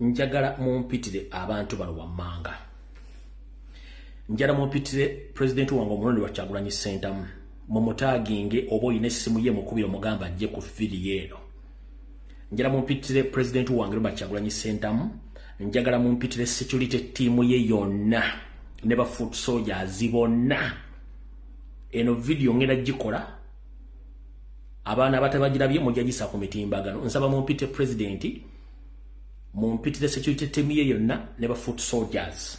njagala mumpitire abantu bano wammanga. Njala mumpitire pulezidenti wange omulundi wakyagulanyi sentamu mumutaginge oba olina essimu ye mukubire omugamba ajje ku vidiyo eno njala mumpitire pulezidenti wange robert kyagulanyi sentamu njagala mumpitire security tiimu ye yonna ne ba foot soldiers bonna. Eno vidiyo ngenda gikola. Abaana abatabagirabye mujja gisa ku mitimbagano. Nsaba mumpite pulezidenti mumpitire security team ye yonna ne ba foot soldiers.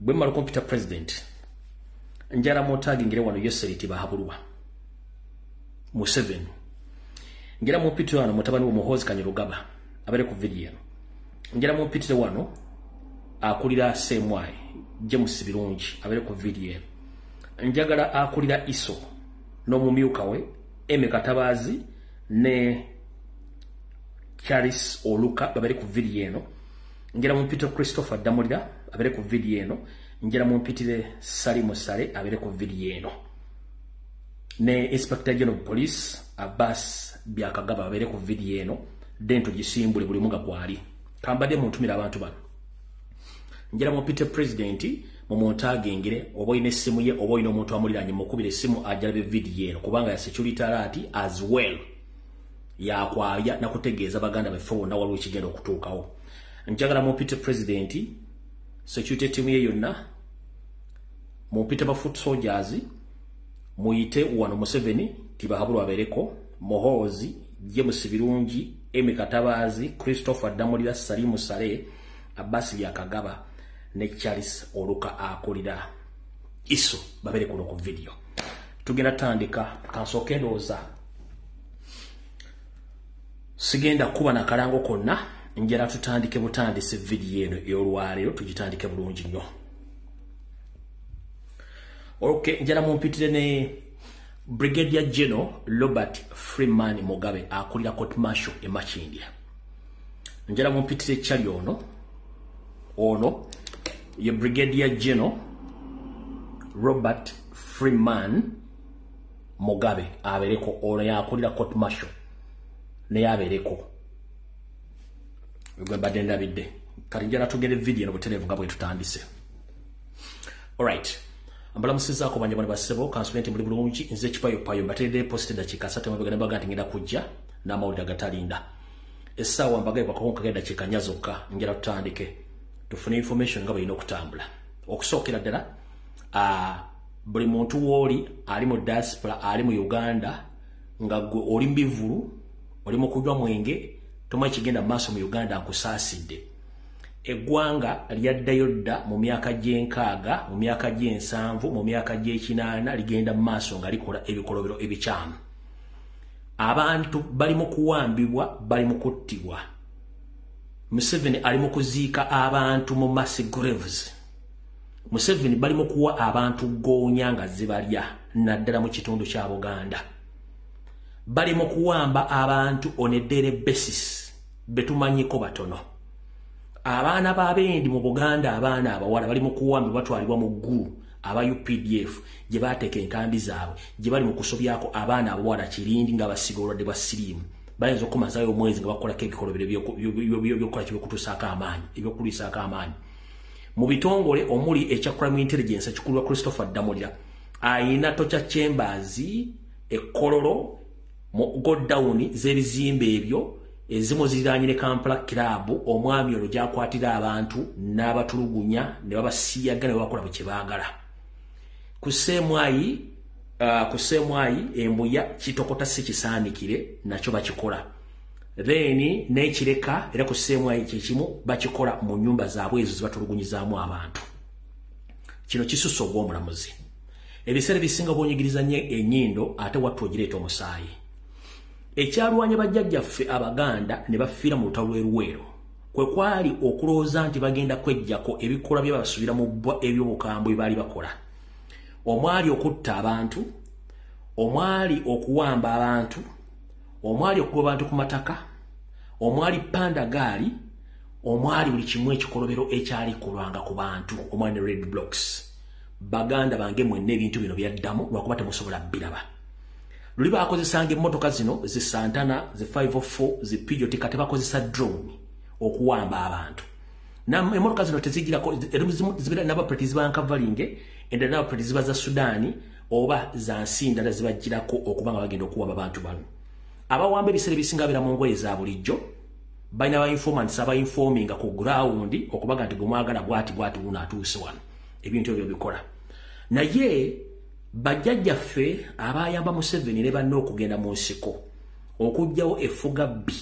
Bwe mmala okumpita president njala mutagingire wano yoseriti bahabulwa museveni njala mumpitire wano mutabani womuhozi kanyerugaba abere ku vidiyo eno. Njala mumpitire wano akulira semwai james birungi abere ku vidiyo eno. Njagala akulira iso n'omumyuka we eme katabazi ne Charles Oluka babere ku vidiyo eno njala mumpitire Christopher Damulira abere ku vidiyo eno njala mumpitire Salimu Sale abere ku vidiyo eno ne Inspector General Police Abbas Byakagaba abere ku vidiyo eno dento gisimbule buli muga gwali kambadde muntumira abantu bano njala mumpitire President mumuntagengere oba oyina essimu ye oba oyina omuntu amuliranye mukubira essimu ajalabe vidiyo eno kubanga ya security alert as well yakwaya nakutegeeza baganda baffe bonna waliwo ekigenda okutuukawo. Njagala mumpite president security team ye yonna mumpite ba foot soldiers muyite wano museveni tibahabulwa abereko mohozi james birungi emi katabazi christopher damulira salimu sale abasi yakagaba ne charles oluka akulira iso. Babere kuno ku video. Tugenda tandika kansooke ndowooza sigenda kuba na kalango konna njala tutandike butandise vidiyo eno ey'olwaleero tugitandike bulungi nnyo. Ok njala mumpitire ne brigadier general robert freeman mugabe akulira court marshal e makindya njala mumpitire ekyali ono. Ono ye brigadier general robert freeman mugabe abereko ono yakulira court marshal naye abeereko gwe mbadde ndabidde. Kati njala tugende vidiyo eno butereevu nga bwe tutandise. Alright mbalamusizaako banja bano basebo kansumenti muli bulungi nze kipayopayo mbateredde posti dakiika asatu mabega baga nti ngenda kujja n'amawulire agatalinda. Essaawa mbagaye kwakakonkaga dakiika nnya zokka njala tutandike. Tufune information nga bwelina okutambula. Okusookera ddala buli muntu wooli ali mu diaspora ali mu uganda nga gwe oli mbivulu oli mu kunywa mwenge tomanyi kigenda mu maaso mu uganda nkusaasidde eggwanga lyaddayo dda mu myaka gy'enkaaga mu myaka gy'ensanvu mu myaka gy'ekinaana ligenda mu maaso nga likola ebikolobero ebikyamu. Abantu bali mu kuwambibwa bali mu kuttibwa. Museveni ali mu kuziika abantu mu mass graves. Museveni bali mu kuwa abantu goonya nga zibalya naddala mu kitundu kya buganda bali mu kuwamba abantu on a daily basis. Betumanyiko batono. Abaana b'abendi mu buganda abaana abawala bali mu kuwamba batwalibwa mu ggulu aba updf gye bateeka enkambi zaabwe gye bali mu kusobyako abaana abawala kirindi nga basiga olwadde bwa siriimu. Bayinza okumazayo omwezi nga bakolako ebikolobero byokukola kyebyokutuusaako amaanyi ebyokuliisaako amaanyi. Mu bitongole omuli ekya crime intelligence ekikulu wa christopher damulira ayina tocha chambers ekololo godown z'ebizimbe ebyo ezimu ziranye ne kampala club. Omwami ono gyakwatira abantu n'abatulugunya ne babasiyaga ne babakola bwe kyebaagala. Ku seemwayi uh, ku seemwayi embuya kitokota si kisaanikire nakyo bakikola. Then n'ekireka era ku seemwayi kyekimu bakikola mu nyumba zaabwe ezo zibatulugunyizaamu abantu. Kino kisusa ogw'omulamuzi. Ebiseera ebisinga bwonyigiriza nnyo ennyindo ate wattu ogireeta omusaayi ekyalwanya bajjajjaffe abaganda ne bafiira mu lutalo lw'eruweero kwe kwali okulowooza nti bagenda kweggyako ebikolwa bye babasuubira mu bbwa eby'obukambwe bye baali bakola. Omwali okutta abantu omwali okuwamba abantu omwali okuba abantu ku mataka omwali pandagaali omwali buli kimu ekikolobero ekyalikolwanga ku bantu omwali ne red blocks. Baganda bange mwenna ebintu bino byaddamu lwakuba temusobola biraba luli bakozesanga emmotoka zino zi santana zi 504 zi pijoti kati bakozesa drone okuwamba abantu. Emotoka zino tezigirako zibeera nabapreti zibankavalinge endala nabapreti ziba za sudaani oba za nsi ndala zibagirako okuba nga bagenda okuwamba abantu bano. Abawamba ebiseera ebisinga beera mu ngoye za bulijjo balina bainformants abainfominga ku gurawundi okubaga nti gwemwagala bwati bwati buno atuuse wano. Ebintu ebyo bikola naye bajjajjaffe abayamba museveni ne banna okugenda mu nsiko okugjawo efuga bbi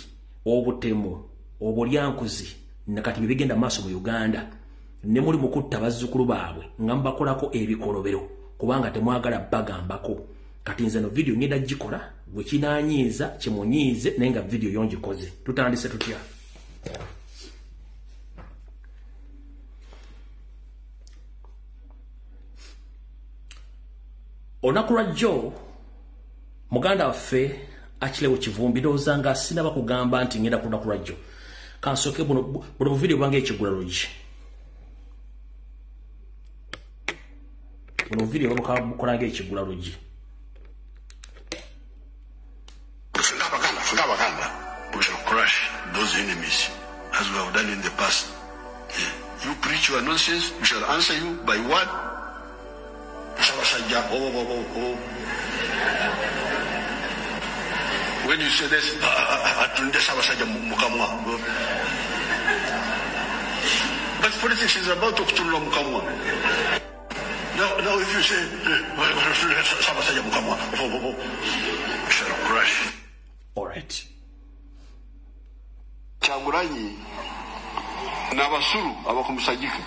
obutemu obulyankuzi nakati bibigenda maaso mu uganda ne muli mukutta bazzukulu baabwe nga mubakolako ebikolobero kubanga temwagala bagambako kati nze no vidiyo ngenda gikola bwe kinanyiiza kimunyiize naye nga vidiyo yongikoze tutandise tutya olunaku lwajjo muganda waffe akirewo kivumbi ndowooza nga sinaba kugamba nti ngenda ku lunaku lwajjo kansoke buno buno buvidiyo bwange ekigula lugi buno buvidiyo babukolanga ekigula lugi those enemies as we have done in the past. You preach your nonsense, we shall answer you by what? When you say this, but politics is about to kutunula mukamwa. Now, now if you say, we shall crush. All right. kyagulanyi n'abasulu abakumusajika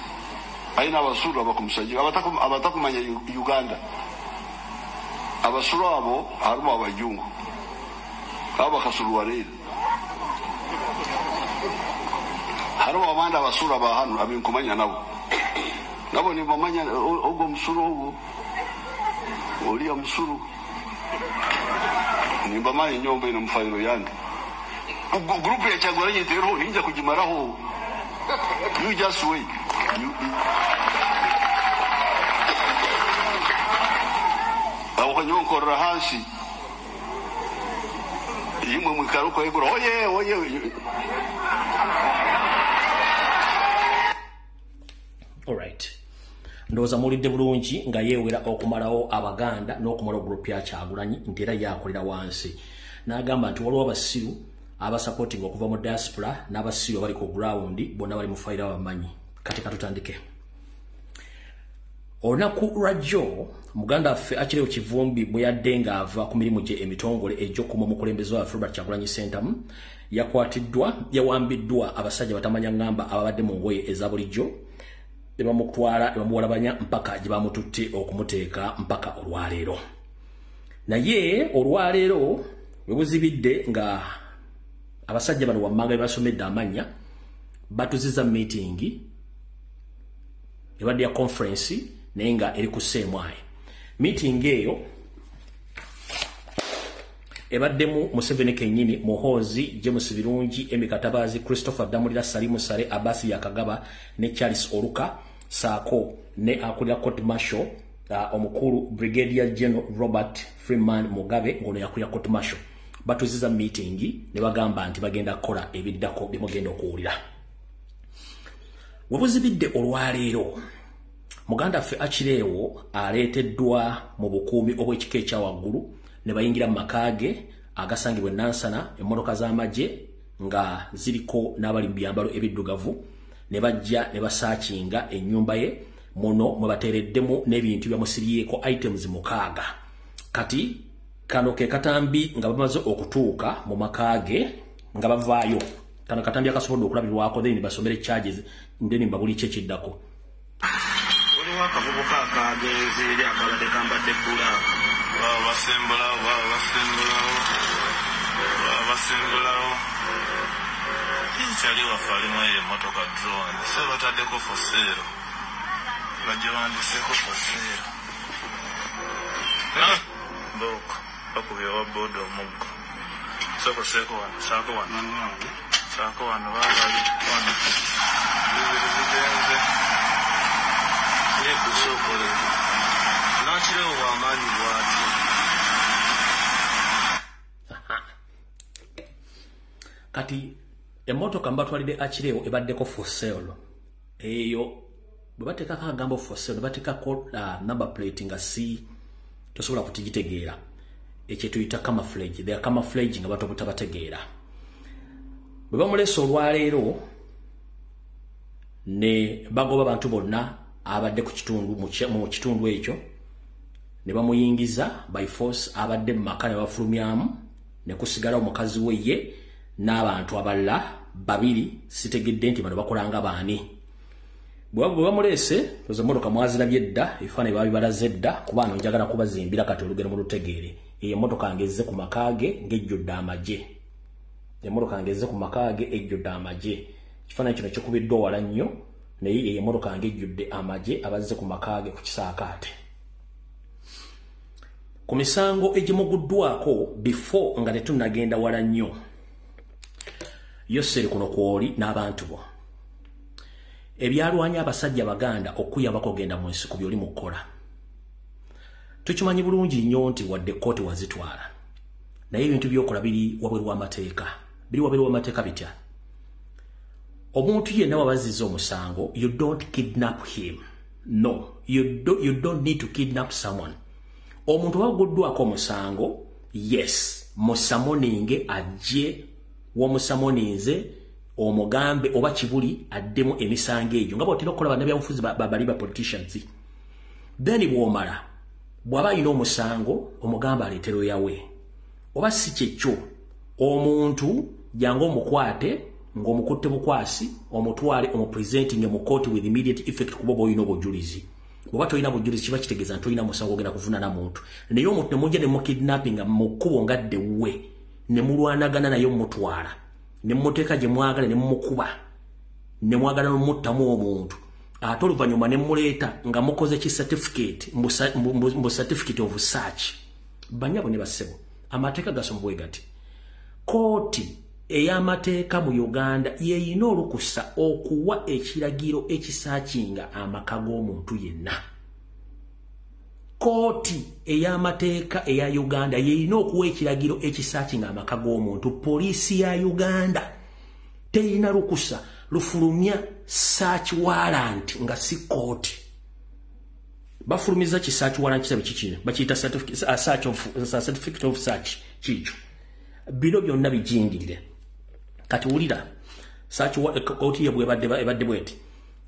aina abasura bakumusajira abatakumanya uganda. Abasura abo harimo abajungu aba bakasurwa rero hariho abandi abasura ba hano abinkumanya nabo. Nabo ni nibamanya ogo musuru ubwo uriya musuru ni nimbamaye inyombo ino mfayiro yangi ugo gurupe ya chagwa nyi tero ninjya kujimaraho. You just wait. You, aho kanyonkorera hansi yimwe mwikaruko yegura oye oye. Alright ndowooza muwulidde bulungi nga yeewera okumalawo abaganda n'okumala ogurupu ya kyagulanyi nti era yakolera wansi. N'agamba nti waliwo abasiru abasupporting okuva mu diaspora n'abasiru abali ku ground bonna bali mu fayira bamanyi kati katutandike olunaku lwajjo muganda waffe akirewo kivumbi bwe yadde ng'ava ku mirimu gye emitongole egy'okuma omukulembeze wa Robert Kyagulanyi Centamu yakwatiddwa yawambiddwa abasajja batamanya ngamba ababadde mu ngoye eza bulijjo ne bamutwala ne bamuwalabanya mpaka gye bamututte okumuteeka mpaka olwaleero. Naye olwaleero we buzibidde nga abasajja bano wammanga be basomedde amannya batuziza meeting ebadde ya conference naye nga eri ku seemwayi meeting eyo ebaddemu museveni kennyini muhoozi james birungi emikatabazi christopher damulira salimu sale abasi yakagaba ne charles oluka saako ne akulira court marshal uh, omukulu brigadier general robert freeman mugabe ngono yakulira court marshal batuziza meeting ne bagamba nti bagenda kukola ebiddako byemugenda okuwulira webuzibidde olwaleero. Muganda ffe akireewo aleeteddwa mu bukuumi obw'ekika ekyawaggulu ne bayingira mu maka ge agasangibwa enansana emmotoka z'amagye nga ziriko n'abali mu byambalo ebiddugavu ne bajja ne basaakinga ennyumba ye muno mwe bateereddemu n'ebintu byamusiriyeeko items mukaaga. Kati kano ke katambi nga bamaze okutuuka mu maka ge nga bavaayo kano katambi akasobodde okulabirwako then basomere charges then mbabuli kye kiddako. Waliwo akavubuka akagenzi eri akabadde kambadde bbulaaka baba basimbulawo baba basimbulawo baba basimbulawo kyali waffe alimu eyo emotoka drone so bataddeko foseero bagiwandiseko foseero mbooko bakubye wa booda omuggo. Sokoseeko wano saako wano saako wano babali wano bibiri bigenze nekusokole nakirewo bwamaanyi bwati kati emmotoka mbatwalidde akireo ebaddeko sale eyo bwe bateekako agambo ne bateekako uh, number plate nga si tosobola kutigitegeera ekyetuyita camouflage they are camouflage nga bato butabategeera bwe bamuleesa olwaleero ne bagoba abantu bonna abadde ku kitundu mu ki- mu kitundu ekyo ne bamuyingiza by force abadde mu maka ne bafulumyamu ne kusigala omukazi we ye n'abantu abalala babiri sitegedde nti bano bakolanga baani. Bwe bamuleese ozo emmotoka mwazirabye edda ebifaananyi babibalaze dda kuba ano njagala kubazimbira kati olugero mu lutegeere eyo emmotoka ngezze ku makaage ng'ejjudde amagye emmotoka ngezze ku makaage ejjudde amagye. Ekifaananyi kino kikubiddwa wala nnyo naye eyo emmotoka ng'ejjudde amagye abazze ku makaage ku kisaakaate ku misango egimuguddwako before nga tetunnagenda wala nnyo yoseri kuno kwoli n'abantu bo. Ebyalwanya abasajja baganda okuyambako ogenda mu nsiko byoli mu kukola tukimanyi bulungi nnyo nti wadde kooti wazitwala naye ebintu byokola biri wabweru w'amateeka biri wabweru w'amateeka bitya? Omuntu yenna wabaziza omusango you don't kidnap him. No. You, do, you don't need to kidnap someone. Omuntu waguddwako omusango yes musamoninge ajje womusamoninze omugambe oba kibuli addemu emisango egyo. Nga bwotera okukola bannabyabufuzi ba- ba- politicians. Then bwomala bw'aba alina omusango omugambe aleetero yawe oba si kyekyo omuntu jangu omukwate ng'omukutte bukwasi omutwale omupresenting mu court with immediate effect kuba oba olina obujulizi. Bw'oba tolina bujulizi kiba kitegeeza nti tolina musango ogenda kuvunana muntu. Naye omuntu ne mujja ne mukidnappinga mu kkubo nga ddewwe ne mulwanagana naye mutwala ne mumuteeka gye mwagala ne mumukuba ne mwagala n'omuttamu omuntu. Ate oluvannyuma ne muleeta nga mukoze ki certificate mbu certificate of search. Banyabo ne bassebo. Amateeka gasomebwe gati. Kooti ey'amateeka mu uganda yeyina olukusa okuwa ekiragiro ekisaakinga amaka g'omuntu yenna. Kooti ey'amateeka eya uganda yeyina okuwa ekiragiro ekisaakinga amaka g'omuntu. Poliisi ya uganda teyina lukusa lufulumya search warrant nga si kooti bafulumiza ki search warrant kitabe kikino bakiyita certificate uh, of search kikyo bino byonna bijingirire kati wulira ye bwebadde ebadde bweti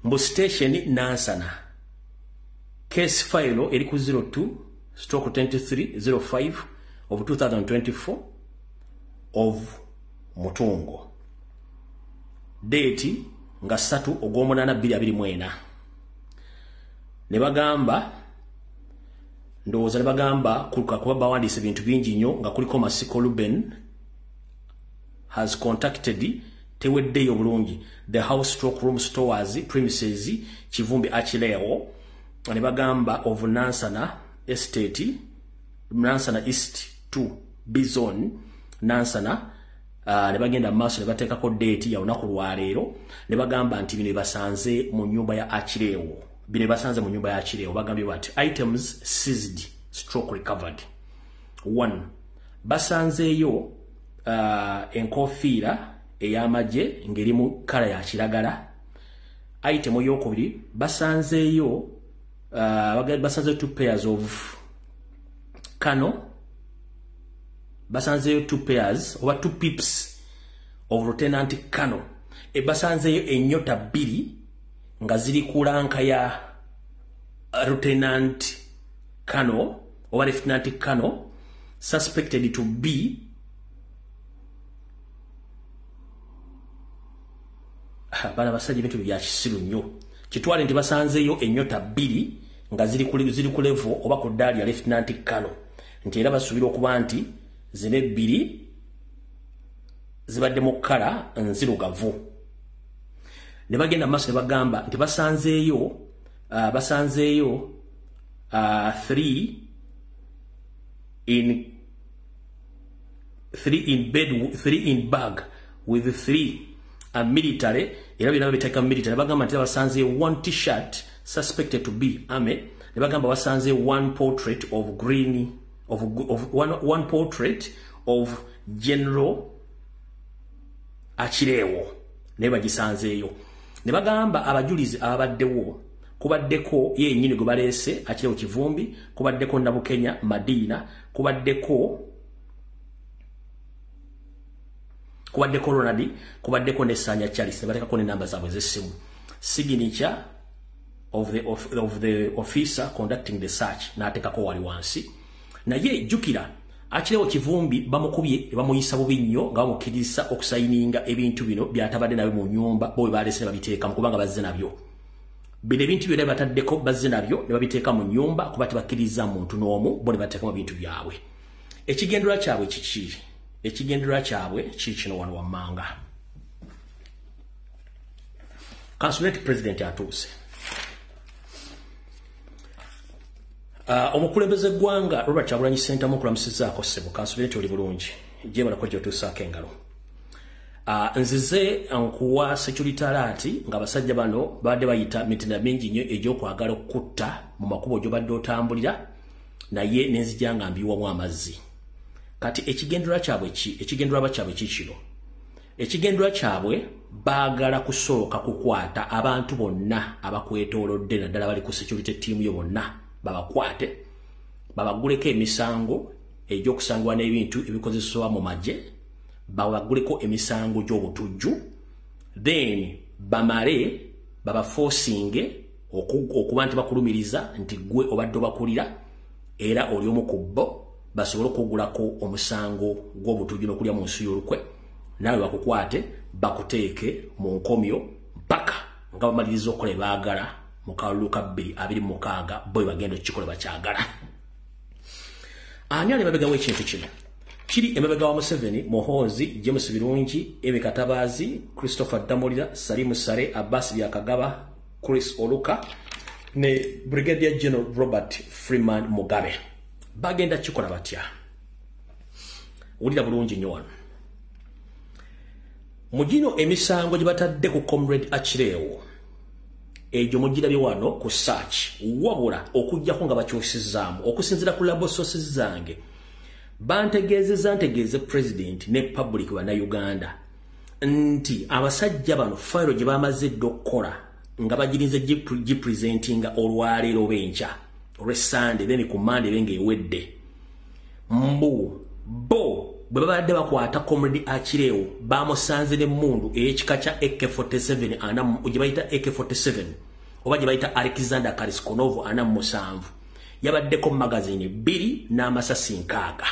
mbu station nansana. Case file eri ku 02 stroke 23 05 of 2024 of mutungo. Deeti nga 3 ogw'omunaana 224 ne bagamba ndowooza ne bagamba kuluka kuba bawandiisa ebintu bingi nnyo nga kuliko masiko ruben has contacted teweddeyo bulungi the house stroke room stores premises kivumbi achileo ne bagamba of nansana estate nansana east 2 bizone nansana uh, ne bagenda maaso ne bateekako deeti ya lunaku lwaleero ne bagamba nti bino basanze mu nyumba ya achireewo bino basanze mu nyumba ya achireewo bagambye bati items seized stroke recovered. One basanzeeyo enkofiira ey'amagye ng'eri mu kala ya kiragala. Item eyokubiri basanzeeyo uh, basanzeeyo two pairs of kano basanzeeyo two pairs oba two pips of lieutenant kano e basanzeeyo ennyota bbiri nga ziri ku lanka ya uh, lieutenant kano oba lieutenant kano suspected to be Ah, bana basajja ebintu bya kisiru nnyo. Kitwale nti basanzeeyo ennyota bbiri nga ziri ku level oba ku ddaali ya lieutenant kano nti era basuubira okuba nti zino ebbiri zibadde mu kkala nzirugavu. Ne bagenda mu maaso ne bagamba nti basanzeeyo uh, basanzeeyo uh, three in three in bed three in bag with three a military era byonna babiteeka military. Ne bagamba nti basanze one t-shirt suspected to be army. Ne bagamba basanze one portrait of green of, of one, one portrait of general akireewo. Naye bagisanzeeyo. Ne bagamba abajulizi ababaddewo kubaddeko yennyini gwe baleese akireewo kivumbi kubaddeko nabukenya madiina kubaddeko kubaddeko ronald kubaddeko nesanya charles nebatekako nenamba zaabwe zessimu. Signature of the, of, of the officer conducting the search n'ateekako wali wansi. Naye jjukira akirewo kivumbi bamukubye bamuyisa bubi nnyo nga bamukkiriza okusayininga ebintu bino byatabadde nabyo mu nyumba bo bwe balese ne babiteekamu kubanga bazze nabyo. Bino ebintu byonna bataddeko bazze nabyo ne babiteeka mu nyumba kuba tebakkiriza muntu n'omu bo ne bateekamu bintu byabwe. Ekigendera kyabwe kiki ekigendera kyabwe kiki kino wano wammanga kansulate president atuuse. Uh, omukulembeze eggwanga robert kyagulanyi sentamu okulamusizaako ssebo kansulenti oli bulungi gyebalako gyotuusaako engalo. Uh, nzize nkuwa security alert nga abasajja bano babadde bayita mitina mingi nnyo egy'okwagala okutta mu makubo gyobadde otambulira naye nenzija nga mbiwamu amazzi kati ekigendera kyabwe ki ekigenderwa kyabwe ki kino? Ekigendera kyabwe baagala kusooka kukwata abantu bonna abakwetoolodde naddala bali ku security team yo bonna babakwate. Babaguleko emisango egy'okusangibwa n'ebintu ebikozesebwa mu magye babaguleko emisango gy'obutujju then bamale babafosinge okuba nti bakulumiriza nti gwe obadde obakulira era oli omu ku bo basobole okugulako omusango gw'obutujju n'okulya mu nsi y'olukwe. Naawe bakukwate bakuteeke mu nkomyo mpaka nga bamaliriza okukola ebaagala mu kalulu ka 226 bwe bagenda okukikola bakyagala. Ani ali emabega w'ekintu kino? Kiri emabega wa museveni muhoozi james birungi emi katabaazi christopher damulira salimu sare abbas byakagaba chris oluka ne brigadier general robert freeman mugabe bagenda kikola batya? Wulira bulungi nnyo wano. Mu gino emisango gye batadde ku comrade akireewo egyo mugirabye wano ku search wabula okugjako nga bakyusizaamu okusinzira ku labo sources zange bantegeezeza ntegeeze president ne public bannayuganda nti abasajja bano fayiro gye bamaze dde okukola nga bagirinze gipresentinga olwaleero benkya olwesande then ku mande benga ewedde mbu bo bwe babadde bakwata comrade akireewo bamusanze n'emmundu ey'ekika kya ak47 gye bayita ak47 oba gye bayita alexander kariskonov 47 yabaddeko magazini bbiri n'amasasi nkaaga.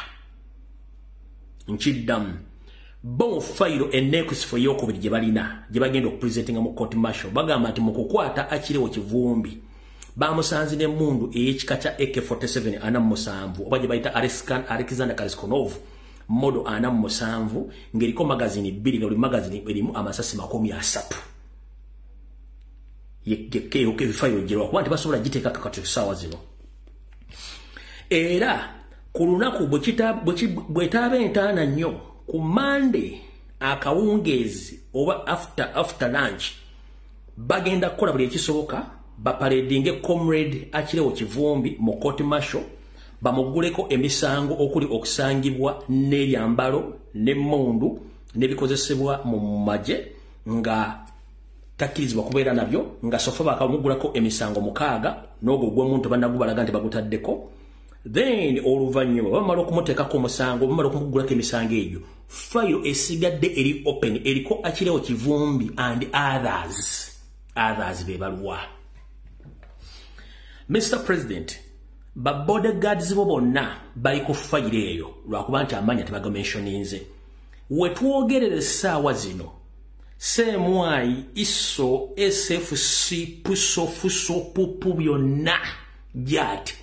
Nkiddamu. Bo mu fayiro enekusifu ey'okubiri gye balina gye bagenda okupresentinga mu court marshal bagamba nti mu kukwata akireewo kivumbi bamusanze n'emmundu ey'ekika kya ak47 47 oba gye bayita alexander kariskonov modo ana musanvu ng'eriko magazini bbiri nga buli magazini erimu amasasi makumi asatu. Yekeyoka ebifayiro gyerwa kuba nti basobola giteeka kakati essaawa zino. Era ku lunaku bwetaaba entaana nnyo ku mande akawungeezi oba after, after lunch bagenda kukola buli ekisoboka baparedinge comrade akirewo kivumbi mu court marshal bamuguleko emisango okuli okusangibwa n'ebyambalo n'emmundu n'ebikozesebwa mu magye nga takkirizibwa kubeera nabyo nga sofa bakamugulako emisango mukaaga n'ogwo gw'omuntu bannagubalaga nti bagutaddeko then oluvannyuma bamala okumuteekako omusango bamala okumugulako emisango egyo fayiro esigadde eri open eriko akirewo kivumbi and others others be baluwa mr president babodeguards bo bonna bali ku fayiro eyo lwakuba nti amanya tebagamensioninze wetwogerera essaawa zino. Semwayi iso sfc puso fuso pupu byonna gyati.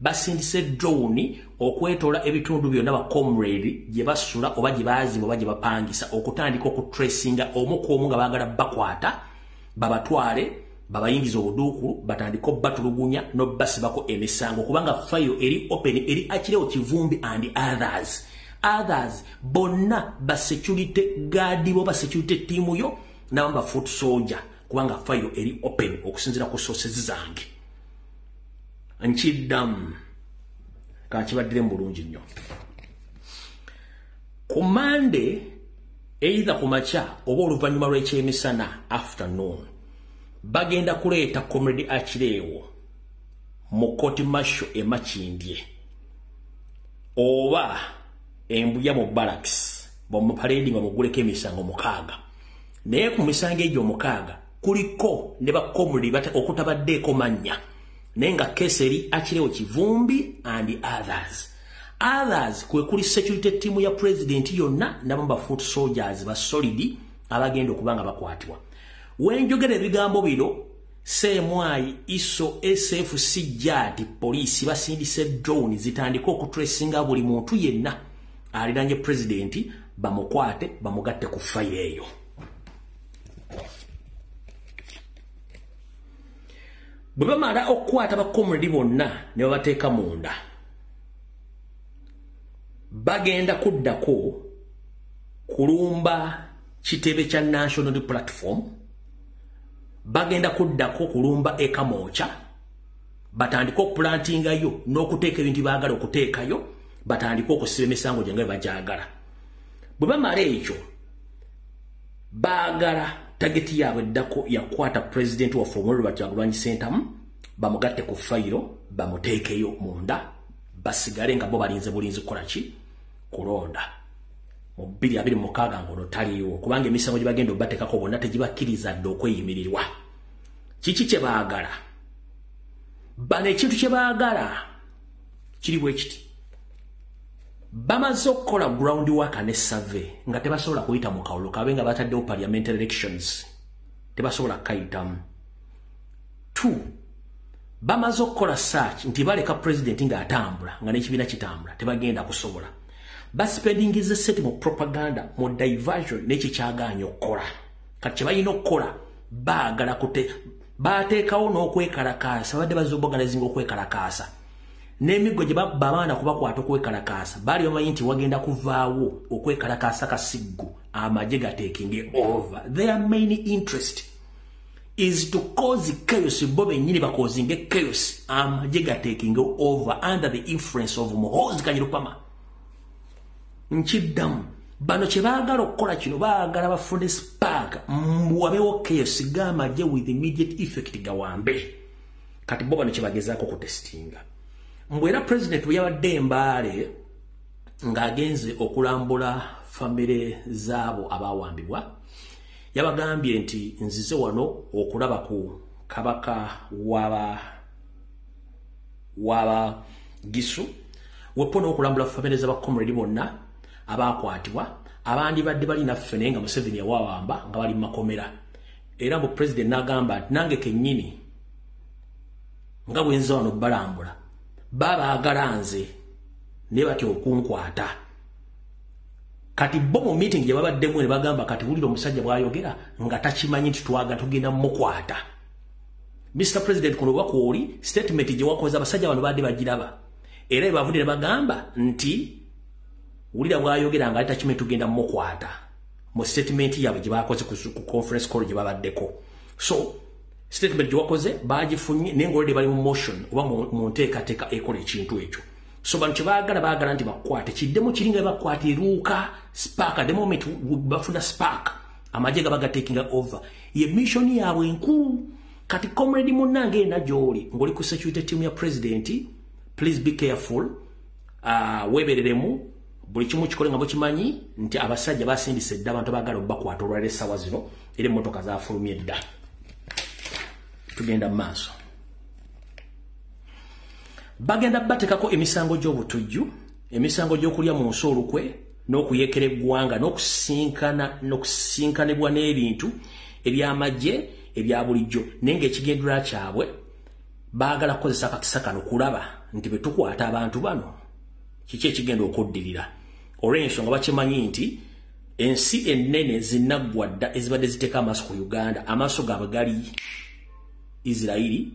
Basindise drone okwetola ebitundu byonna bacomrade gye basula oba gye baazimba oba gye bapangisa okutandika okutracinga omu ku omu nga baagala bakwata babatwale babayingiza obuduukulu batandika obbatulugunya n'obbasibako emisango kubanga fayiro eri open eri akirewo kivumbi and others. Others bonna basecurity gaadi bo basecurity tiimu yo nabamu bafoot soldier kubanga fayiro eri open okusinzira ku sources zange. Nkiddamu kakibaddire mu bulungi nnyo. Ku mande eitha ku makya oba oluvannyuma lw'ekyemisana afternoon bagenda kuleeta comrade akireewo mu koti masho emakindye oba embuya mu barracks bamupaledi nga muguleko emisango mukaaga. Naye ku misango egyo omukaaga kuliko ne bakomuli okutabaddeeko mannya naye nga kesi eri akirewo kivumbi and others. Others kwe kuli security team ya president yonna nabo ba foot soldiers ba solid abagenda okuba nga bakwatibwa wenjogera ebigambo bino semwayi iso sfc jati poliisi basindise drone zitandika okutracinga buli muntu yenna. Aliranye president bamukwate bamugatte ku fayiro eyo. Bwe bamala okukwata bakomredi bonna ne babateeka munda bagenda kuddako kulumba kitebe kya national platform bagenda kuddako kulumba ekamooca batandike okupulantingayo n'okuteeka ebintu baagala okuteekayo batandike okusiba emisango gyange bajagala bwe bamala ekyo baagala tageti yaabwe eddako yakwata pulezidenti waffe omwero bakyagulanyi sentamu bamugatte ku fayiro bamuteekeyo munda basigale nga bo balinze bulinzi kukolaki kulonda mu bbiri abiri mukaaga ngaono taliiwo. Kubanga emisango gye bagenda obateekako bonna tegibakkiriza dde okweyimirirwa kiki kye baagala? Bano ekintu kye baagala kiri bwe kiti. Bamaze okukola ground work ne survey nga tebasobola kuyita mu kawulo kabe nga bataddewo parliamentary elections. Tebasobola kayitamu two bamaze okukola search nti baleka president ng'atambula nga n'ekibiina kitambula tebagenda kusobola baspendingiza sente mu propaganda mu diversion n'ekyo kyagaanya okukola kati kye balina okukola baagala kute bateekawo n'okwekalakaasa badde bazza obuorganizinga okwekalakaasa n'emiggo gye babaana kubakwata okwekalakaasa baali bamanyi nti wagenda kuvaawo okwekalakaasa kasiggu amagye gateekinge over. Their main interest. Is to cause chaos bo bennyini bakozinge chaos amagye gateekinge over under the influence of muhozi kanyirupama nkiddamu. Bano kye baagala okukola kino baagala bafune spark. Wabewo chaos gamagye with immediate effect gawambe. Kati bo bano kye bagezaako okutesitinga mbwe era president bwe yabadde embaale ng'agenze okulambula famire zaabo abawambibwa yabagambye nti nzize wano okulaba ku kabaka waba waba gisu wepo n'okulambula famire z'abakomredi bonna abakwatibwa abandi badde bali naffe naye nga museveni yawawamba nga bali mumakomera era mbu president n'agamba nti nange kennyini nga bwenza wano balambula babaagala nze naye batya okunkwata. Kati bo mu meeting gye babaddemu ne bagamba kati wulira omusajja bw'ayogera nga takimanyi nti twaga tugenda mmukwata. Mr president kuno oba kwoli statement gye wakoze abasajja bano badde bagiraba. Era ebavudde ne bagamba nti wulira bw'ayogera nga takimanyi tugenda mmukwata mu statement yaabwe gye bakoze ku conference call gye babaddeko. So statement gye wakoze bagifunye naye ngaolede bali mu motion oba mu nteekateeka ekola ekintu ekyo. So bano kyebaagala baagala nti bakwate. Kiddemu kiri nga bakwata eruuka spark. The moment bafuna spark. Amagye gaba gatekinga over. Ye mission yaabwe enkulu kati comrade munnange ena gy'oli ng'oli ku security team ya president please be careful. Uh, weebereremu buli kimu kikole nga bukimanyi nti abasajja basindise dda abantu baagala obakwata olwaliro essaawa zino era emmotoka zafulumye dda. Tugenda mu maaso. Bagenda batekako emisango gy'obutujju emisango gy'okulya mu nsi olukwe n'okuyekera eggwanga n'okusinkanibwa n'ebintu ebyamagye ebya bulijjo naye ng'ekigendera kyabwe baagala kukozesa akakisa kano kulaba nti bwe tukwata abantu bano kiki ekigenda okuddirira olw'ensonga bakimanyi nti ensi ennene zinaggwa dda ezibadde ziteeka amaaso ku uganda. Amaaso gaabwe gali isirairi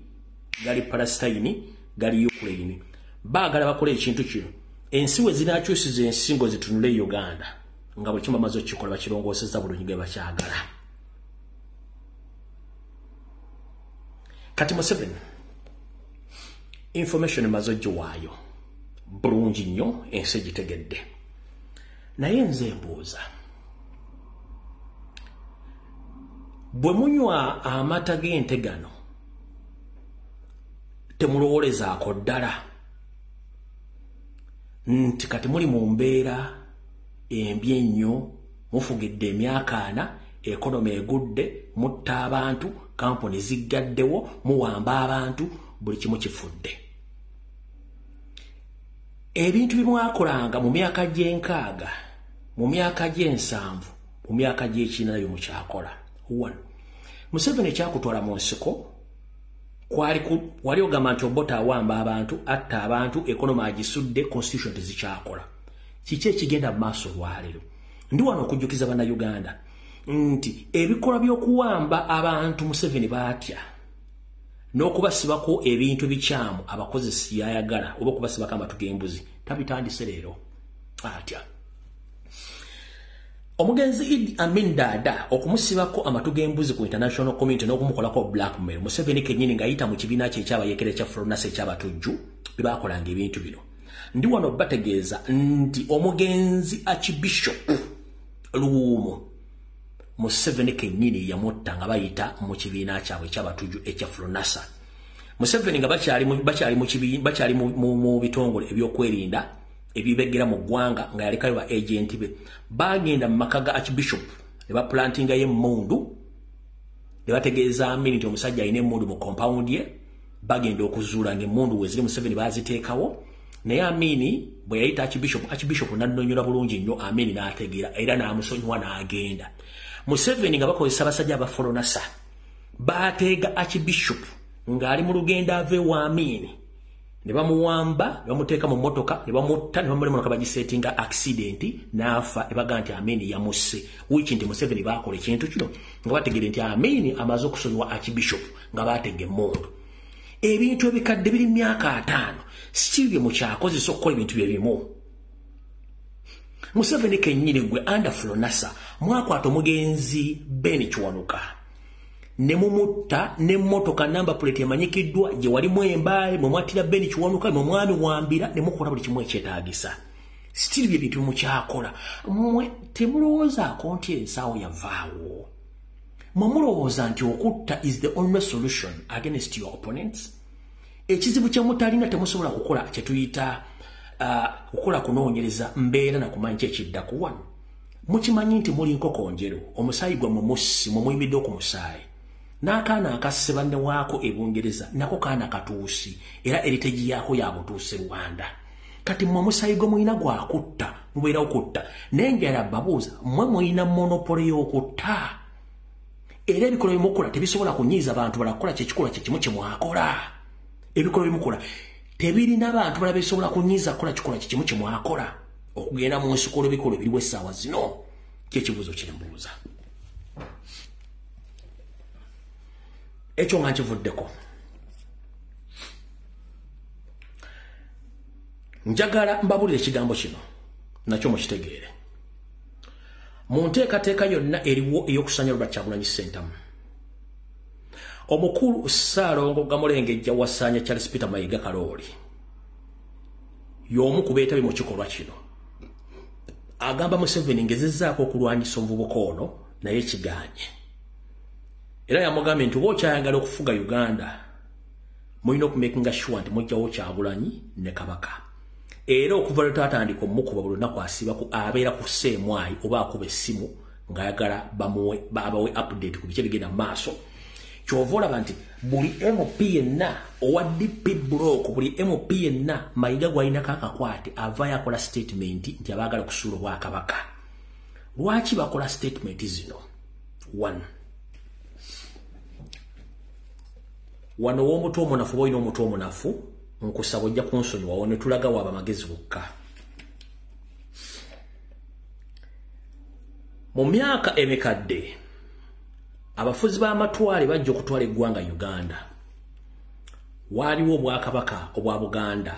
gali palestine gali ukraine. Baagala bakola ekintu kino. Ensi we zinakyusiza ensingo zitunule uganda nga buli kimu bamaze okukikola bakirongooseza bulungi ge bakyagala. Kati museveni information emaze ogiwaayo bulungi nnyo ensi egitegedde naye nze mbuuza. Bwe munywa amata g'ente gano temulowolezaako ddala? Nti kati muli mu mbeera embi ennyo mufugidde emyaka ana ekonomi egudde mutta abantu kampuni ziggaddewo muwamba abantu buli kimu kifudde. Ebintu bimwakolanga mu myaka gy'enkaaga mu myaka gy'ensanvu mu myaka gy'ekiina nabyo mukyakola one. Museveni ekyakutwala mu nsiko wali ogamba nti obota awamba abantu atta abantu ekonomi agisudde constitution tezikyakola. Kiki ekigenda mu maaso olwaleero ndi wano okujjukiza bannayuganda nti ebikolwa by'okuwamba abantu museveni baatya? N'okubasibako ebintu bikyamu abakozesi yayagala oba okubasibako amatu g'embuzi? Tabitandise leero. Atya omugenzi idi amin dada okumusibako amatu g'embuzi ku international community n'okumukolako blackmail museveni kennyini ng'ayita mu kibiina kye ekyabayekera ekya fronasa ekyabatujju bye baakolanga ebintu bino. Ndi wano bategeeza nti omugenzi archbishop luwuumu museveni kennyini yamutta nga bayita mu kibiina kyabwe ekyabatujju ekya fronasa museveni nga bakyali mu bitongole ebyokwerinda ebibegera mu ggwanga nga yalekayo ba agenti be. Bagenda mu maka ga archbishop ne baplantingayo emmundu ne bategeeza amini nti omusajja alina emmundu mu compound ye bagenda okuzuula ngaemmundu weziri museveni baziteekawo naye amini bwe yayita archbishop archbishop nannonyola bulungi nnyo amini n'ategeera era n'amusonyiwa n'agenda. Museveni nga bakozesa abasajja abafolonasa bateega archbishop ng'ali mu lugendo ava ewa amini ne bamuwamba ne bamuteeka mu mmotoka ne bamutta ne bamula emotoka bagiseetinga accident n'afa ne bagaa nti amini yamusse. Wiiki nti museveni baakola ekintu kino nga bategere nti amini amaze okusonyiwa archbishop nga baatega emmundu ebintu ebikadde biri myaka ataano sikiri bye mukyakozesa okukola ebintu bye bimu. Museveni kennyini gwe anda flonasa mwakwata omugenzi ben kiwanuka ne mumutta n'emmotoka namba puleti emanyikiddwa gye walimu embaale mwe mwattira beni kiwanuka mwe mwami wambira ne mukola buli kimu ekyetaagisa. Sitiri bye bintu bimukyakola mmwe temulowoozaako nti ensaawo yavaawo. Mwe mulowooza nti okutta is the only solution against your opponents? Ekizibu kye mutalina temusobola kukola kyetuyita uh, kukola kunoonyereza mbeera nakumanyi kyekiddaku wano mukimanyi nti muli nkoko njeru omusaayi gwammwe mussi mwe muyimiddeo ku musaayi n'akaana akasse banne waako ebungereza nako kaana katuusi era eritegi yaako yabutuuse rwanda. Kati mmwe omusaayi gwe mulina gwakutta mubeera okutta naye njala babuuza mmwe mulina monopolo y'okutta? Era ebikolwa byemukola tebisobola kunyiiza bantu balakukola kyekikolwa kyekimu kyemwakola ebikolwa byemukola tebirina bantu bala bisobola kunyiiza kukola kikolwa kyekimu kyemwakola okugenda mu nsiko olw'ebikolwa ebiriwo essaawa zino kyekibuuzo kyembuuza ekyo nga nkivuddeko. Njagala mbabulire ekigambo kino nakyo mukitegeere. Mu nteekateeka yonna eriwo ey'okusanya lwa kyagulanyi sentamu omukulu ssaalongo gamulengejja wasanya charles peter mayiga kalooli y'omu ku beetabi mu kikolwa kino agamba museveni ngezezzaako okulwanyisa omuvubuka ono naye kiganye era yamugambye nti oba okyayagala okufuga uganda mulina okumakinga sure nti mujjawo kyagulanyi ne kabaka. Era okuva lwe tatandika omukuba buli lunaku asibaku abeera ku seemwayi oba akuba essimu ng'ayagala abawe update ku biki ebigenda mu maaso. Kyova olaba nti buli mp yenna owa dp block buli mp yenna mayiga gwalinako akakwate avaayo akola statement nti abaagala okusuula obwakabaka. Lwaki bakola statement zino? One wano w'omutwe omunafu oba olina omutwe omunafu nkusaba ojja kunsonyiwawo ne tulaga waaba magezi gokka mu myaka emikadde abafuzi b'amatwale bajja okutwala eggwanga uganda. Waaliwo obwakabaka obwa buganda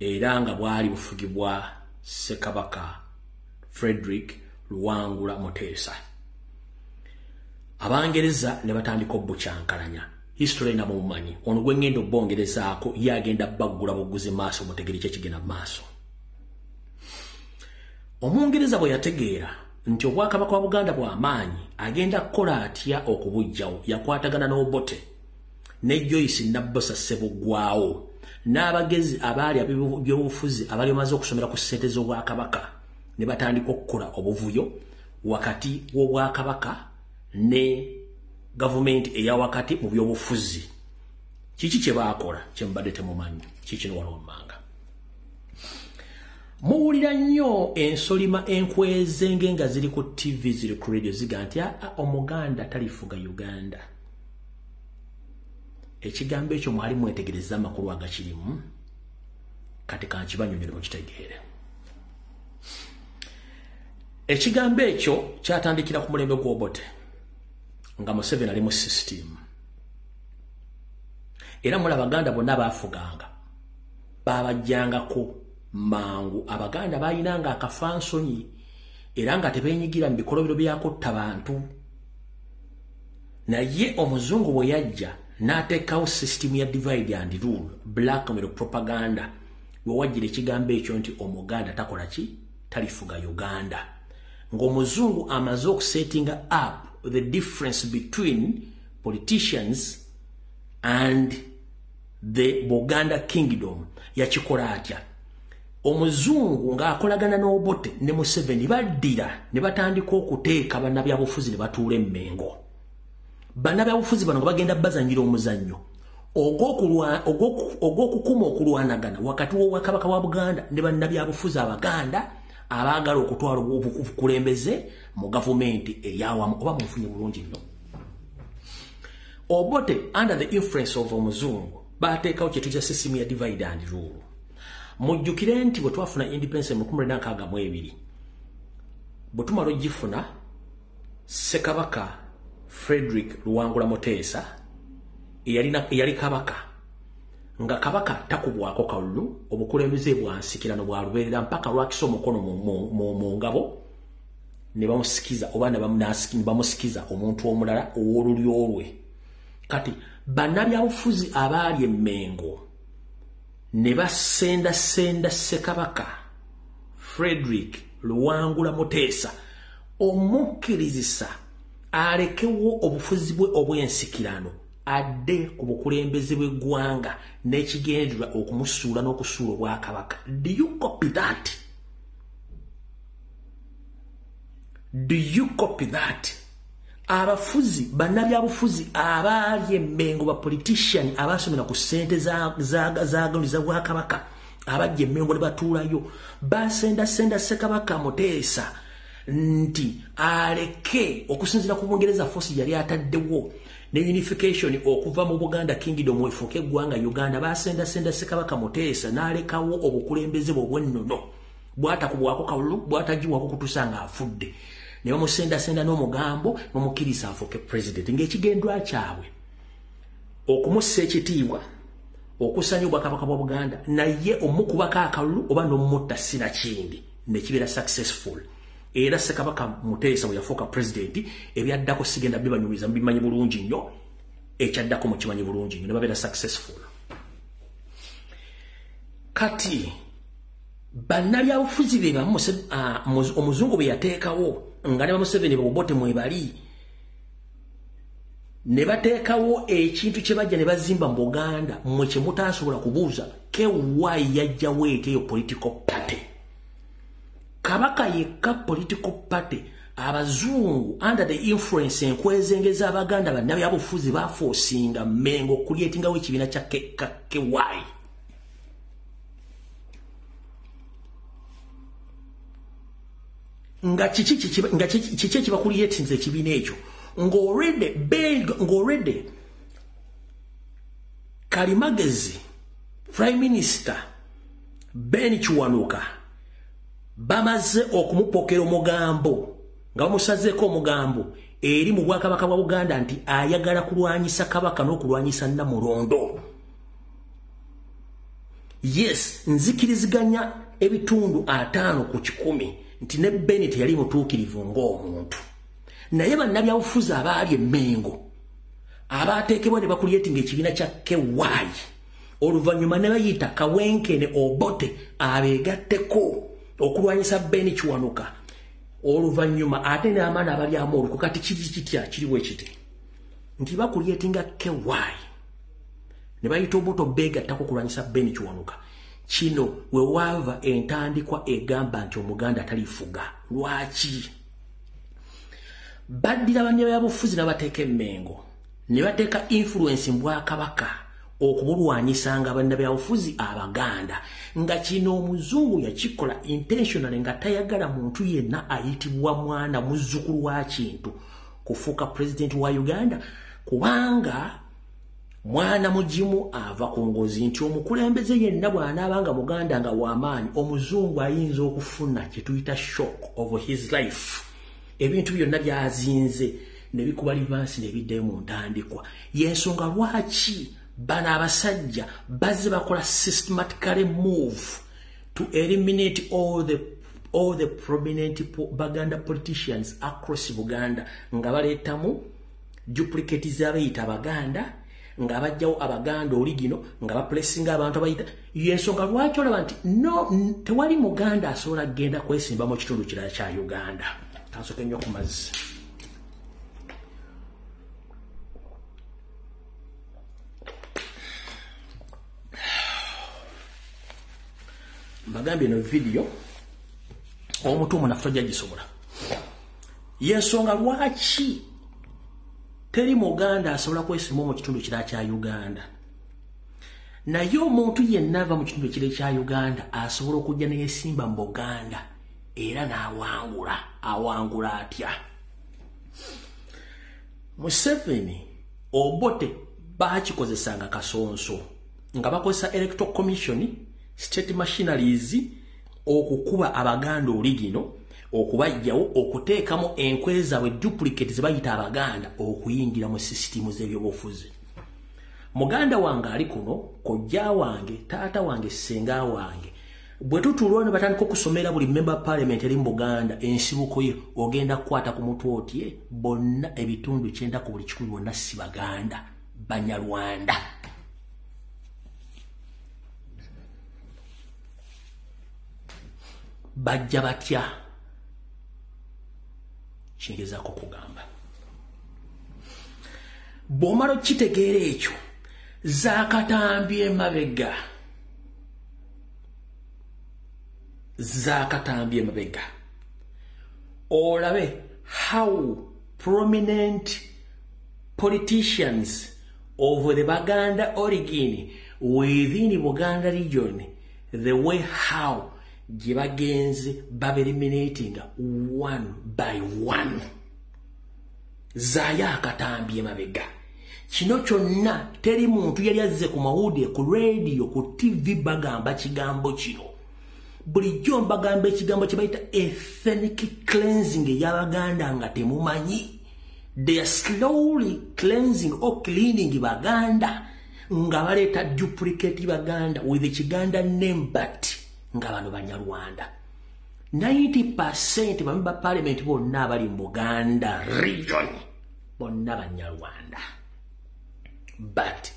era nga bwali bufugibwa ssekabaka frederick luwangula muteesa. Abangereza ne batandika obukyankalanya history na mumanyi ono gwe ngendo bongerezaako ye agenda baggula buguzi maaso mutegere kyekigenda maaso. Omungereza bwe yategeera nti obwakabaka wa buganda bw'amaanyi agenda kukola atya okubujjawo yakwatagana n'obote. Ne joyce nabbosa ssebuggwawo n'abagezi abaali ab'ebyobufuzi abaali bamaze okusomera ku ssente z'obwakabaka ne batandika okukola obuvuyo wakati w'obwakabaka ne gavumenti eya wakati mu byobufuzi. Kiki kye baakola kyemubadde temumanyi? Kikino wano wammanga muwulira nnyo ensolima enkwezenge nga ziri ku tv ziri ku radio ziga nti aa omuganda talifuga uganda. Ekigambo ekyo mwali mwetegereza amakulu agakirimu kati kankibanyonyere mukitegeere. Ekigambo ekyo kyatandikira ku mulembe gw'obote nga museveni ali mu sisitimu era muli abaganda bonna baafuganga. Babajjangako mangu. Abaganda bayinanga akafansonyi era nga tebenyigira mu bikolobero byakutta bantu. Naye omuzungu bwe yajja n'ateekawo sisitimu ya divide and rule blackmail propaganda. We wajjira ekigambo ekyo nti omuganda takola ki? Talifuga uganda. Ng'omuzungu amaze okusetinga up the difference between politicians and the buganda kingdom yakikola atya? Omuzungu ng'akolagana n'obote ne museveni baddira ne batandika okuteeka bannabyabufuzi ne batuula emmengo. Bannabyabufuzi bano nga bagenda bazanyira omuzannyo ogw'okukuma okulwanagana wakati w'obwakabaka wa buganda ne bannabyabufuzi abaganda abaagala okutwala obukulembeze mu gavumenti eyawamu oba munfunye bulungi nnyo. Obote under the influence of omuzungu bateekawo kyetuyita sisimu ya divide and rule. Mujjukire nti bwe twafuna independence mu 1962 bwe tumala ogifuna ssekabaka frederick luwangula muteesa eyali kabaka nga kabaka takubwako kalulu obukulembeze bwansikirano bwalubeerera mpaka lwakisa omukono mu ngabo ne bamusikiza oba ne bamusikiza omuntu omulala ow'olulyo lwe kati bannabyabufuzi abaali emmengo ne basendasenda ssekabaka frederick luwangula muteesa omukkirizisa alekewo obufuzi bwe obw'ensikirano adde ku bukulembeze bw'eggwanga n'ekigendererwa okumusuula n'okusuula obwakabaka. Do you copy that? Do you copy that? Abafuzi bannabyabufuzi abaali emmengo bapolitician abasomera ku ssente zagoni za bwakabaka abajja emmengo ne batuulayo basendasenda ssekabaka muteesa nti aleke okusinzira ku bungereza force yali ataddewo ne unification okuva mu buganda kingdom efuuka eggwanga uganda basendasenda ssekabaka muteesa n'alekawo obukulembeze bwe obwennono bwatakubwako kalulu bwatagiwako kutuusa nga afudde. Ne bamusendasenda n'omugambo bamukkiriza afuuke president. Ng'ekigendwa kyabwe okumussa ekitiibwa okusanya obwakabaka bwa buganda naye omukubako akalulu oba n'omutta sinakindi nekibeera successful era ssekabaka muteesa bwe yafuuka pulezidenti ebyaddako sigenda bibanyumiza mubimanyi bulungi nnyo. Ekyaddako mukimanyi bulungi nnyo ne babeera successful. Kati bannabyabufuzi be bamu omuzungu bwe yateekawo nga ne bamuseveni bobote mwebali ne bateekawo ekintu kye bajja ne bazimba mu buganda mwe kye mutasobola kubuuza kewayi yajjawo ekeyo political party kabaka yekka political party abazungu under the influence enkwezengeza abaganda bannabyabufuzi bafoosinga mengo okulyetingawo ekibiina kya kewayi nga kiki ekibakulyetinza ekibiina ekyo? Ng'olwedde kalimagezi prime minister ben kiwanuka bamaze okumupokera omugambo nga bamusazeeko omugambo eri mu bwakabaka bwa buganda nti ayagala kulwanyisa kabaka n'okulwanyisa namulondo yes nzikiriziganya ebitundu ataano ku kikumi nti ne beni teyali mutuukirivu ng'omuntu. Naye bannabyabufuzi abaali emmengo abaateekebwa ne bakulyetinga ekibiina kya kewaayi oluvannyuma ne bayita kawenkene obote abeegatteko okulwanyisa beni kiwanuka oluvannyuma ate n'amaana abalyamu oluku kati kiri kitya? Kiriwo ekiti nti bakulyetinga kewayi ne bayita obuto beegattako kulwanyisa beni kiwanuka. Kino we wava entandikwa egamba nti omuganda talifuga. Lwaki? Baddira bannabyabufuzi n'abateeka emmengo ne bateeka influensi mu bwakabaka okubulwanyisanga bannabyabufuzi abaganda. Nga kino omuzungu yakikola intentional nga tayagala muntu yenna ayitibwa mwana muzzukulu wa kintu. Kufuuka pulezidenti wa uganda kubanga mwana mugimu ava ku ngozi nti omukulembeze yenna bw'anaabanga muganda nga w'amaanyi omuzungu ayinza okufuna kye tuyita shock of his life. Ebintu byonna byazinze ne bikuba livansi ne biddayo mu ntandikwa. Yensonga lwaki bano abasajja bazze bakola systematically move to eliminate all the all the prominent baganda politicians across buganda. Nga baleetamu duplicate z'abayita abaganda nga bajjawo abaganda oli gino nga bapulesinga abantu abayita. Yensonga lwaki olaba nti no tewali muganda asobola kgenda kwesimba mu kitundu kirala kya uganda? Kansoke nnyo ku mazzi mbagambye eno vidiyo omutuumu nafe tojja gisobola. Yensonga lwaki teri muganda asobola kwesimba mu kitundu kira kya uganda? Naye omuntu yenna ava mu kitundu kire kya uganda asobola okujja neyesimba mu buganda era n'awangula awangula atya? Museveni obote bakikozesanga kasonso nga bakozesa electoral commission state machineries okukuba abaganda oli gino okubajjawo okuteekamu enkwe zaabwe duplicate ze bayita abaganda okuyingira mu sisitimu z'ebyobufuzi. Muganda wange ali kuno kojja wange taata wange senga wange bwe tutuulwa ne batandika okusomera buli member parliament eri mu buganda ensibuko ye ogenda kukwata ku mutwe otye bonna ebitundu kyenda ku buli kikumi bonna si baganda banyarwanda bajja batya? Kingezaako kugamba. Bw'omala okitegeera ekyo zaakatambye emabega. Zaakatambye emabega. Olabe how prominent politicians of the baganda origin within buganda region the way how gye bagenze babeliminatinga one by one. Zaayo akatambye emabega kino kyonna teri muntu yali azze ku mawulire ku rediyo ku tv bagamba kigambo kino. Bulijjo mbagamba ekigambo kye bayita ethnic cleansing ey'abaganda nga temumanyi. They are slowly cleansing or cleaning baganda nga baleeta duplicate baganda with kiganda name but nga bano banyarwanda 90 bami ba parliament bonna abali mu buganda region bonna banyarwanda but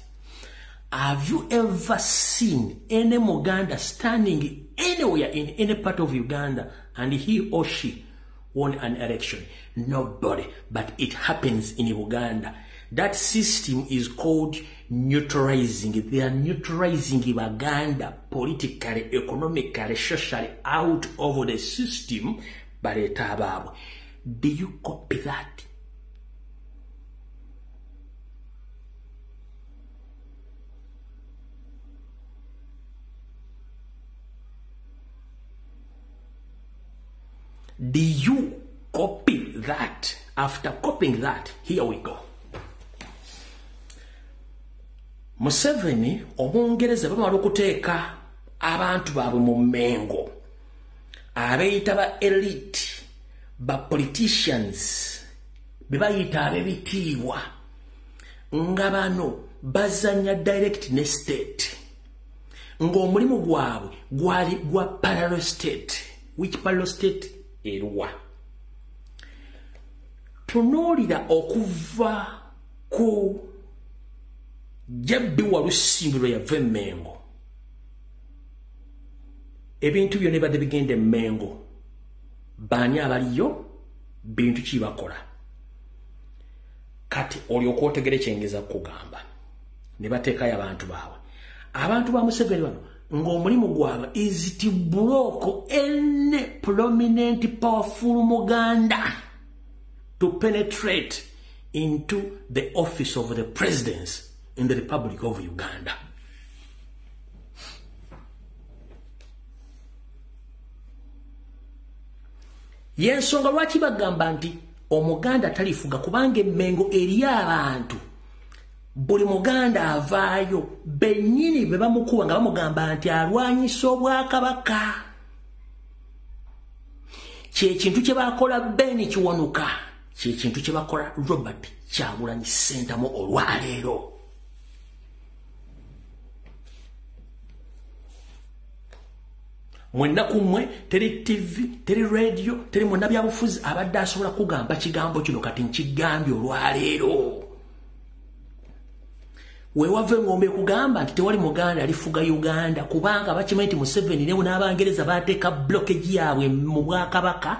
have you ever seen any muganda standing anywhere in any part of uganda and he or she won an election? Nobody. But it happens in uganda that system is called neutralizing. They are neutralizing baganda politically economically socially out of the system baleeta abaabwe do you copy that? Do you copy that? After copying that here we go museveni omwongereza bamala okuteeka abantu baabwe mu mmengo. Abeeyita ba elite ba politicians be bayita ab'ebitiibwa nga bano bazanya direct ne state. Ng'omulimu gwabwe gwali gwa parallel state. Which parallel state? Eruwa tunuulira okuva ku jabbi walusimbirwa yava emmengo ebintu byonna ebadde bigenda emmengo baani abaliyo? Bintu ki bakola? Kati olyoka otegere kyengeza kugamba ne bateekayo abantu baabwe. Abantu ba museveni bano ng'omulimu gwabwe is to block any prominent powerful muganda to penetrate into the office of the presidents in the republic of uganda. Yensonga lwaki bagamba nti omuganda talifuga kubanga emmengo eriyo abantu? Buli muganda avaayo bennyini be bamukuba nga bamugamba nti alwanyisa obwakabaka. Kyekintu kye bakola beni kiwanuka kyekintu kye bakola robert kyagulanyi sentamu olwaleero mwenna kummwe teri tv teri radio teri mwonna byabufuzi abadde asobola kugamba kigambo kino kati nkigambye olwaleero. Wewava engombe kugamba nti tewali muganda alifuga uganda kubanga bakimanyi nti museveni ne n'abangereza bateeka blockage yaabwe mu bwakabaka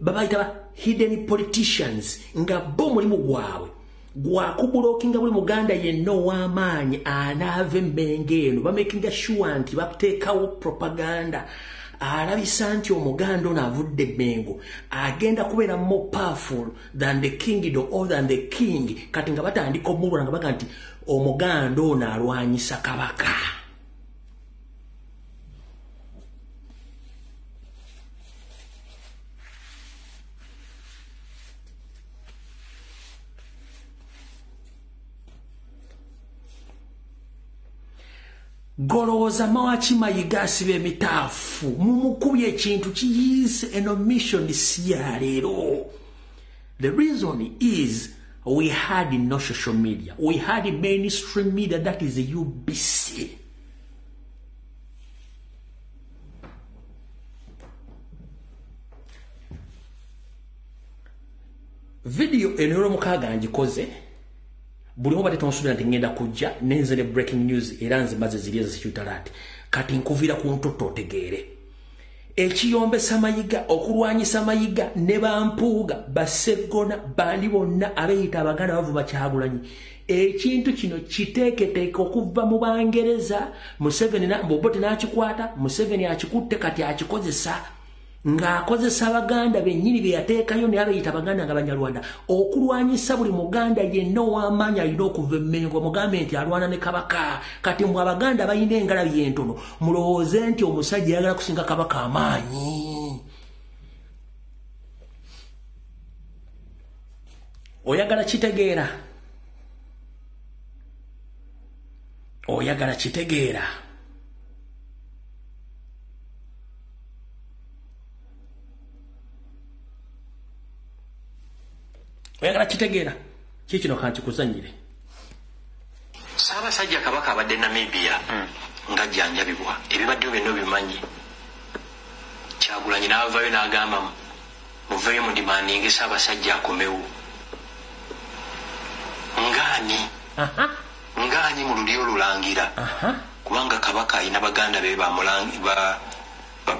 babayita ba hidden politicians nga bo omulimu gwabwe gwakubulokinga buli muganda yenna ow'amaanyi anaava emmenge eno bamakinga sure nti bateekawo propaganda. Alabisa nti omuganda ono avudde emmengo agenda kubeera more powerful than the kingdom or than the king. Kati nga batandika omulwana nga baga nti omuganda ono alwanyisa kabaka golowooza mawaki mayiga asiba emitaafu mumukubye ekintu kiyise eno mission si ya leero the reason is we had no social media. We had mainstream media that is ubc vidiyo eno olwomukaaga ngikoze buli oba tetonsubira nti ngenda kujja nenze ne breaking news era nze maze ziri ezisikyutalat kati nkuviira ku ntoto otegeere. Ekiyombesa mayiga okulwanyisa mayiga ne bampuuga baseggona bandi bonna abeeyita abaganda bavuba kyagulanyi. Ekintu kino kiteeketeeke okuva mu bangereza museveni mbobote n'akikwata museveni akikutte kati akikozesa ng'akozesa abaganda bennyini be yateekayo naye abeeyita abaganda nga banyarwanda. Okulwanyisa buli muganda yenna ow'amaanyi alina okuva emmengo mugambe nti alwana ne kabaka. Kati mwe abaganda balina engalabi entono mulowooze nti omusajja yagala kusinga kabaka amaanyi. Oyagala kitegeera? Oyagala kitegeera oyagala kitegeera kikino kankikuzanyire saabasajja kabaka abadde namibia nga jjanjabibwa. Ebibaddeyo byonna obimanyi. Kyagulanyi n'avayo n'agamba muveeyo mundimandinge saabasajja akomewo. Ngaani ngaani mu luli olulangira kubanga kabaka alina baganda be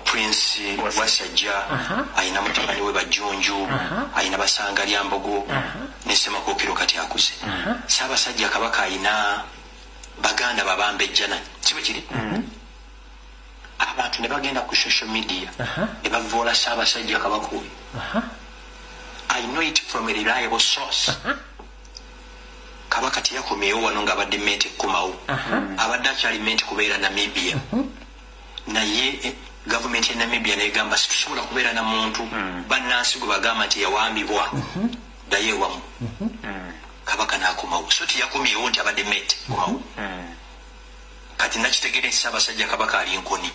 prince wasajja ayina mutabani we bajunju ayina basanga lyambogo nesemakokero kati akuze. Saabasajja kabaka ayina baganda babambejjana kibe kiri? Abantu ne bagenda ku social media ne bavoola saabasajja kabaka oyo. I know it from a reliable source. Kabaka teyakomyewo wano ngaabadde mente ekkomawo abadde akyali mente kubeera namibia. Naye gavumenti ya namibia negamba situsobola kubeera na muntu. Bannansi gwe bagamba nti yawambibwa. Ddayo ewamu. Kabaka nakomawo. So tiyakomyewo nti abadde mente komawo. Kati nakitegere nti saabasajja kabaka ali nkoni.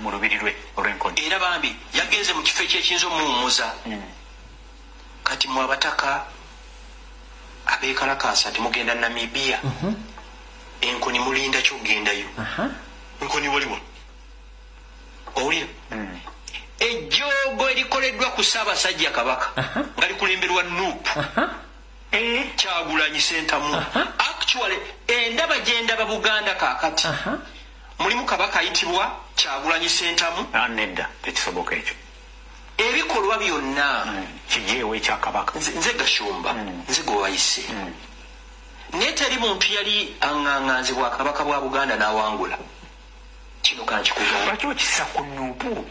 Mu lubiri lwe olwenkoni. Era bambi yagenze mu kifo ekyekiyinza omuwumuza kati mwe abataka abekalakasa temugenda namibia enkoni mulinda kyogendayo. Enkoni waliwo owulira ejjoogo erikoleddwa ku ssaabasajja kabaka nga likulemberwa nuupu. Kyagulanyi sentamu actually endaba gyendaba buganda kakati mulimu kabaka ayitibwa kyagulanyi sentamu nedda tekisoboka ekyo. Ebikolwa byonna. Kijeewo ekyakabaka nze nze gashumba nze gwe wayise. Naye teri muntu yali aŋŋaŋŋanzibwa kabaka bwa buganda n'awangula kino kankikugamba lwaki okisa ku nuupu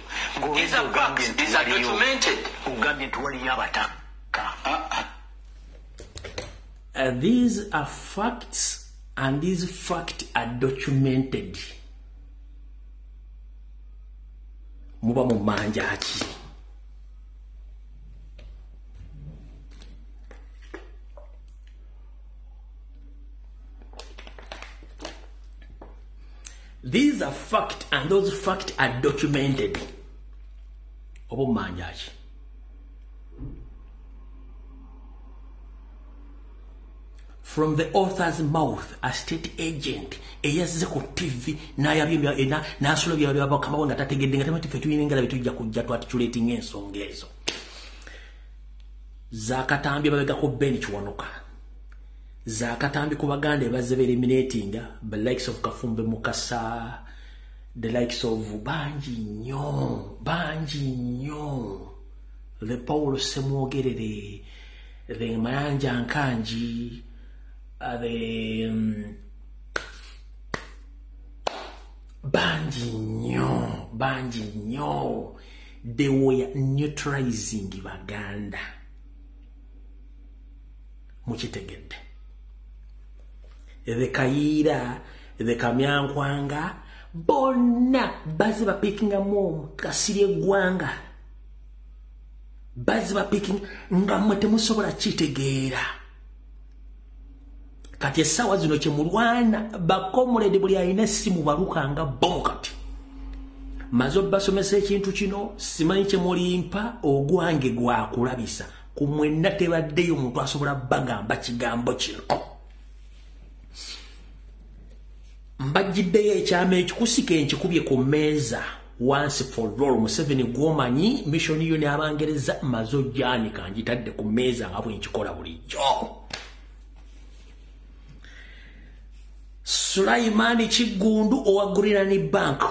These are facts. These are documented. ogambye nti waliyo abataka Uh, these are facts and these facts are documented muba mu manja ki these are fact and those facts are documented. Oba mu manja ki from the author's mouth a state agent eyazze ku tv nasula byabakamawe nga tategedde nga temati fe tulina engala byetujja kujja twatitulatinga ensonga ezo. Zakatambye babegako ben kiwanuka zakatambye ku baganda ebazze bereminatinga the likes of kafumbe mukasa the likes of bangi nnyo bangi nnyo the paul semwogerere the mayanja nkanji uh, the um, bangi nnyo bangi nnyo they were neutralizing baganda. Mukitegedde the kayiira the kamyankwanga bonna bazze bapikingamu kasiri eggwanga. Bazze bapikinga nga mmwe temusobola kitegeera. Kati essaawa zino kyemulwana bakomulede buli alina essimu balukanga bomu kati. Maze obasomesa ekintu kino simanyi kyemulimpa ogwange gwakulabisa. Ku mwenna tebaddeyo omuntu asobola bagamba kigambo kino mbagiddeyo ekyama ekikusika enkikubye ku mmeeza. Once for all museveni gwomanyi missioni yo n'abangereza maze ojjanika ngitadde ku mmeeza nga bwenkikola bulijjo. Sulaimani kiggundu owa greenani bank.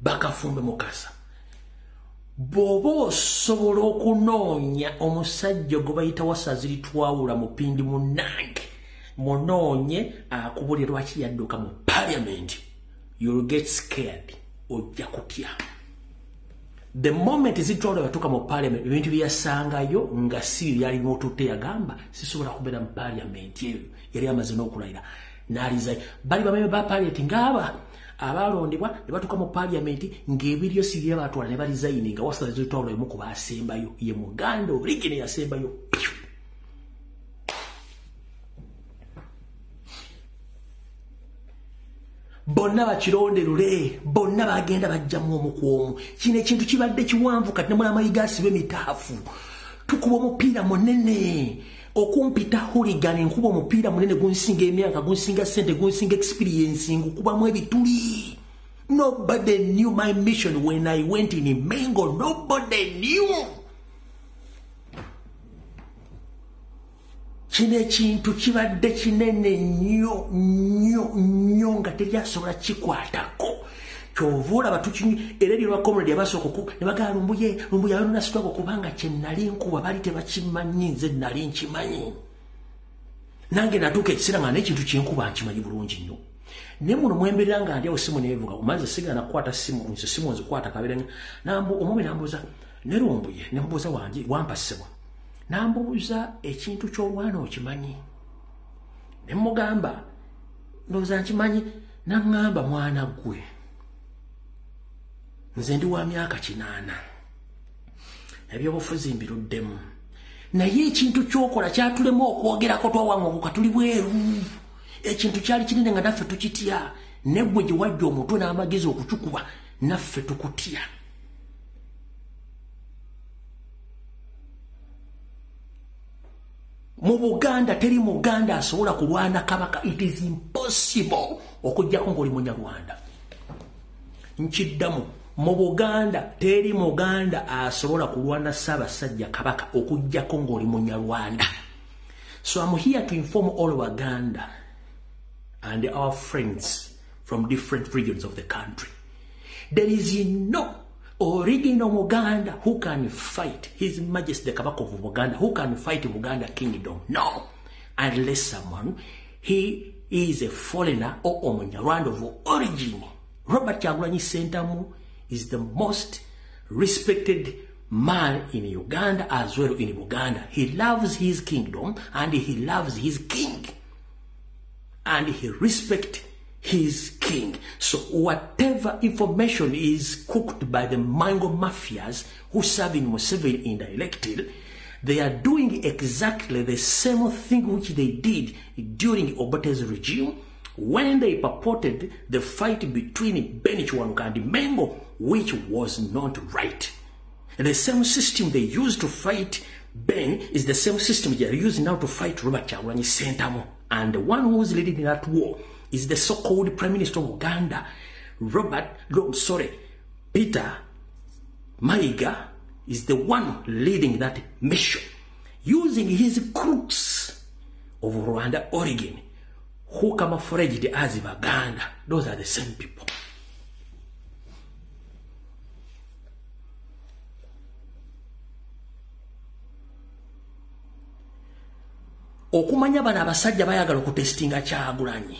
Bakafumbe mukasa bw'oba osobola okunoonya omusajja gwe bayita wasaziri twawula mupindi munange munoonye akubulye lwaki yadduka mu paliament you'll get scared. Ojja kutya. The moment zitwawula batuuka mu paliament ebintu byeyasangayo nga si byalina otutte yagamba sisobola kubeera mu paliament eyo yali amaze n'okulayira n'alizayo bali bameme ba paliament ngaaba abalondebwa ne batuuka mu paliament ng'ebiryo si bye batwala ne balizayini nga wasaza zitwawula emu ku basembayo. Ye muganda origine yasembayo. Bonna bakironderule bonna bagenda bajjamu omu ku omu kino ekintu kibadde kiwanvu kati nemulamayiga asiba emitaafu tukuba omupiira munene okumpita holigan nkuba omupiira munene gunsinga emyaka gunsinga sente gunsinga experience ngukubamu ebituli nobody knew my mission when i went in mengo. Nobody knew. Kino ekintu kibadde kinene nnyo nnyo nnyo nga teryasobola kikwatako kyova olaba tukinyi era eryo lwa comrade abasooka ne bagala lumbuye lumbuye alonasitwako kubanga kyenali nkuba bali tebakimanyi nze nali nkimanyi. Nange natuuka ekiseera nga nekintu kyenkuba nkimanyi bulungi nnyo. Naye muno mwemberera nga ndi awo simu nevuga omanze sigala nakukwata simu nze simu nzikwata kabere nambu omwami nambuuza ne lumbuye? Nemubuuza wange wampasibwa nambuuza ekintu ky'olwana okimanyi? Ne mugamba ndowooza nkimanyi? Naŋŋamba mwana ggwe nze ndi wa myaka kinaana. Ebyobufuzi mbiruddemu. Naye ekintu kyokola kyatulemu okwogerako twawanguka tuli bweru. Ekintu kyali kinene nga naffe tukitya neggwe gye wajja omutwe n'amagezi okukikuba naffe tukutya. Mu buganda teri muganda asobola kulwana kabaka it is impossible okugjako ngaoli munyarwanda. Nkiddamu mu buganda teri muganda asobola kulwana ssaabasajja kabaka okugjako ngaoli munyarwanda so i'm here to inform all waganda and our friends from different regions of the country there is no original Buganda who can fight His Majesty the Kabaka of Buganda, who can fight Buganda kingdom. No, unless someone he is a foreigner or Omunyarwanda of origin. Robert Chagulanyi Sentamu is the most respected man in Uganda as well in Buganda. He loves his kingdom and he loves his king. And he respects his king. So whatever information is cooked by the Mango mafias who serve in Museveni indirectly, they are doing exactly the same thing which they did during Obote's regime when they purported the fight between Benichwanuka and Mengo, which was not right. The same system they used to fight Ben is the same system they are using now to fight Robert Chagulanyi Sentamu. And the one who is leading that war is the so-called Prime Minister of Uganda, Robert, no, sorry, Peter Maiga is the one leading that mission, using his crooks of Rwanda, Oregon, who camouflaged as Baganda. Those are the same people. Okumanya bano abasajja bayagala okutesitinga kyagulanyi.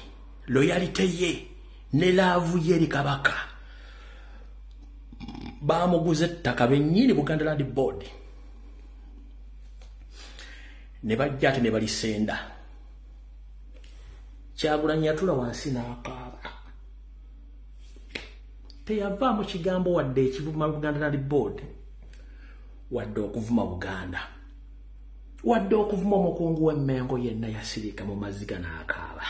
Loyalite ye ne laavu ye eri kabaka. Bamuguza ettaka bennyini buganda land board. Ne bajja ate ne balisenda. Kyagulanyi yatula wansi n'akaaba. Teyavaamu kigambo wadde ekivuma buganda land board wadde okuvuma buganda wadde okuvuma omukungu w'emmengo yenna yasirika mu maziga n'akaaba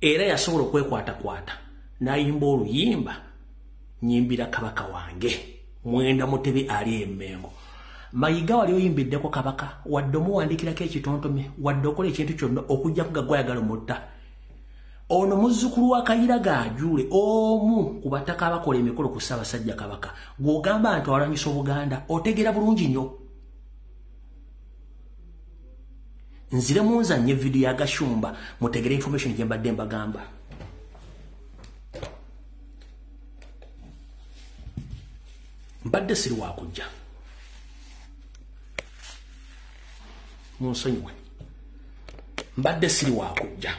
era yasobola okwekwatakwata n'ayimba oluyimba nyimbira kabaka wange mwenda mutebe ali emmengo. Mayiga wali oyimbiddeko kabaka wadde omuwandikirako ekitontome wadde okola ekintu kyonna okujja kugagwayagala mutta ono muzzukulu wa kayira gaajule omu ku bataka abakola emikolo ku ssaabasajja kabaka gw'ogamba nti alwanyisa obuganda otegera bulungi nnyo nzire munzanye vidiyo ya gashumba mutegere information gye mbadde mbagamba. Mbadde siri wakujja munsonyiwe. Mbadde siri wakujja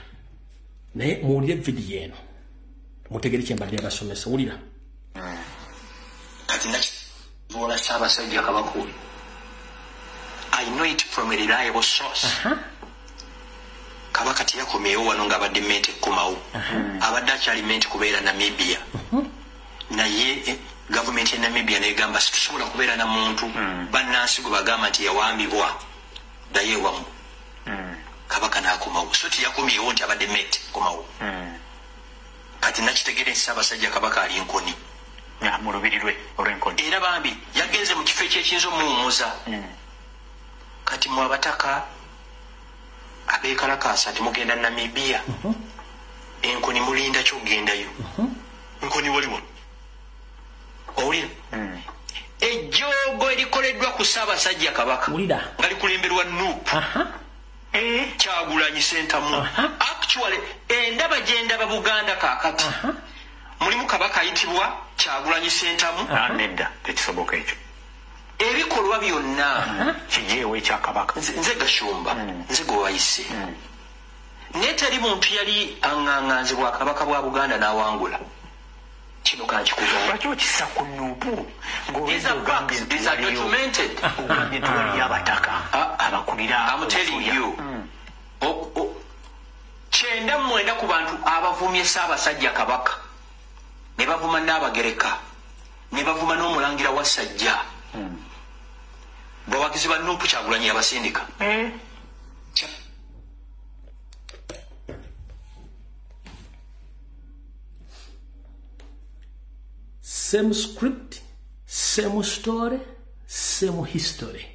naye muwulire vidiyo eno. Mutegere kye mbadde mbasomesa. Wulira. Kati nakivola ssaabasajja kabaka oyo i know it from a reliable source. Kabaka teyakomyewo wano ng'abadde mente ekkomawo abadde akyali mente kubeera namibia. Naye eh, gavumenti ya namibia negamba situsobola kubeera na muntu. Bannansi gwe bagamba nti yawambibwa. Ddayo ewamu kabaka n'akomawo. So teyakomyewo nti abadde mente ekkomawo kati nakitegere nti ssaabasajja kabaka ali nkoni. Ya, mu lubiri lwe olw'enkoni. Era bambi yagenze mu kifo ekyekiyinza omuwumuza kati mwe abataka abekalakasa timugenda namibia. Enkoni mulinda kyogendayo. Nkoni waliwo. Owulira? Ejjoogo erikoleddwa ku ssaabasajja kabaka. Nga likulemberwa nuupu. Aha. Kyagulanyi sentamu. Actually endaba gyendaba buganda kakati mulimu kabaka ayitibwa kyagulanyi sentamu. Ah, nedda. Tekisoboka ekyo ebikolwa byonna. Kijeewo ekyakabaka nze gashumba. Nze gwe wayise. Naye teri muntu yali aŋŋaŋŋanzibwa kabaka bwa buganda n'awangula. Kino kankikuva lwaki okisa ku nuupu These are facts. These are documented. ogambye nti waliyo abataka Ah, abakulira o- kyenda mwenda ku bantu abavumye ssaabasajja kabaka. Ne bavuma n'abagereka ne bavuma n'omulangira wa sajja bawagizi ba nuupu kyagulanyi yabasindika Kya- Same script, same story, same history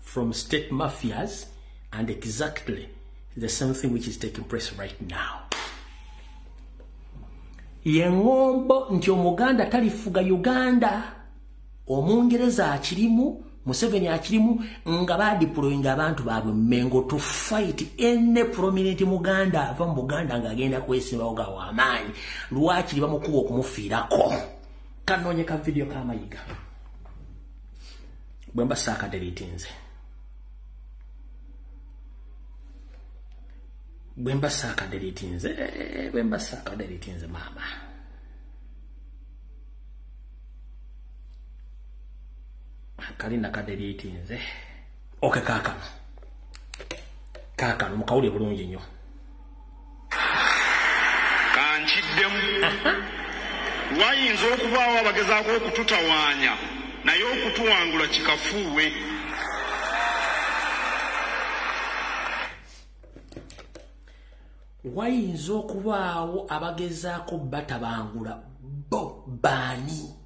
from state mafias, and exactly the same thing which is taking place right now. yeŋŋombo nti omuganda talifuga uganda omungereza akirimu museveni akirimu nga badiployinga abantu baabwe mmengo to fight ene prominent muganda ava mu buganda ng'agenda kwesimbawo ga wamaanyi lwakiri bamukuba okumufiirako? Kanoonye ka vidiyo kamayiga bwe mba saakaderitinze bwe mba saakaderitinze bwe mba saakaderitinze maama kali nakaderitinze oke kaakano kaakano mukawulire bulungi nnyo. Kankiddemu. Wayinza okubaawo abagezaako okututawaanya naye okutuwangula kikafuuwe. Wayinza okubaawo abagezaako batabangula bo baani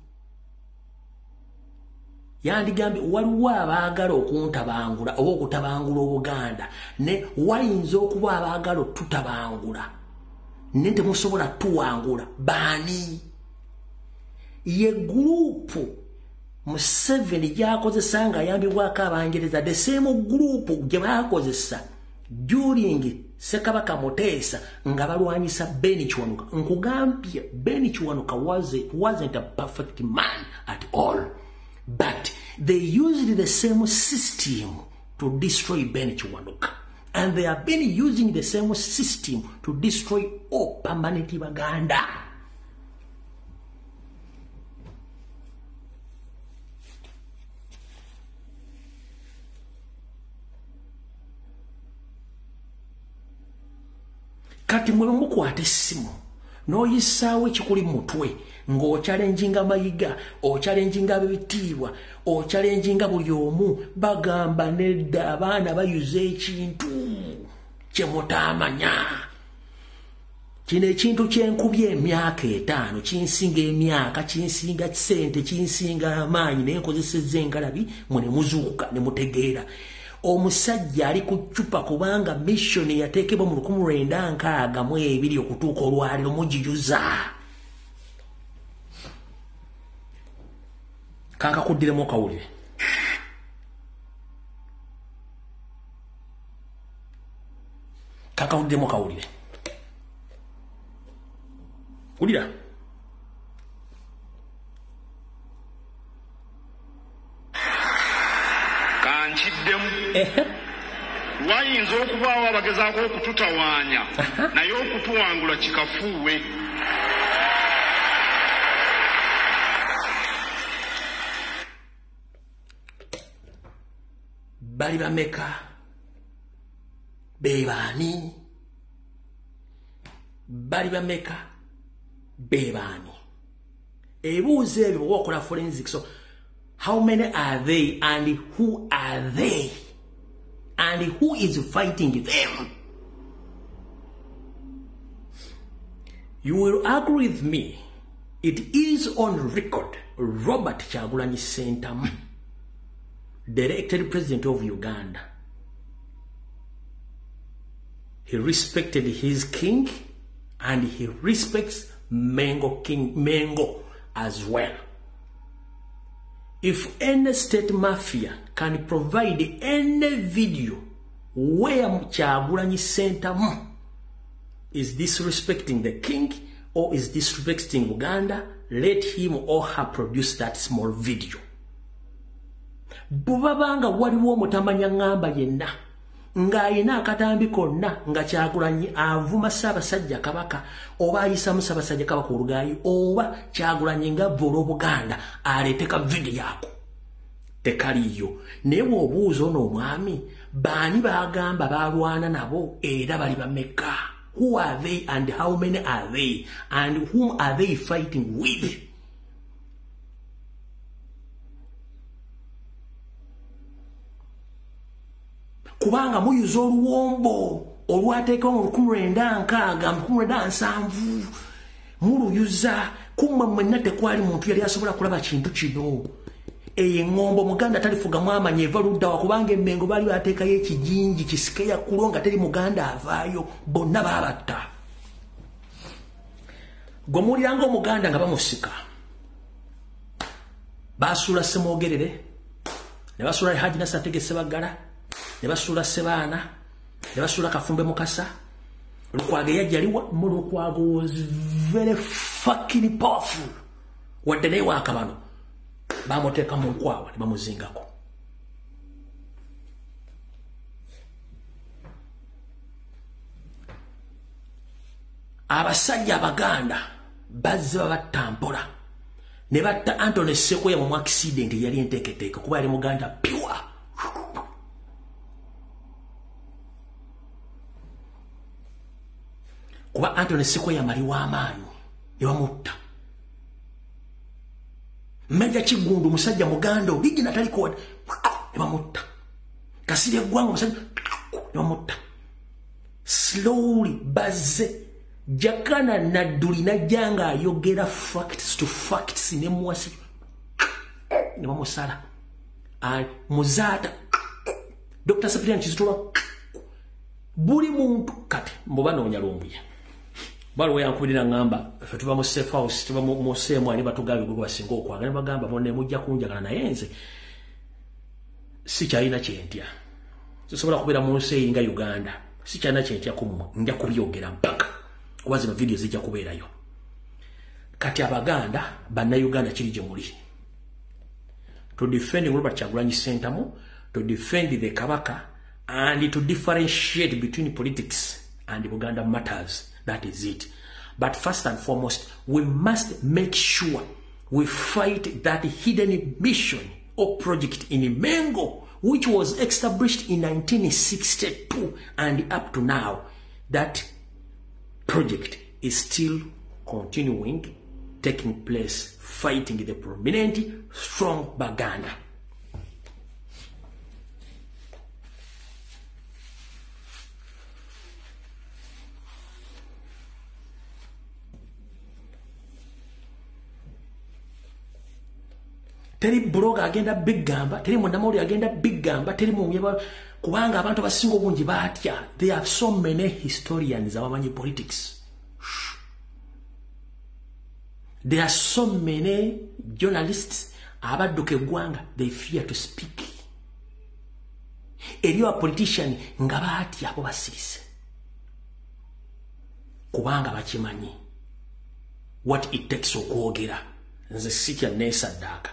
yandigambye waliwo abaagala okuntabangula oba okutabangula obuganda ne wayinza okuba abaagala otutabangula ne temusobola tuwangula baani? Ye gurupu museveni gyakozesa nga ayambibwako abangereza the same gurupu gye baakozesa during sekabaka muteesa nga balwanyisa beni kiwanuka. Nkugambye beni kiwanuka wasn't a perfect man at all but they used the same system to destroy Ben Chiwanuka. And they have been using the same system to destroy all permanent Baganda. kati mwe mukwata essimu n'oyisaawo ekikuli mutwe ng'okyalenjinga mayiga okyalenjinga ab'ebitiibwa okyalenjinga buli omu bagamba nedda abaana bayuza ekintu kyemutaamanya kino ekintu kyenkubya emyaka etaano kinsinga emyaka kinsinga sente kinsinga amaanyi naye nkozesezza engalabi mwe ne mutegeera. Omusajja ali ku ccupa kubanga missioni yateekebwa mu 1962 mu ebiri okutuuka olwaliro mugiyuza kankakuddiremu okawulire kankakuddiremu okawulire wulira kankiddemu wayinza okubaawo abagezaako okututawaanya. Naye okutuwangula kikafuuwe bali bameka be baani. Bali bameka be baani. Ebibuuzo ebyo bwe wakola forensic so how many are they and who are they? And who is fighting them? You will agree with me it is on record. Robert kyagulanyi sentamu the elected president of uganda he respected his king and he respects mengo king mengo as well if any state mafia can provide any video where Kyagulanyi Sentamu is disrespecting the king or is disrespecting Uganda, let him or her produce that small video. Bwebabanga waliwo omutamanya ŋŋamba yenna ng'ayina akatambi konna nga kyagulanyi avuma ssaabasajja kabaka oba ayisamu ssaabasajja kabaka olugaayi oba kyagulanyi nga vva olw'obuganda aleete ka vidiyo ako tekaliyo naye bw'obuuza ono omwami baani baagamba balwana nabo era bali bameka who are they and how many are they? And whom are they fighting with kubanga muyuza oluwombo olwateekawo mu lukumi lwenda nkaaga mu lukumi lwenda nsanvu. Muluyuza kumwe mwenna tekwali muntu yali asobola kulaba kintu kino. Eyo eŋŋombo muganda talifugamu amanya eva luddawa kubanga emmengo baali bateekayo ekijinji kisike yakkulo nga teri muganda avaayo bonna baabatta. Gwe muwuliranga omuganda nga bamusika baasuula semwogerere ne basuula haji nasatege sebagala ne basuula sebaana ne basuula kafumbe mukasa lukwago eyajjaliwa mu lukwago was very fucking powerful. Wadde naye waaka bano bamuteeka mu nkwawa ne bamuzingako. Abasajja abaganda bazze babatampola ne batta antony sekoya mu accident yali enteeketeeke kuba yali muganda pure kuba antony sekoya mali w'amaanyi ne bamutta mmeja kigundu musajja muganda oligina taliko ne bamutta kasiri eggwanga musajja ne bamutta slowly bazze. Jakana nadduli najja nga ayogera facts to facts ne muwasi ne bamusala. Muzaata. Dr sapirian kizitola buli muntu kati mbuba noonya lumbuya baliwo yankubirira ŋŋamba fe tuva mu safe house tuva mu seemu ani batugambe gwe basinga okwanga ne bagamba bonna mujja kunjagala naye nze sikyalina kyentya. Sisobola kubeera mu nsi eyinga uganda. Sikyalina kyentya kummwe nja kubyogera mpaka. Kuba zino vidiyo zijja kubeerayo. Kati abaganda bannayuganda kiri gye muli. To defend robert kyagulanyi sentamu to defend the kabaka and to differentiate between politics and buganda matters that is it but first and foremost we must make sure we fight that hidden mission or project in mengo which was established in 1962 and up to now that project is still continuing, taking place, fighting the prominent, strong Baganda. Teri buloga agenda bigamba teri munamawuli agenda bigamba teri muyeba kubanga abantu abasinga obungi batya there are so many historians abamanyi politics. There are so many journalists abadduka eggwanga they fear to speak. Eri abapolitician nga batya abo basirise kubanga bakimanyi what it takes okwogera. Nze sitya neesaddaaka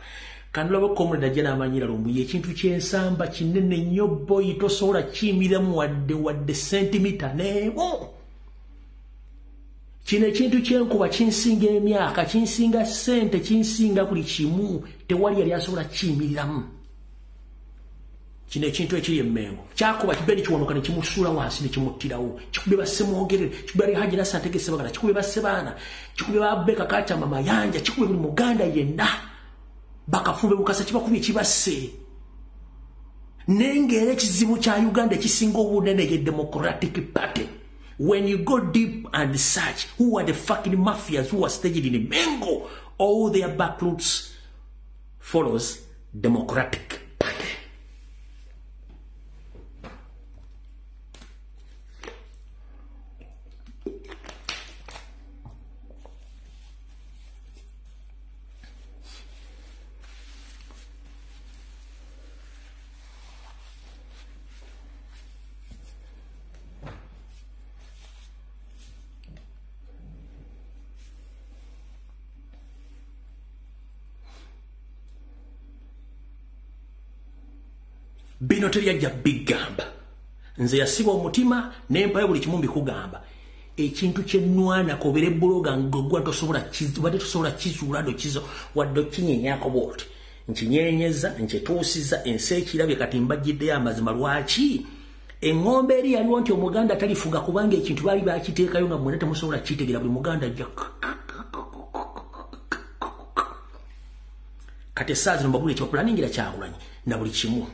kandulabe komuleda gye namanyira lumbuye ekintu kyensamba kinene nnyo boyi tosobola kiyimiramu wadde wadde sentimita neemo kino ekintu kyenkuba kinsinga emyaka kinsinga sente kinsinga buli kimu tewali yali asobola kiyimiriramu kino ekintu ekiri emmengo kyakuba kibe nikiwonoka nekimusuula wansi nekimuttirawo kikubye basemwogerere kikubye ali haji nasantegesebagala kikubye basebaana kikubye babeka kakyama mayanja kikubye buli muganda yenna bakafumbe mukasa kibakubye kibasse nengeera ekizibu kya uganda ekisinga obunene ye democratic party. When you go deep and search who are the fucking mafias who are staged in mengo all their backroots follows democratic party bino tebyajja bigamba nze yasiba omutima nempayo buli kimu mbikugamba ekintu kyenwanako obere buloga tosobola wadde tosobola kizuula dokizo wadde okinyenyako bwoti nkinyenyeza nkituusiza ensi ekirabye kati mbajjiddeyo amazima lwaki eŋŋombe eri yaliwo nti omuganda talifuga kubanga ekintu baali bakiteekayo nga mwena temusobola kitegera buli muganda ajja kati esaazi nombagula ekyopulaningira kyagulanyi na buli kimu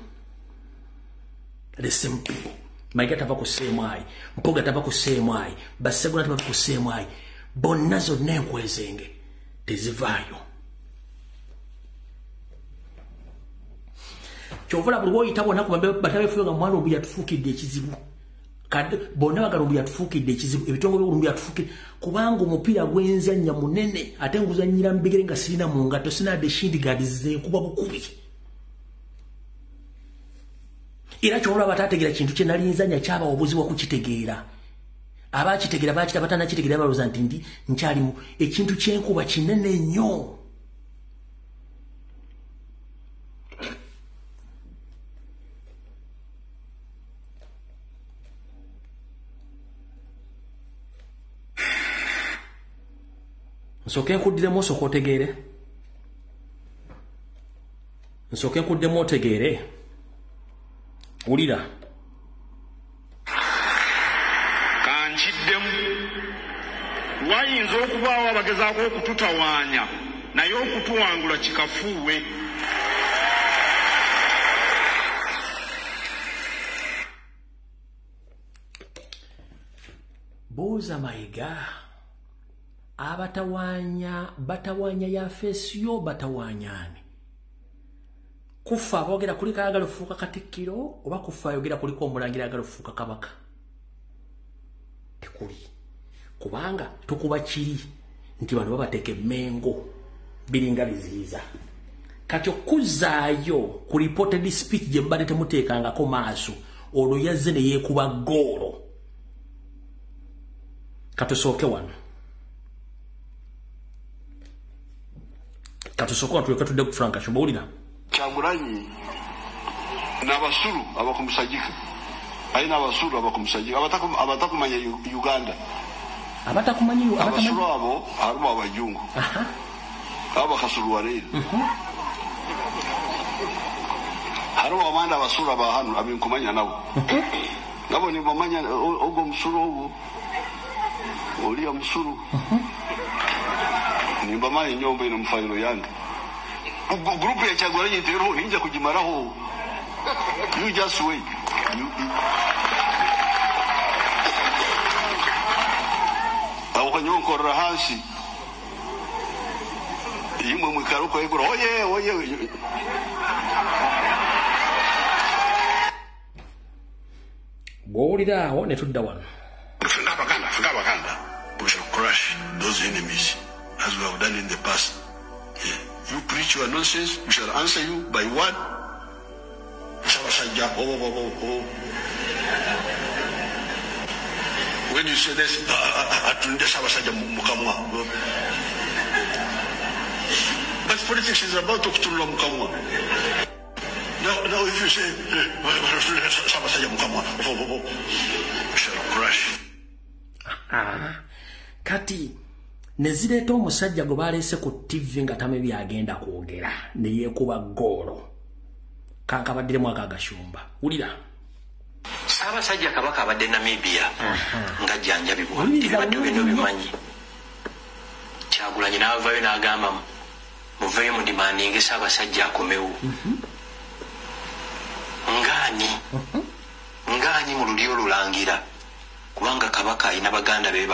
the same people mayiga tava ku seemwayi mpuga tava ku seemwayi basegula tava ku seemwayi bonna zonna enkwezenge tezivaayo kyovula buli woyita bonna kubatabefuyo nga mwana obu yatufuukidde ekizibu kadde bonna bagala obu yatufuukidde ekizibu ebitongole olumbu yatufuukidde kubanga omupiira gwenzanya munene. Ate nguzanyira mubigere nga sirina mu ngatto sinadde shindigadi zenkuba bukubi era kyobola batategeera kintu kye nalinzanya kyabawa obuzibu okukitegeera. Abakitegeera bakita batanakitegeera balowooza nti ndi nkyalimu ekintu kyenkuba kinene nnyo. Nsooke nkuddiremu osooka otegeere. Nsooke nkuddemu otegeere wulira kankiddemu. Wayinza okubaawo abagezaako okututawaanya naye okutuwangula kikafuuwe. Buuza mayiga abatawaanya batawaanya yafeesiyo batawaanyaani kufa aboogera kuliko ayagala okufuuka katikkiro oba kufa ayogera kuliko omulangira ayagala okufuuka kabaka? Tekuli. Kubanga tukuba kiri nti bano babateeka emmengo biringa biziyiza. Kati okuzaayo ku reported speech gye mubadde temuteekangako maaso olwo yazze ne yeekuba goolo katusooke wano. Katusooke wano tuleke tudde ku franka kyobawulira Kyagulanyi. Ni abasuru abakumusagika ari ni abataku abataku manya uganda. Abataku manya abatakumanya abasuru abo harimo abajungu. Aha. Mhm. Aba abo bakasuruwa rero hariho abandi abasura ba hano abinkumanya nabo. Mhm. Nabo nibamanya ubwo musuru ubu uriya musuru mhm. nimbamanya inyombo ino yangu mhm gurupu ya kyagulanyi nteeroho ninja kugimaraho you just wait You- you- aho kanyonkorera hansi imwe mwikara ukwegura oye oye bw'owulira awo ne tudda wano Fenga Abaganda, Fenga Abaganda. We shall crush those enemies as we have done in the past. Yeah. You preach your nonsense, we shall answer you by what? Oh oh, oh, oh, oh. When you say this, ah, ah, ah, atunde Shabasajja mukamwa. But politics is about okutulula mukamwa. Now, now if you say, eh, eh, eh oh, oh, oh. we shall crush. Ah, kati ne zireeta omusajja gwe baleese ku tv nga tame byagenda kwogera ne yeekuba goolo kankabaddiremu ako agashumba. Wulira. Saabasajja kabaka abadde namibia nga jjanjabibwa. Ebibadde byonna bulungi. obimanyi. Kyagulanyi n'avayo n'agamba mu- muveeyo mudimandinga saabasajja akomewo. Ngaani? Ngaani mu luli olulangira kubanga kabaka alina baganda be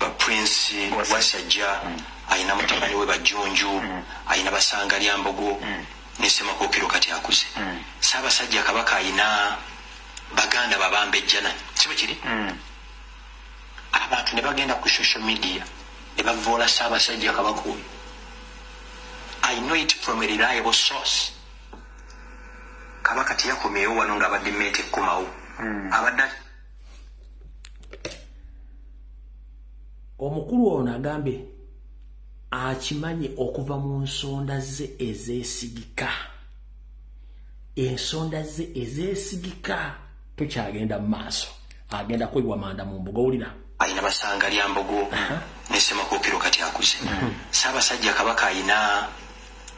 bamulangi- ba ba prince wasajja alina mutabani we bajunju alina basanga lyambogo nesemakookero kati akuze. Saabasajja kabaka alina baganda babambejjana si bwe kiri? Abantu ne bagenda ku social media ne bavoola saabasajja kabaka oyo. I know it from a reliable source. Kabaka teyakomyewo wano ng'abadde meeta ekkomawo. Abadde omukulu ono agambye akimanyi okuva mu nsonda ze ezeesigika. Ensonda ze ezeesigika tokyagenda mu maaso agenda kwebwa manda mu mbuga owulira. Alina basanga lyambogo nesemakookero kati akuze. Saabasajja kabaka alina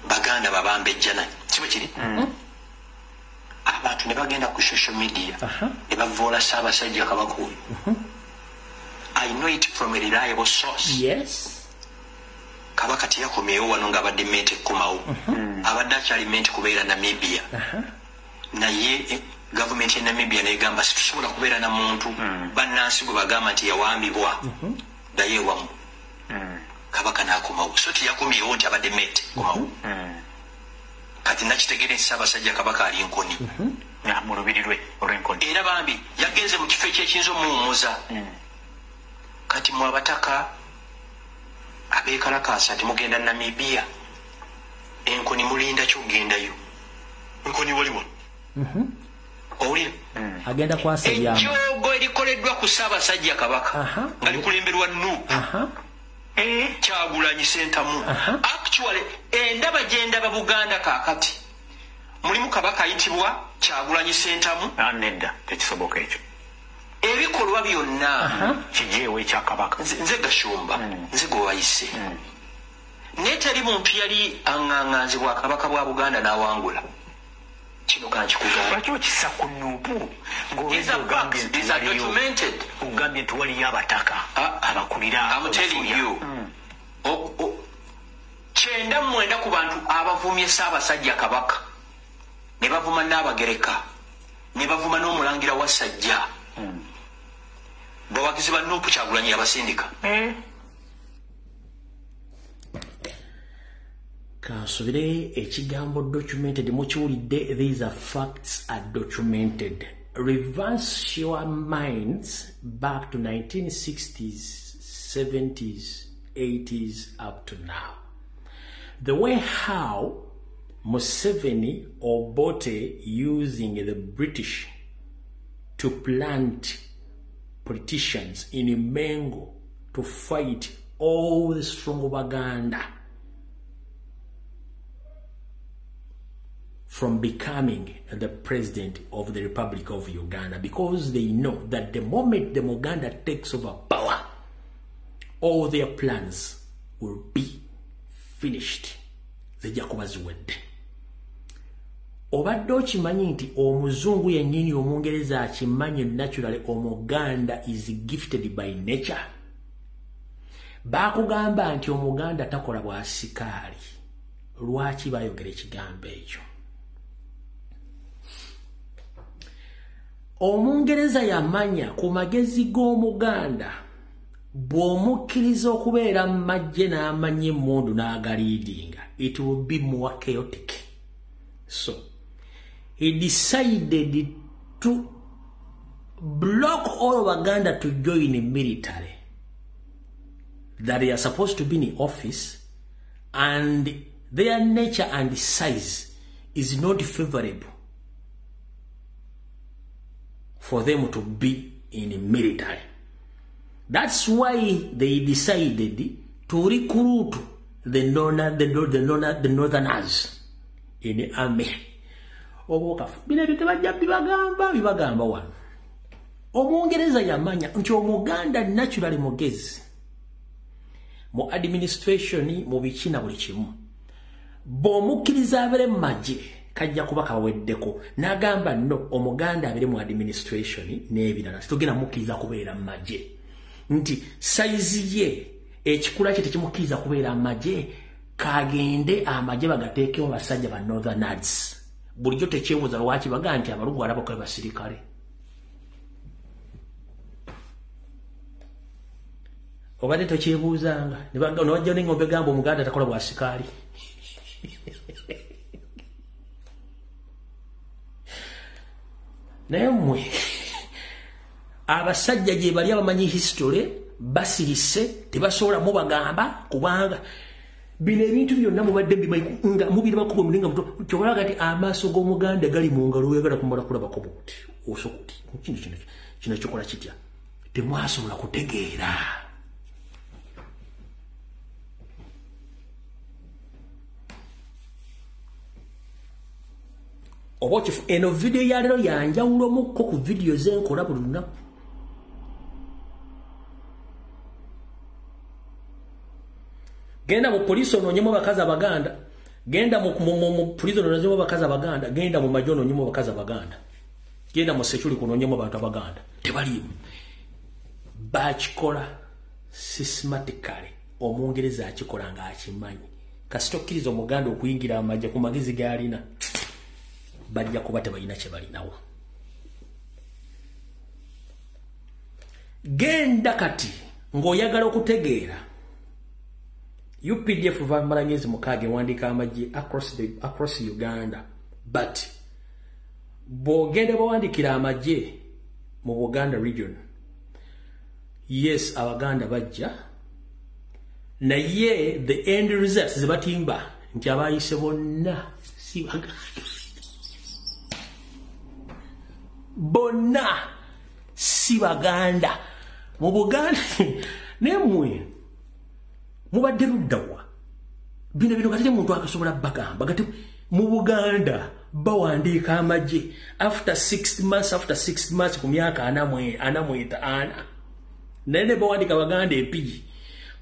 baganda babambejjana si bwe kiri? Abantu ne bagenda ku social media ne bavoola saabasajja kabaka oyo i know it from a reliable source. Yes. Kabaka teyakomyewo wano ng'abadde meeta ekkomawo abadde akyali meeti kubeera namibia. Naye eh, gavumenti ya namibia negamba situsobola kubeera na muntu. Bannansi gwe bagamba nti yawambibwa. Ddayo ewamu kabaka n'akomawo. So teyakomyewo nti abadde meeti komawo kati nakitegeere nti saabasajja kabaka ali nkoni. Mu lubiri lwe olw'enkoni. Era bambi yagenze mu kifo ekyekiyinza omuwummuza kati mwe abataka abeekalakaasa temugenda namibia. Enkoni mulinda kyoggendayo enkoni waliwo. Owulira agenda kwasa ebyama ejjoogo erikoleddwa ku ssaabasajja kabaka. Aha. nga likulemberwa nuupu. Aha. Kyagulanyi sentamu actually endaba gyendaba buganda kaakati. Mulimu kabaka ayitibwa kyagulanyi sentamu nedda tekisoboka ekyo ebikolwa byonna kijeewo ekyakabaka nze gashumba nze gwe wayise. Naye teri muntu yali aŋŋaŋŋanzibwa kabaka bwa buganda n'awangula. Kino okisa ku documented. ogambye nti waliyo abataka Ah, abakulira o- kyenda mwenda ku bantu abavumye ssaabasajja kabaka. Ne bavuma n'abagereka ne bavuma n'omulangira wa sajja bawagizi ba nuupu kyagulanyi yabasindika Eh, kansubire ekigambo documented mukiwulidde these are facts are documented. Reverse your minds back to 1960s 70s 80s up to now. The way how Museveni or Bote using the British to plant politicians in Mengo to fight all the strong Baganda from becoming the president of the Republic of Uganda because they know that the moment the Muganda takes over power, all their plans will be finished. zijja kuba ziwedde obadde okimanyi nti omuzungu yennyini omungereza akimanyi naturally omuganda is gifted by nature. Baakugamba nti omuganda takola bwasikaali lwaki bayogera ekigambo ekyo? Omungereza yamanya ku magezi g'omuganda bw'omukkiriza okubeera mu magye n'amanya emmundu n'agaliidinga it will be more chaotic. So he decided to block all baganda to join the military that they are supposed to be in office and their nature and size is not favorable for them to be in the military. That's why they decided to recruit the, non- the, the, non- the northerners in the army. Obwokafu bino ebyo tebajja bibagamba bibagamba wano. Omungereza yamanya nti omuganda naturally mugezi. Mu administration mu biki na buli kimu. Bw'omukkiriza abeere mu magye kajja kuba kaweddeko. N'agamba no omuganda abeere mu administration n'ebirala. Titugenda mukkiriza kubeera mu magye. Nti sayizi ye ekikula kye tekimukkiriza kubeera mu magye kagende amagye bagateekemu basajja ba northerners bulijjo tekyebuuza lwaki baga nti abalugu alabako basirikale. Obadde tokyebuuzanga newajja nengombe gamba omuganda takola bwasikaali naye mmwe abasajja gye bali abamanyi history basirise tebasobola mubagamba kubanga bino ebintu byonna mubadde nga mubirabakuba muli nga kyobalaga ti amaaso g'omuganda gali mu ngalo oyagala kumala kulabako buti. Osokuti kino kino kino kikola kitya? Temwasobola kutegeera. Oba okifu eno vidiyo ya leero yanjawulomukko ku vidiyo zenkola buli lunaku genda mu poliisi onoonyemu abakazi abaganda. Genda mu poliisi onoonyemu abakazi abaganda. Genda mu majo onoonyemu abakazi abaganda. Genda mu securi kunoonyemu abantu abaganda. Tebaliimu. Bakikola systematically. Omungereza akikola ngaakimanyi kasi tokkiriza omuganda okuyingira amajja ku magezi gaalina bajja kuba tebalina kye balinawo. Genda kati ng'oyagala okutegeera updf vamala myezi mukaaga ewandiika amagye across, the, across uganda. But bw'ogenda bawandikira amagye mu buganda region yes abaganda bajja naye the end results zebatimba nti abayise bonna si baganda bonna si baganda mu buganda nemwe mubadde luddawa bino bino katete muntu akasobola bagamba gati mu buganda bawandiika amagye after 6 months after 6 months ku myaka ana naye ne bawandiika baganda empigi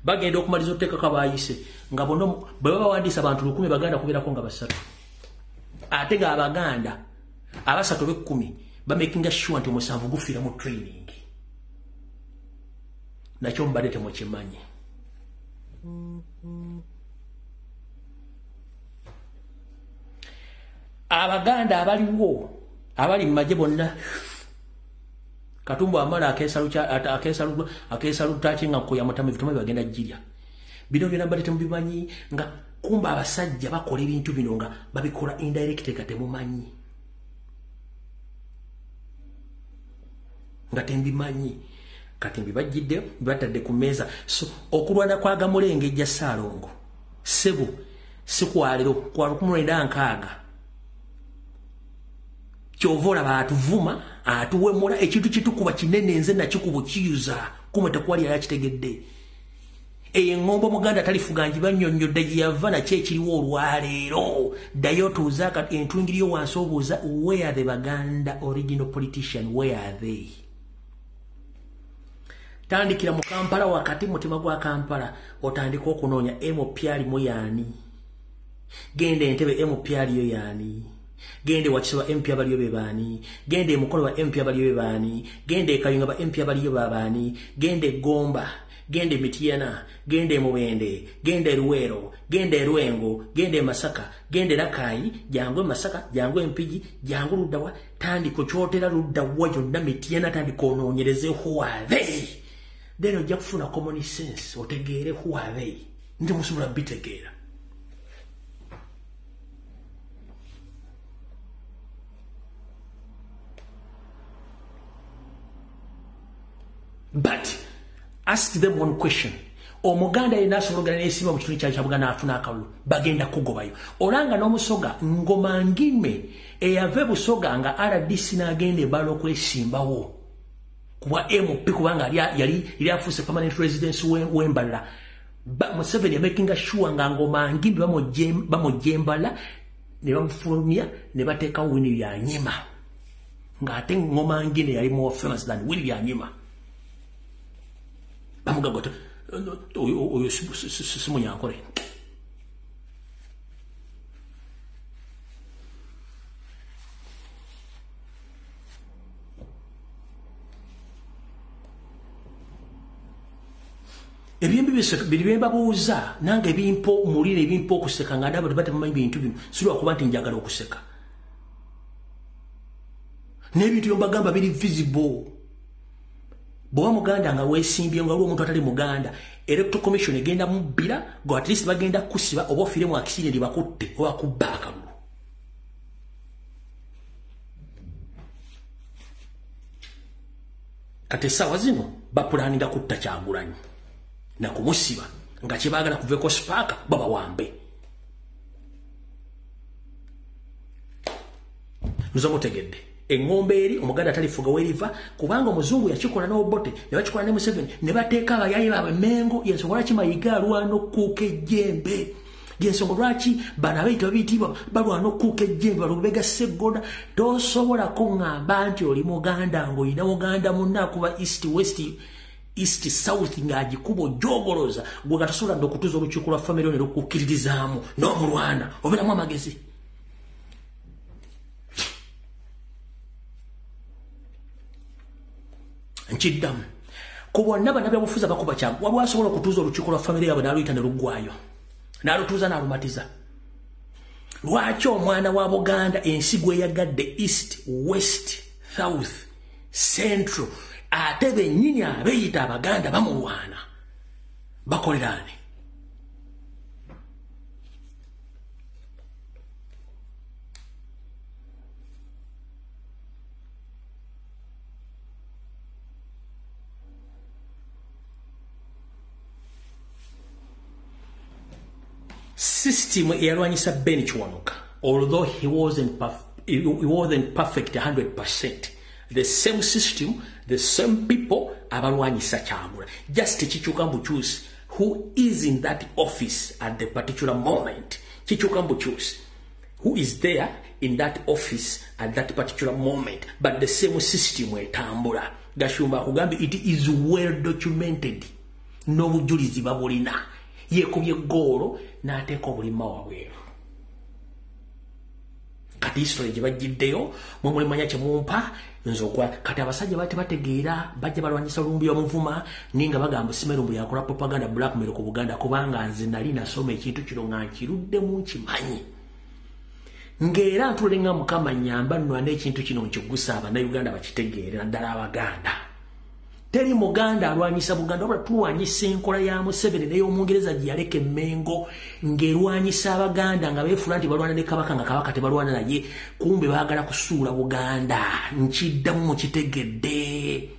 bagenda okumaliza otuteekako abayise nga bonna bwe baba bawandiisa abantu lukumi baganda kubeerako nga basatu. Ate nga abaganda abasatu bekkumi bamakinga sure nti omusanvu gufiira mu training. Nakyo mubadde temukimanyi abaganda abaliwo abali mumagye bonna katumbu amala akesalutaki nga nkoya mutama ebituma byebagenda jirya bino byona mbadde temubimanyi nga kumba abasajja bakola ebintu bino nga babikola indirect nga temumanyi. Nga tembimanyi. Kati mbibajjidde bibatadde ku mmeeza. So okulwana kwagamulengejja saalongo sebo sikwaliro kwa lukumi lwenda nkaaga kyova olaba atuvuma atuwemula ekintu kitukuba kinene nze nakikuba kiyuza kumwe tekwali yali akitegedde. Eyo eŋŋombo muganda talifuga nji bannyonnyodde gye yava nakyo ekiriwo olwaleero. Ddayo otuuza entungiri yo wansi obuuza where the baganda original politician? Where are they? Tandikira mu kampala wakati mutima gwa kampala otandika okunoonya mopyali mu yaani genda entebe mopyali yo yaani genda ewakisa ba mp abaliyo be baani. Genda emukono ba mp abaliyo be baani. Genda ekayunga ba mp abaliyo babaani genda egomba genda emityana genda emubende genda eruweero genda erwengo genda emasaka genda erakayi jangu emasaka jangu empigi jangu luddawa. Tandika okyotera luddawa yonna mityana tandika onoonyereze huwathe then ojja kufuna common sense otegeere huwathe nti musobola bitegeera but ask them one question. Omuganda yena asobola ogenda nesimba mu kitundu kyali kya buganda afuna akalulu bagenda kugobayo. Olanga n'omusoga ngoma ngime eyava ebusoga nga rdc n'agenda ebala okwesimbawo kuba mp kubanga yali yali afuuse permanent residence wembala museveni yamakinga sure nga ngoma ngimbe bamujembala ne bamufulumya ne bateekawo wini byanyima. Ng'ate ngoma ngine yali more famous than wini byanyima bamugamba oti oyo simunyankole ebyembi biri byembabuuza nange ebimpa omulire ebimpa okuseka nga ndaba tebatemumanyi bintu bino silwakuba nti njagala okuseka. N'ebintu byombagamba biri visible bwoba muganda nga wesimbye nga waliwo omuntu atali muganda electoral commission egenda mubbira nga at least bagenda kusiba oba ofiire mu akisini libakutte oba kubba akalulu. Kati essaawa zino bapulaninga kutta kyagulanyi nakumusiba nga kyebagala kuveko sipaaka babawambe nza mutegedde eŋŋombe eri omuganda talifuga weriva kubanga omuzungu yakikola n'obote ne bakikola ne museveni ne bateeka abayayi baabwe mengo yensonga lwaki mayiga alwana okuuka ejjembe? Yensonga lwaki bano abaita babiyitibwa balwana okuuka ejjembe balubega seggoda tosobola kuŋŋamba nti oli muganda ng'olina muganda munna akuba east west east south ng'agikuba ojogoloza gwe nga tosobola dde okutuuza olukiiko lwa famire ne lukukkiririzaamu n'omulwana obeeramu amagezi nkiddamu ku bonna bannabyabufuzi abakuba kyamu waliwo asobola okutuuza olukiiko lwa famire yaabwe n'aluyita ne luggwayo n'alutuuza n'alumatiza. Lwaki omwana wa buganda ensi gweyagadde east west south central ate bennyini abeeyita abaganda bamulwana? Bakoleraani system eyalwanyisa ben kiwanuka. Although he wasn't, he wasn't perfect 100 the same system the same people abalwanyisa kyagula just kikyuka mbukyusi who is in that office at the particular moment. Kikyuka mbukyusi who is there in that office at that particular moment but the same system etambula gashumba akugambye it is well documented. N'obujulizi babulina yekubye egoolo n'ateeka obulima wabweru kati history gye bagiddeyo mwe mulimanya kyemumpa nze okwa kati abasajja bati bategeera bajja balwanyisa lumbi omuvuma ninga bagamba simerumbu yakola propaganda blackmail ku buganda kubanga nze nali nasoma ekintu kino nga nkiruddemu nkimanyi. Ng'era ntule nga mukama nyamba nnwana ekintu kino nkigusa abannayuganda bakitegeere naddala abaganda teri muganda alwanyisa buganda wabula tulwanyisa enkola ya museveni n'ey'omungereza gye yaleka emmengo ng'erwanyisa abaganda nga beefula nti balwana ne kabaka nga kabaka tebalwana naye kumbe baagala kusuula buganda. Nkiddamu mukitegedde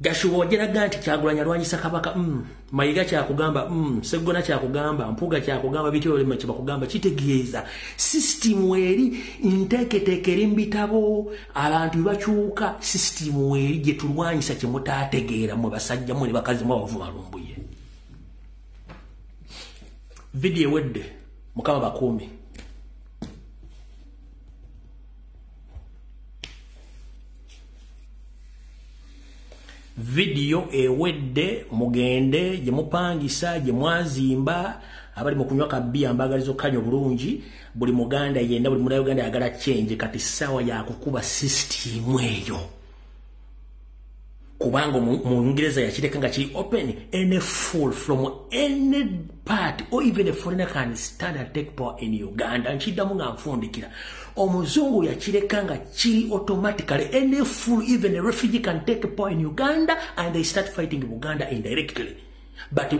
gashuba wajeraga nti kyagulanya alwanyisa kabaka mm. mayiga kyakugamba mm. seggona kyakugamba mpuga kyakugamba bityolema kyebakugamba kitegeeza sisitimu eri nteeketeeka eri mu bitabo abantu bebakyuka sisitimu eri gye tulwanyisa kyemutaategeera mwe basajja mwe ne bakazi mu abavuma lumbuye vidiyo ewedde mukama bakuumi vidiyo ewedde mugende gye mupangisa gye mwazimba abali mukunywa kabiya mbagaliza okukanya obulungi buli muganda yenda buli munauganda yagala kyenje kati ssaawa yakukuba sisitimu eyo kubanga mu ngereza yakireka nga kiri open any fool from any part or even a foreigner can stand and take power in uganda. Nkiddamu nga nfundikira. Omuzungu yakireka nga kiri automatically any fool even a refugee can take power in uganda and they start fighting uganda indirectly. But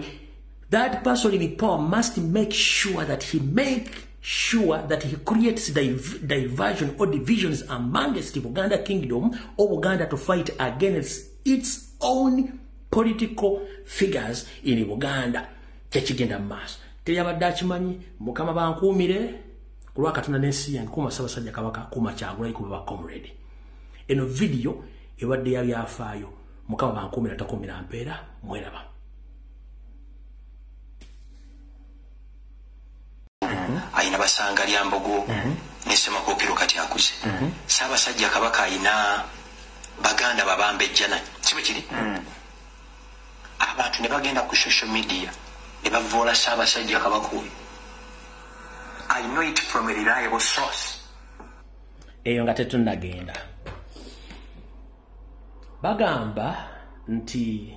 that person in power must make sure that he make sure that he creates div diversion or divisions amongst the Uganda kingdom or Uganda to fight against its own political figures in Uganda. Kyekigenda mu maaso. Teyabadde akimanyi mukama bankuumire ku lwa katonda n'ensi yange kuuma ssaabasajja kabaka kuuma kyagulayi kuba ba comrade. Eno vidiyo ewadde ya byafaayo mukama bankuumira takuumira mpeera mweraba. ayina basanga lya mbogo nesemakookero kati akuze saabasajja kabaka ayina baganda babambejjana kibe kiri? Abantu ne bagenda ku social media ne bavoola saabasajja kabaka oyo i know it from a reliable source. Eyo nga tetunnagenda. Bagamba nti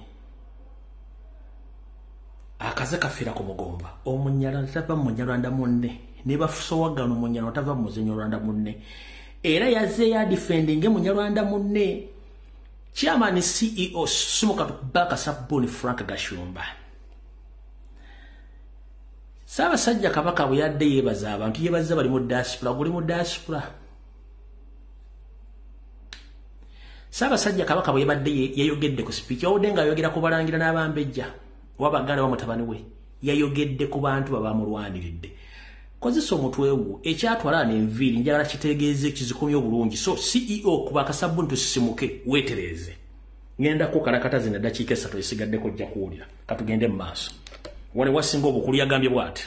akaze kafiira ku mugomba. Omunyala tava mu munyalwanda munne. Ne bafusowagano omunyala tava mu muzenyolwanda munne era yazze yadifendinge munyalwanda munne. Chairman ceo sumukatu baka sabuni frank gashumba. Saabasajja kabaka bwe yadde yeebaza abantu yeebaza bali mu diaspora guli mu diaspora. Saabasajja kabaka bwe yabadde yayogedde ku sipiiki owudde nga ayogera ku balangira n'abambejja wabaganda bamutabani we yayogedde ku bantu babamulwaniridde kozesa omutwe gwo ekyatwala nenviiri njagala kitegeeze kizikomye obulungi so ceo kuba akasabuni tusisimuke weetereze. Ngendako kalakata zina eddakiika esatu esigaddeko ojja kuwulira. Katugende mu maaso. Wane wasinga obukulu yagambye bw'ati.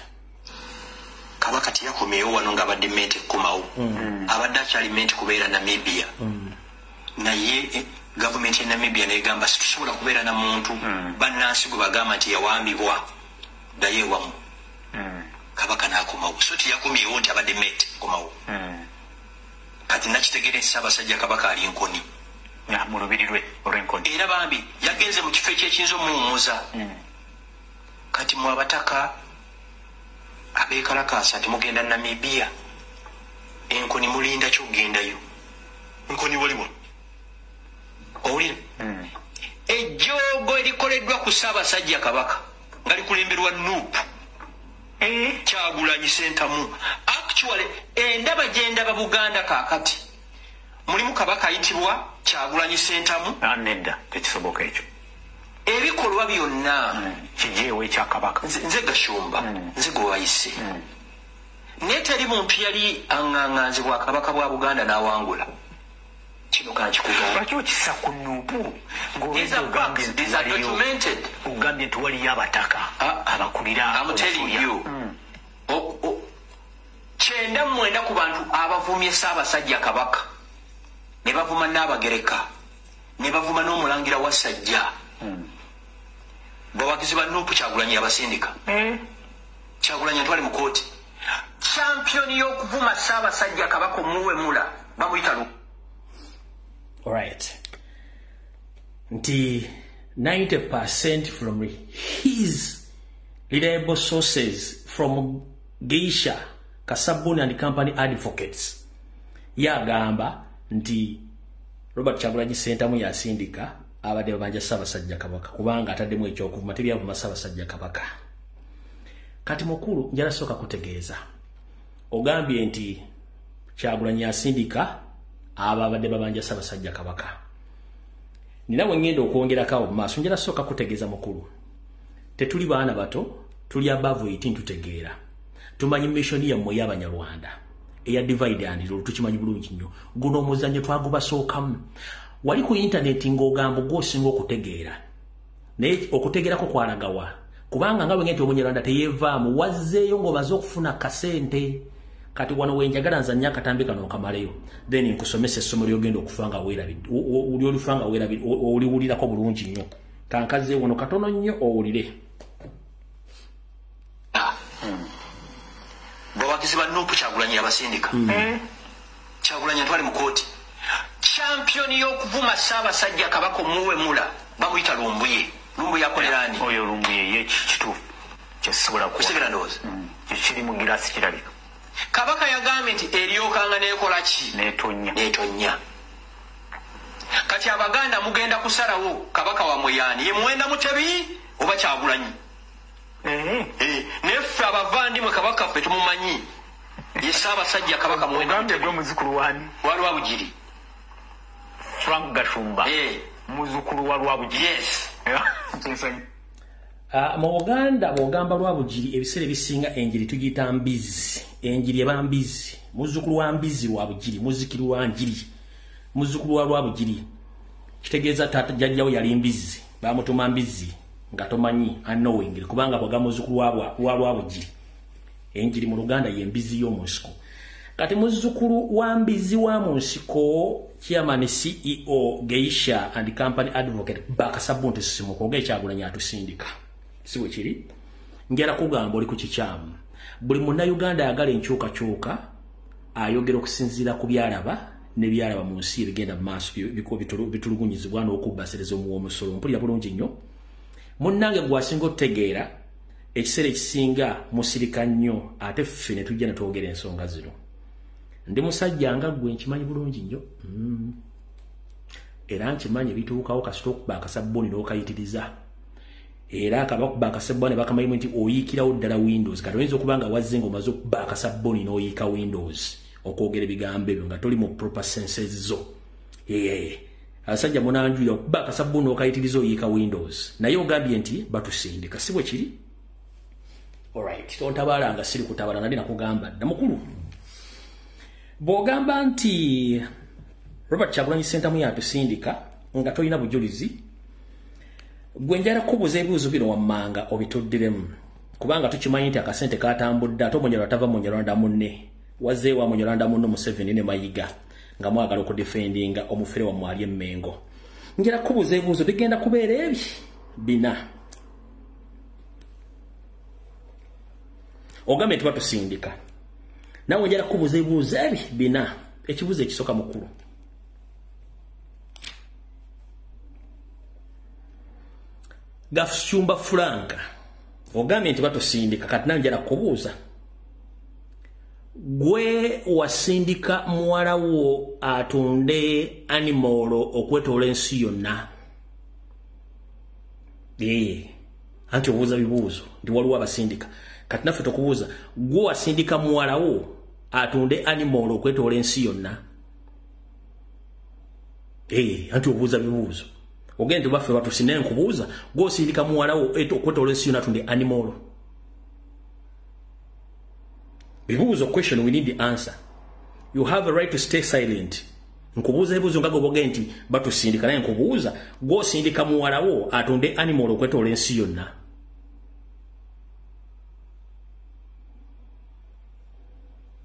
Kabaka teyakomyewo wano ng'abadde mente kumawo abadde akyali mente kubeera namibia. Naye eh, gavumenti ya namibia negamba situsobola kubeera na muntu. Bannansi gwe bagamba nti yawambibwa. Ddayo ewamu kabaka nakomawo. So teyakomyewo nti abadde mente komawo kati nakitegeera nti saabasajja kabaka ali nkoni. Mu lubiri lwe olw'enkoni. Era bambi yagenze mu kifo ekyekiyinza omuwumuza kati mwe abataka abeekalakaasa nti mugenda namibia enkoni mulinda kyogendayo. Enkoni waliwo owulira? Ejjoogo erikoleddwa ku ssaabasajja kabaka nga likulemberwa nuupu kyagulanyi sentamu actually endaba gyendaba buganda kaakati mulimu kabaka ayitibwa kyagulanyi sentamu Ah, nedda tekisoboka ekyo. Ebikolwa byonna. Kijeewo ekyakabaka nze nze gashumba nze gwe wayise. Naye teri muntu yali aŋŋaŋŋanzibwa kabaka bwa buganda n'awangula kino kati kankikuga lwaki okisa ku nuupu These are facts. These are documented. ogambye nti waliyo abataka Ah, abakulira o- kyenda mwenda ku bantu abavumye ssaabasajja kabaka. Ne bavuma naabagereka ne bavuma n'omulangira wa sajja. Bawagizi ba nuupu kyagulanyi yabasindika. Eh, kyagulanyi atwale mu kooti champiyoni y'okuvuma ssaabasajja kabaka omuwemula bamuyita lu alright nti 90% from his reliable sources from geisha kasabuni and company advocates. Yagamba nti robert kyagulanyi sentamu yasindika abadde babanja ssaabasajja kabaka kubanga ataddemu ekyokuvuma tebyavuma ssaabasajja kabaka. Kati mukulu njala sooka kutegeeza. Ogambye nti kyagulanyi asindika abo abadde babanja ssaabasajja kabaka. Nina bwe ngenda okwongerako mu maaso njala sooka kutegeeza mukulu. Tetuli baana bato tuli abaavu eti ntutegeera tumanyi missioni yammwe ey'abanyarwanda eya divide and rule tukimanyi bulungi nnyo. Guno omuzannyo twagubasookamu wali ku intaneti ng'ogamba gwosinga okutegeera. Naye okutegeerako kwalagawa. Kubanga nga bwenge nti omunyarwanda teyeevaamu wazzeeyo ng'obaze okufuna kasente kati wano wenjagala nzanye akatambi kano nkamaleyo then nkusomesa essomo lyogenda okufa nga lyolifa nga oliwulirako bulungi nnyo. Kankaze wano katono nnyo owulire. Bawagizi ba nuupu kyagulanyi yabasindika. Kyagulanyi atwale mu kooti champiyoni y'okuvuma ssaabasajja kabaka omuwemula bamuyita lumbuye. Lumbuye akolerani oyo lumbuye ye kituufu. Kyesobola kusigala ndowooza. Kiri mu girasi kirabika kabaka yagambye nti eryokanga nekola ki? Netonya kati abaganda mugenda kusalawo kabaka wamwe yaani ye muwenda mutebi oba kyagulanyi? Eh, Eh, naye ffe abavandimwe kabaka ffe tumumanyi. Ye ssaabasajja kabaka muwenda ogambye mutebi gwe muzukulu wani walwa bugiri frank gashumba. Eh, muzukulu wa lwabugiri yes mu buganda bwogamba lwa bugiri ebiseera ebisinga enjiri tugiyita mbizi enjiri eba mbizi muzzukulu wa mbizi lwa bugiri muzikiri wa njiri. Muzzukulu wa lwa bugiri. Kitegeeza taata jjajjawo yali mbizi bamutuma mbizi nga tomanyi unknowing kubanga bwaga muzzukulu wa bwa- wa lwa bugiri. Enjiri mu luganda ye mbizi y'omu nsiko. Kati muzzukulu wa mbizi wa mu nsiko chairman ceo geisha and company advocate bakasabunti sisimuka oga ekyagulanya atusindika si bwe kiri? Njala kugamba oli ku kikyamu. Buli munnayuganda ayagala enkyukakyuka ayogera okusinziira ku byalaba ne byalaba mu nsi ebigenda mu maaso bitulugunyizibwa n'okubbasereza omuwa omusolo. Mpulira bulungi nnyo. Munnange gwasinga otutegeera ekiseera ekisinga musirika nnyo ate ffe ne tujja ne twogera ensonga zino. Ndi musajja nga gwe nkimanyi bulungi nnyo. Mm. era nkimanyi bituukawo kasita okuba akasabuni n'okayitiriza era akabakuba akasabuni bakamanyimu nti oyiikirawo ddala windows. Kati oyinza okuba nga wazze nga omaze okuba akasabuni n'oyiika windows okwogera ebigambo ebyo nga toli mu proper senses zo. Abasajja munanjuya okuba akasabuni okayitiriza oyiika windows. Naye ogambye nti batusindika si bwe kiri. Alright tontabaala nga siri kutabala nali nakugamba. Dda mukulu bw'ogamba nti robert kyagulanyi sentamu yatusindika nga tolina bujulizi gwe njala kubuuza ebibuuzo bino wammanga obituddiremu kubanga tukimanyi nti akasente katambudde ate omunyalwa tava mu nyalwanda munne. Wazzeewa mu nyalwanda munne museveni ne mayiga nga mwagala okudefendinga omufere wammwe ali emmengo. Njala kubuuza ebibuuzo bigenda kubeera ebi bina. Ogambye nti batusindika nawe njala kubuuza ebibuuzo ebi bina. Ekibuuzo ekisooka mukulu gafumba franka ogambye nti batusindika kati nawe njala kubuuza gwe wasindika muwala wo atunde animolo okwetoola ensi yonna? Ee anti obuuza bibuuzo nti waliwo abasindika. Kati naffe tokubuuza gwe wasindika muwala wo atunde animolo okwetoola ensi yonna? Ee anti obuuza bibuuzo ogende baffe batusine nkubuuza gwe osindika muwala wo eto- okwetoola ensi yonna atunde animolo bibuuzo question we need the answer. You have a right to stay silent. Nkubuuza ebibuuzo nga gobogee nti batusindika naye nkubuuza gwosindika muwalawo atunde animal okwetoola ensi yonna.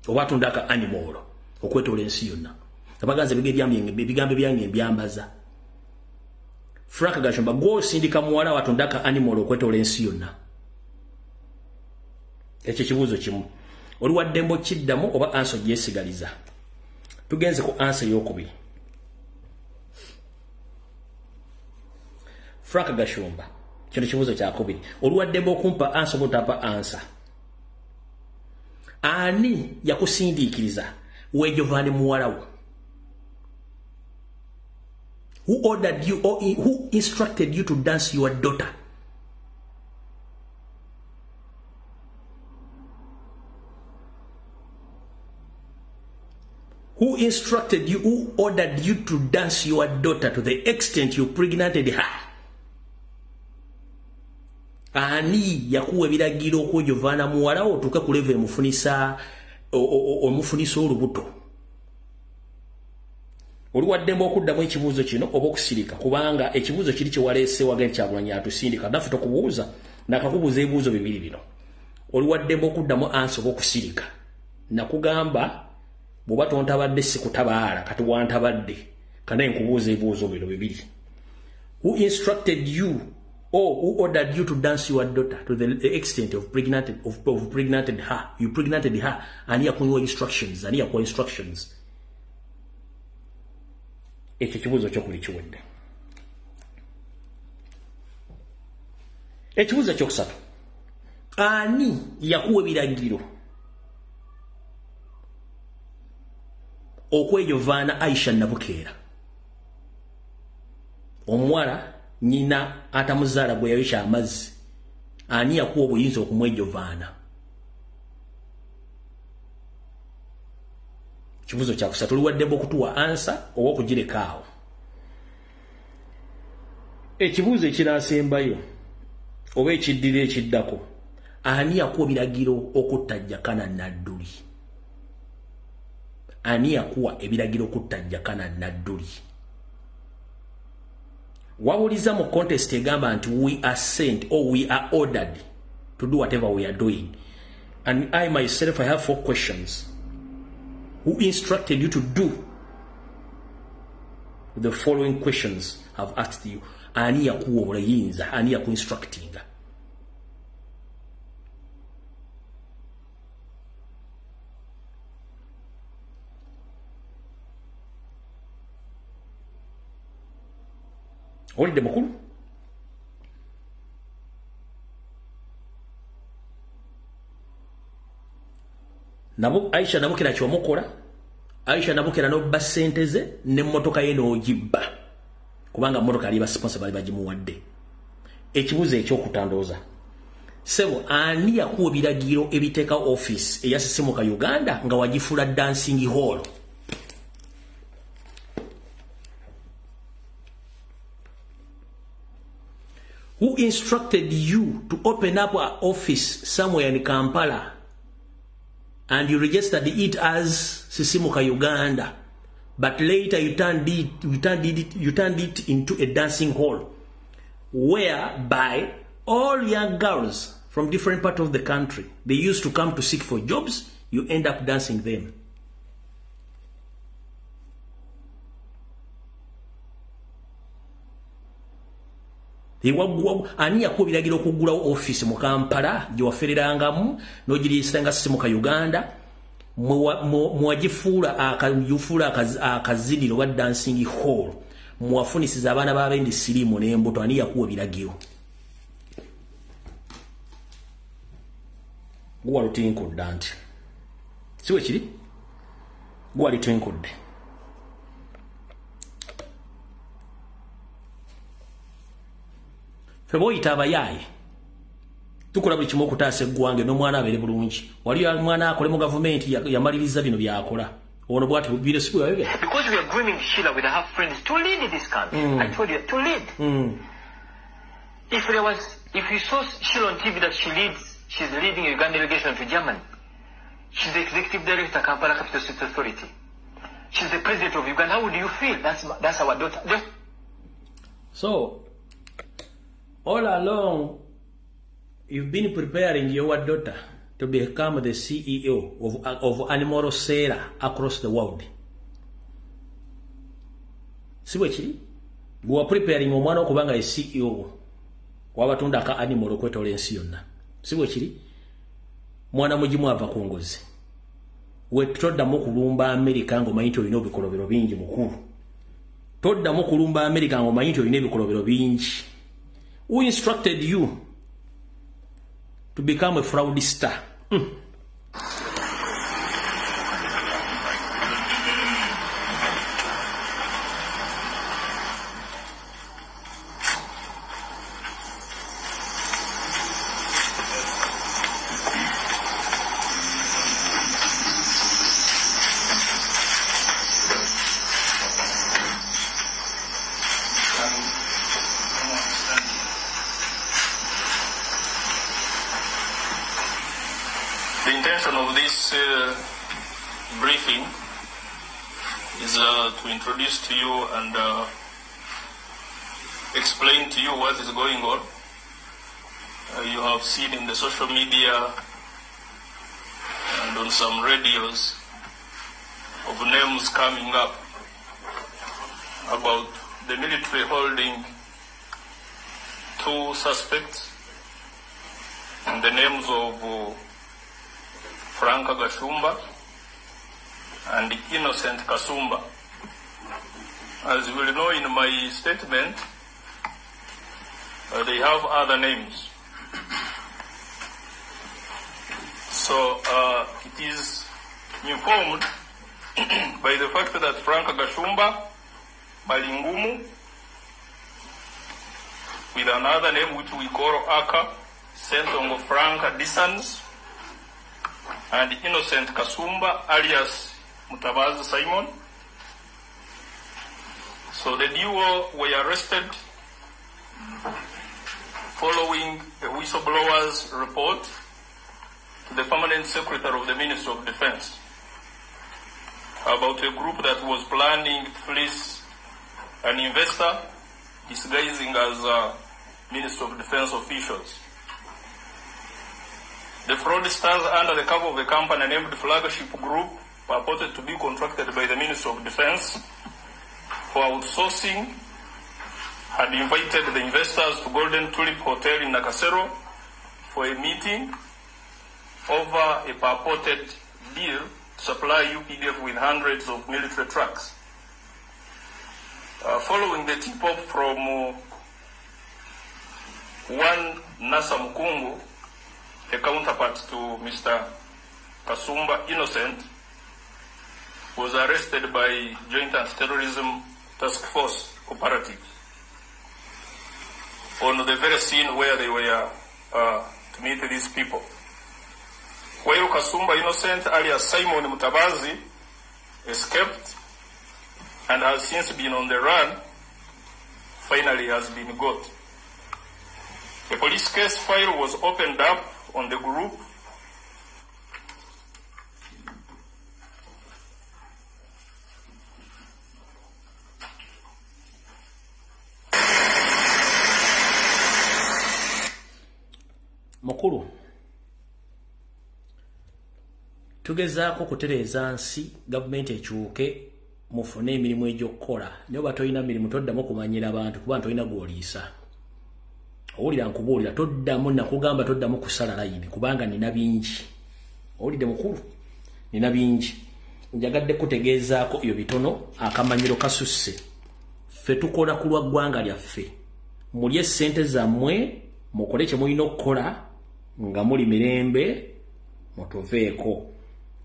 Oba atunda aka animal okwetoola ensi yonna. Abaganza ebigambo ebyange embyambaza frank gashomba gwosindika muwalawo atunde aka animal okwetoola ensi yonna. Ekyo kibuuzo kimu. Oli waddembe okiddamu oba ansa ogyesigaliza tugenze ku ansa eyokubiri. Frank gashumba kino kibuuzo kyakubiri oluwaddembe okumpa ansa oba otapa ansa. Ani yakusindiikiriza? Weejovaane muwalawo who ordered you or who instructed you to dance your daughter who instructed you, who ordered you to dance your daughter to the extent you pregnated her. ani yakuwa ebiragiro okwojovaana muwalawo otuuke ku leva emufunisa omufunisa olubuto oli waddembe okuddamu ekibuuzo kino oba okusirika kubanga ekibuuzo kiri kyewaleese wageni kyagulanyi atusindika naffe tokubuuza nakakubuuza ebibuuzo bibiri bino. Oli waddembe okuddamu ansi oba okusirika. Nakugamba bw'oba tontabadde si kutabaala kati wantabadde kanaye nkubuuza ebibuuzo bino bibiri. Who instructed you or who ordered you to dance your daughter to the extent of pregnated of, of pregnated her you pregnated her ani yakunywa instructions ani yakuwa instructions ekyo kibuuzo kyokuli kiwedde. Ekibuuzo ekyokusatu ani yakuwa ebiragiro? Okwejovaana aisha nabukeera. Omuwala nyina atamuzaala gwe yayosha amazzi ani yakuwa obuyinza okumwejovaana kibuzo kyakusatu oliwaddemu okutuwa ansa oba okugireka awo. Ekibuuzo ekirasembayo oba ekiddiro ekiddako ani yakuwa ebiragiro okutta jakana nadduli? Ani yakuwa ebiragiro okutta jakana nadduli? Wawuliza mu contest egamba nti we are sent or we are ordered to do whatever we are doing. And i myself i have four questions who instructed you to do the following questions have asked you. Ani yakuwa obuyinza ani yakuinstructinga olidde mukulu aisha nabukira kyomukola aisha nabukira nobba sente ze nemmotoka ye n'ogibba. Kubanga motoka ali basponsa bali bagimuwadde. Ekibuuzo ekyokutandooza sebo ani yakuwa ebiragiro ebiteeka office eyasisimuka uganda nga wagifula dancing hall? Who instructed you to open up an office somewhere in Kampala and you registered it as Sisimuka Uganda, but later you turned it, you turned it, you turned it into a dancing hall, whereby all young girls from different parts of the country they used to come to seek for jobs. You end up dancing them. Ani yakuwa ebiragiro okuggulawo offisi mu kampala gyewafererangamu nogiriisanga sisimuka uganda mwewagifuula yufuula akaziniro oba dancing hall mwewafunisiza abaana babendi siriimu n'embuto ani yakuwa ebiragiro? Guwalutinkudde nti siwe kiri? Guwalitinkudde fe boyita abayaaye tukola buli kimu okutaasa eggwange n'omwana abeere bulungi wali mwana akole mu gavumenti yamaliriza bino byakola ono bwati bubire si bweyayogera Because we are grooming Sheila with her friends to lead this country. I told you, to lead. If there was, if you saw Sheila on TV that she leads, she's leading a Uganda delegation to Germany. She's the executive director, Kampala Capital City Authority. she's the president of Uganda. How would you feel? That's that's our daughter. Just So, all along, you've been preparing your daughter to become the CEO of, of Animal Sera across the world. si bwe kiri? Gwe wapreparing omwana okuba nga ye ceo wabatunda aka animal okwetoola ensi yonna. Si bwe kiri? Mwana mugimu ava ku ngozi. We toddamu kulumba amerika ng'omanyi nti olina ebikolobero bingi mukulu toddamu kulumba amerika ng'omanyi nti olina ebikolobero bingi who instructed you to become a fraud star hmm The intention of this uh, briefing is uh, to introduce to you and uh, is going on. Uh, you have seen in the social media and on some radios of names coming up about the military holding two suspects in the names of uh, Franka Gashumba and the Innocent Kasumba. As you will know in my statement, uh, they have other names. So uh, it is informed by the fact that Franka Gashumba, Malingumu, with another name which we call Aka, Sentongo Franka Distance, and Innocent Kasumba alias Mutabazi Simon. So the duo were arrested following a whistleblower's report to the permanent secretary of the Ministry of Defense about a group that was planning to fleece an investor disguising as uh, Ministry of Defense officials. The fraudsters under the cover of a company named Flagship Group purported to be contracted by the Ministry of Defense for outsourcing had invited the investors to Golden Tulip Hotel in Nakasero for a meeting over a purported deal to supply UPDF with hundreds of military trucks. Uh, following the tip-off from uh, one Nasa Mukungu, a counterpart to Mr. Kasumba Innocent, was arrested by Joint Anti-Terrorism Task Force operatives on the very scene where they were uh, to meet these people. While Kasumba Innocent, alias Simon Mutabazi, escaped and has since been on the run, finally has been got. A police case file was opened up on the group mukulu. Tugezaako kutereeza nsi gavumenti ekyuke mufune emirimu egy'okukola. Naye oba tolina mirimu toddamu kumanyira bantu kuba ntolina gwoliisa. Owulira nkubuulira toddamu nakugamba toddamu kusala layini kubanga nina bingi. Owulidde mukulu? Nina bingi. Njagadde kutegeezaako ebyo bitono akamanyiro kasusse. Ffe tukola ku lwa ggwanga lyaffe. Mulye sente zammwe mukole kye mulina okukola nga muli mirembe mutuveeko.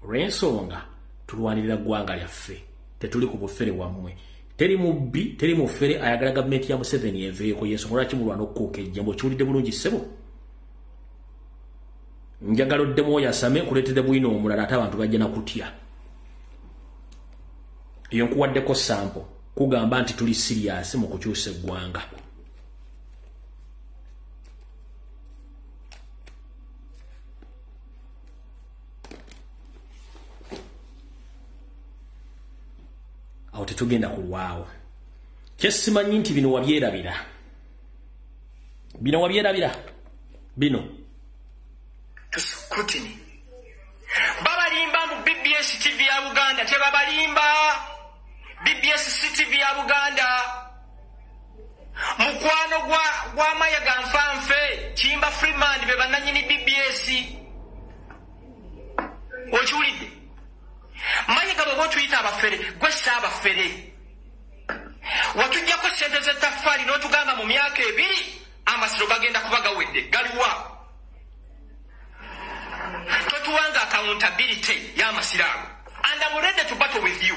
Olw'ensonga tulwanirira ggwanga lyaffe. Tetuli ku bufere wammwe teri mubbi teri mufere ayagala gavumenti ya museveni eveeko. Yensonga lwaki mulwana okukuuka ejjembo okiwulidde bulungi ssebo? Njagala oddemu oyo asame kuleetedde bwina omulala ate abantu bajja nakutya eyo nkuwaddeko sampo. Kugamba nti tuli siriyasi mu kukyusa eggwanga tetugenda kulwawo kyesimanyi nti bino wabyerabira. Bino wabyerabira? Bino. To scrutiny babalimba mu bbs tv ya buganda tebabalimba. Bbs tv ya buganda. Mukwano gwa gwa mayaga nfanfe kimba freeman be bannanyini bbs okiwulidde mayiga bweba otuyita abafere gwe saabafere watujjako sente zetafaali n'otugamba mu myaka ebiri amasiro gagenda kuba gawedde galiwa totuwanga accountability y'amasiro ago. And I'm ready to battle with you.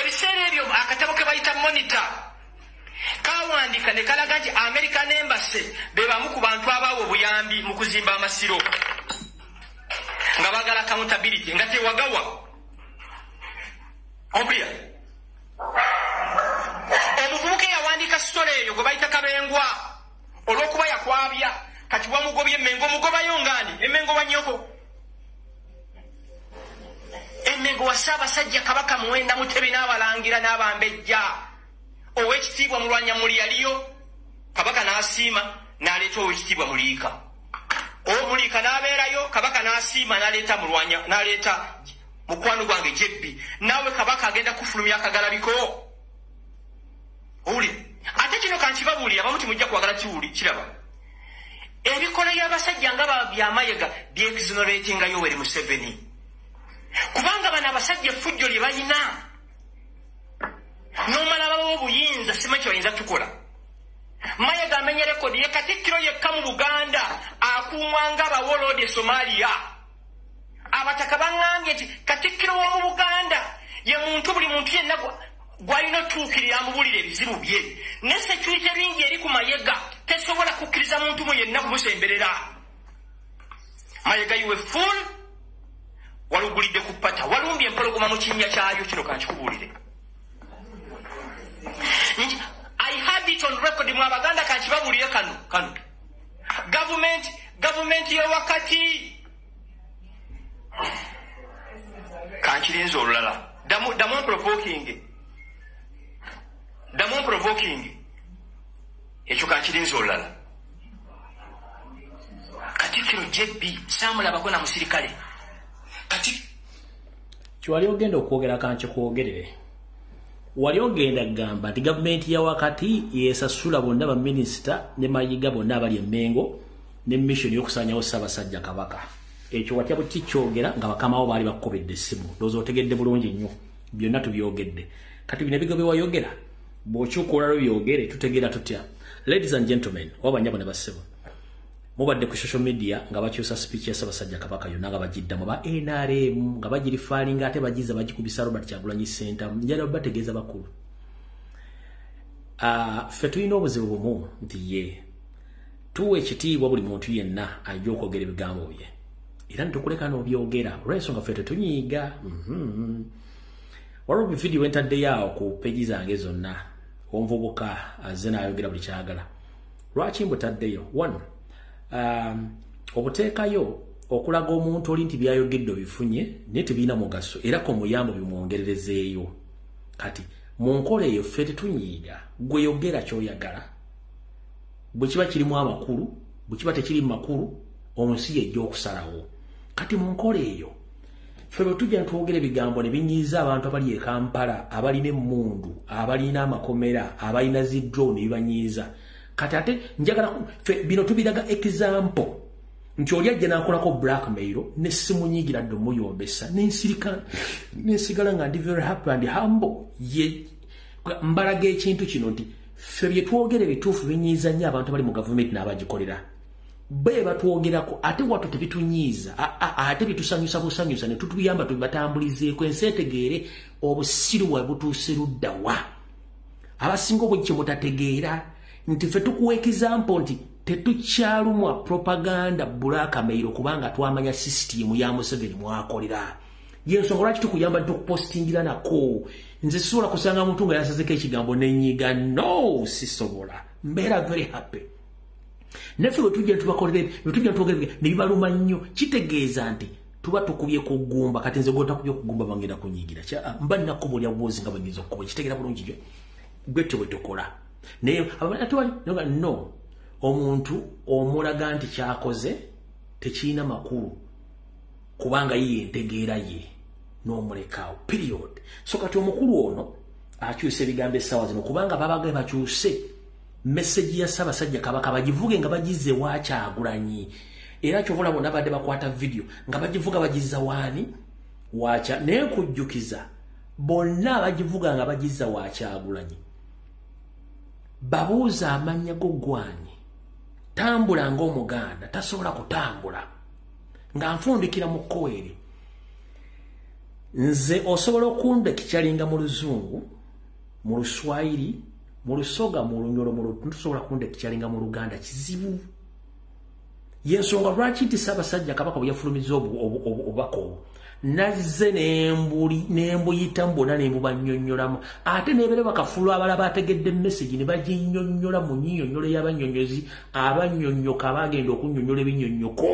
Ebiseera ebyo akatabo ke bayita monitor. Kawandika ne kalaga nti american embassy be bamu ku bantu abaawa obuyambi mu kuzimba amasiro nga bagala accountability nga tewagawa ompulira omuvubuka eyawandiika sitole eyo gwe bayita kabengwa olw'okuba yakwabya kati wamugobye emmengo omugobayo ngani emmengo wa nyoko. Emmengo wa ssaabasajja kabaka muwenda mutebi n'abalangira n'abambejja. Ow'ekitiibwa mulwanyamuli yaliyo kabaka n'asiima n'aleeta ow'ekitiibwa muliika omuliika n'abeerayo kabaka n'asiima n'aleeta mulwanya n'aleeta mukwano gwange jebbi. Naawe kabaka agenda kufulumya akagalabiko. Owuli ate kino kankibabuulira abamu timujja kwagala kiwuli kiraba. Ebikola by'abasajja nga byamayega byexoneratinga yoweri museveni. Kubanga bano abasajja effujjo lye balina. N'omala babawo obuyinza simanyi kye bayinza tukola mayega amenye rekodi ye katikkiro yekka mu buganda akuumwa nga abawoloodi e somaliya abataka baŋŋambye nti katikkiro w'omu buganda ye muntu buli muntu yenna gwa- gwalina otuukirira amubuulira ebizibu bye. Ne security bingi eri ku mayega tesobola kukkiriza muntu mu yenna kumusemberera. Mayega iwe full walugulidde ku pata walumbye empologoma mu kinnya kyayo kino kankikubuulire i had it on record mu abaganda kankibabuulire kano kano. Gavumenti gavumenti y'owakati kankirinza olulala. Damu damu provoking. Damu provoking. Ekyo kankirinza olulala. Katikkiro jb saamulabako na musirikale. Kati kiwali ogenda okwogera kankikwogerere wali ogenda kugamba nti gavumenti ya wakati yesasula bonna baminisita ne mayiga bonna abali emmengo ne mission y'okusanyawo ssaabasajja kabaka. Ekyo watya buti kyogera nga bakamawo baali bakobedde essimu lowooza otegedde bulungi nnyo byonna tubyogedde. Kati bino ebigo byewayogera bw'okyuka olwalo byogere tutegeera tutya? Ladies and gentlemen oba banyabo ne bassebo mubadde ku social media nga bakyusa speech ya ssaabasajja kabaka yonna nga bagiddamu ba nrm nga bagirifaalinga ate bagiza bagikubisa robert kyagulanyi center njala bategeeza bakulu. Uh, ffe tulina obuzibu bumu nti ye tuwa ekitiibwa buli muntu yenna ajja okwogera ebigambo bye. Era nitukuleka n'obyogera. Olwensonga ffe tetunyiiga. Mm-hmm. waliwo bividiyo entaddeyo awo ku peji zange zonna omuvubuka azze n'ayogera buli kyagala. Lwaki mbutaddeyo? One obuteekayo okulaga omuntu oli nti byayogedde obifunye naye tebirina mugaso era komuyambo bimwongererezeeyo kati mu nkola eyo ffe tetunyiiga gwe yogera kyoyagala bwe kiba kirimu amakulu bwe kiba tekiri mu makulu omusi yejja okusalawo. Kati mu nkola eyo ffe bwe tujja netwogera ebigambo ne binyiiza abantu abali e kampala abalina emmundu abalina amakomera abalina zidro ne bibanyiiza kati ate njagala ffe bino tubiraga example. Nti oli ajja nakolako blackmail nesimunyiigira dde omuyombesa nensirika nensigala nga ndi very happy and humble. Ye mbalaga ekintu kino nti ffe bye twogera ebituufu binyiiza nnyo abantu abali mu gavumenti n'abagikolera. Be batwogerako ate watto tebitunyiiza ate byetusanyusa busanyusa ne tutuyamba tubibatambulizeeko ensi etegeere obusiru bwe butuuse luddawa abasinga obwe kye mutategeera nti ffe tukuwa example nti tetukyalumwa propaganda bulakameiro kubanga twamanya sisitimu ya museveni mwakolera. Yensonga lwaki tukuyamba nitukupositingira nako? Nze sisobola kusanga muntu nga yasazeko ekigambo nenyiga no sisobola. Mbeera very happy. Naffe bwe tujja tubakolere bwe tujja twogere ne bibaluma nnyo. Kitegeeza nti tuba tukubye ku ggumba kati nze gotakubye ku ggumba bangenda kunyigira. Mba nakubulya bubuuzi nga bwenyinza okukuba kitegera bulungi gyo bwetyo bwe tukola ate wali noga no. Omuntu omulaga nti kyakoze tekirina makulu kubanga yiye entegeera ye n'omulekaawo period. So kati omukulu ono akyusa ebigambo essaawa zino kubanga babaga bakyuse meseji ya ssaabasajja kabaka bagivuge nga bagize wakyagulanyi era kyovula bonna badde bakwata vidiyo nga bagivuga bagiza waani? Wakya naye kujjukiza bonna abagivuga nga bagiza wakyagulanyi babuuza amannya go gwani tambula ng'omuganda tasobola kutambula. Nga nfundikira mu kkoweeri. Nze osobola okundekikyalinga mu luzungu mu luswayiri mu lusoga mu lunyolo tusobola kundekikyalinga mu luganda kizibu. Yensonga lwaki nti ssaabasajja kabaka bwe yafulumiza obu- obu- obu- obubaka obwo nazze nembuyitamu bonna nembubannyonnyolamu ate nebere bakafulu abalala bategedde emesegi ne baginnyonnyola mu nyinyonnyola y'abannyonnyozi abannyonnyoka bagenda okunnyonnyola ebinnyonnyoko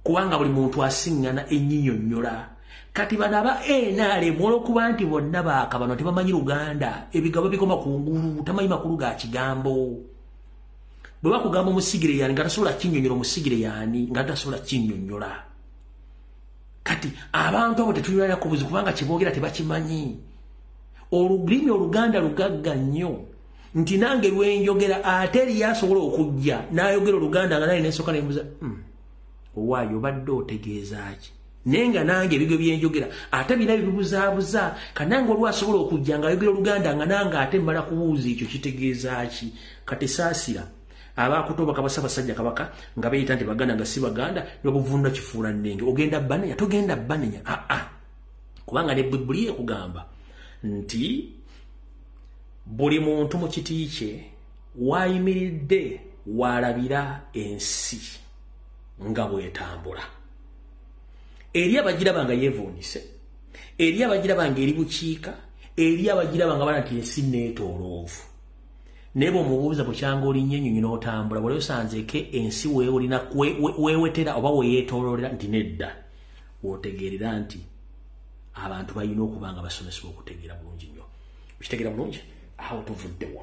kubanga buli muntu asiŋŋana ennyinyonnyola kati bano aba NRM olwokuba nti bonna baaka bano tebamanyi luganda ebigabo bikoma ku ngulu tamanyi makulu ga kigambo. Bwe bakugamba omusigire yani nga tasobola kinnyonnyola omusigire yani nga tasobola kinnyonnyola kati abantu abo tetunywanako buzi kubanga kyeboogera tebakimanyi. Olulimi oluganda lugagga nnyo. Nti nange lwenjogera ate eriyo asobola okujja n'ayogera oluganda nga naye nensooka nembuza "Hmm, owaayo obadde otegeeza ki? Naye nga nange ebigo byenjogera ate bina bibibuzaabuza kanange olw asobola okujja ngaayogera oluganda nga nange ate mmala kubuuza ekyo kitegeeza ki? Kati saasira abakutobaka basabasajja kabaka nga beeyita nti baganda nga si baganda nibabuvunda kifuula nnenge. Ogenda banenya togenda banenya aa kubanga ne bibuli ekugamba nti buli muntu mu kiti kye waayimiridde waalabira ensi nga bwetambula. Eri abagiraba nga yeevuunise eri abagiraba nga eri bukiika eri abagiraba nga bala nti ensi neetooloovu naye bweomubuuza bukyanga olinnya ennyonyi n'otambula bwali osanzeeko ensi weolina weewetera oba weyeetooloolera nti nedda wootegeerera nti abantu balina okuba nga basomesebwa okutegeera bulungi nnyo. Okitegeera bulungi? Awo tuvuddewo.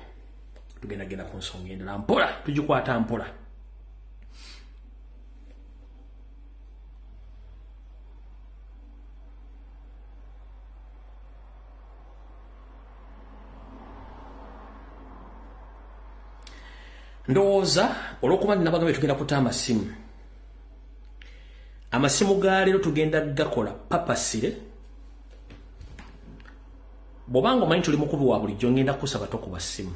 Tugendagenda ku nsonga endala. Mpola tugikwata mpola ndowooza olwokuba ninabagambe tugenda kuta amasimu amasimu ga leero tugenda gakola papasire. Bw'obanga omanyi tuli mukubi wa bulijjo ngenda kusaba tokuba ssimu.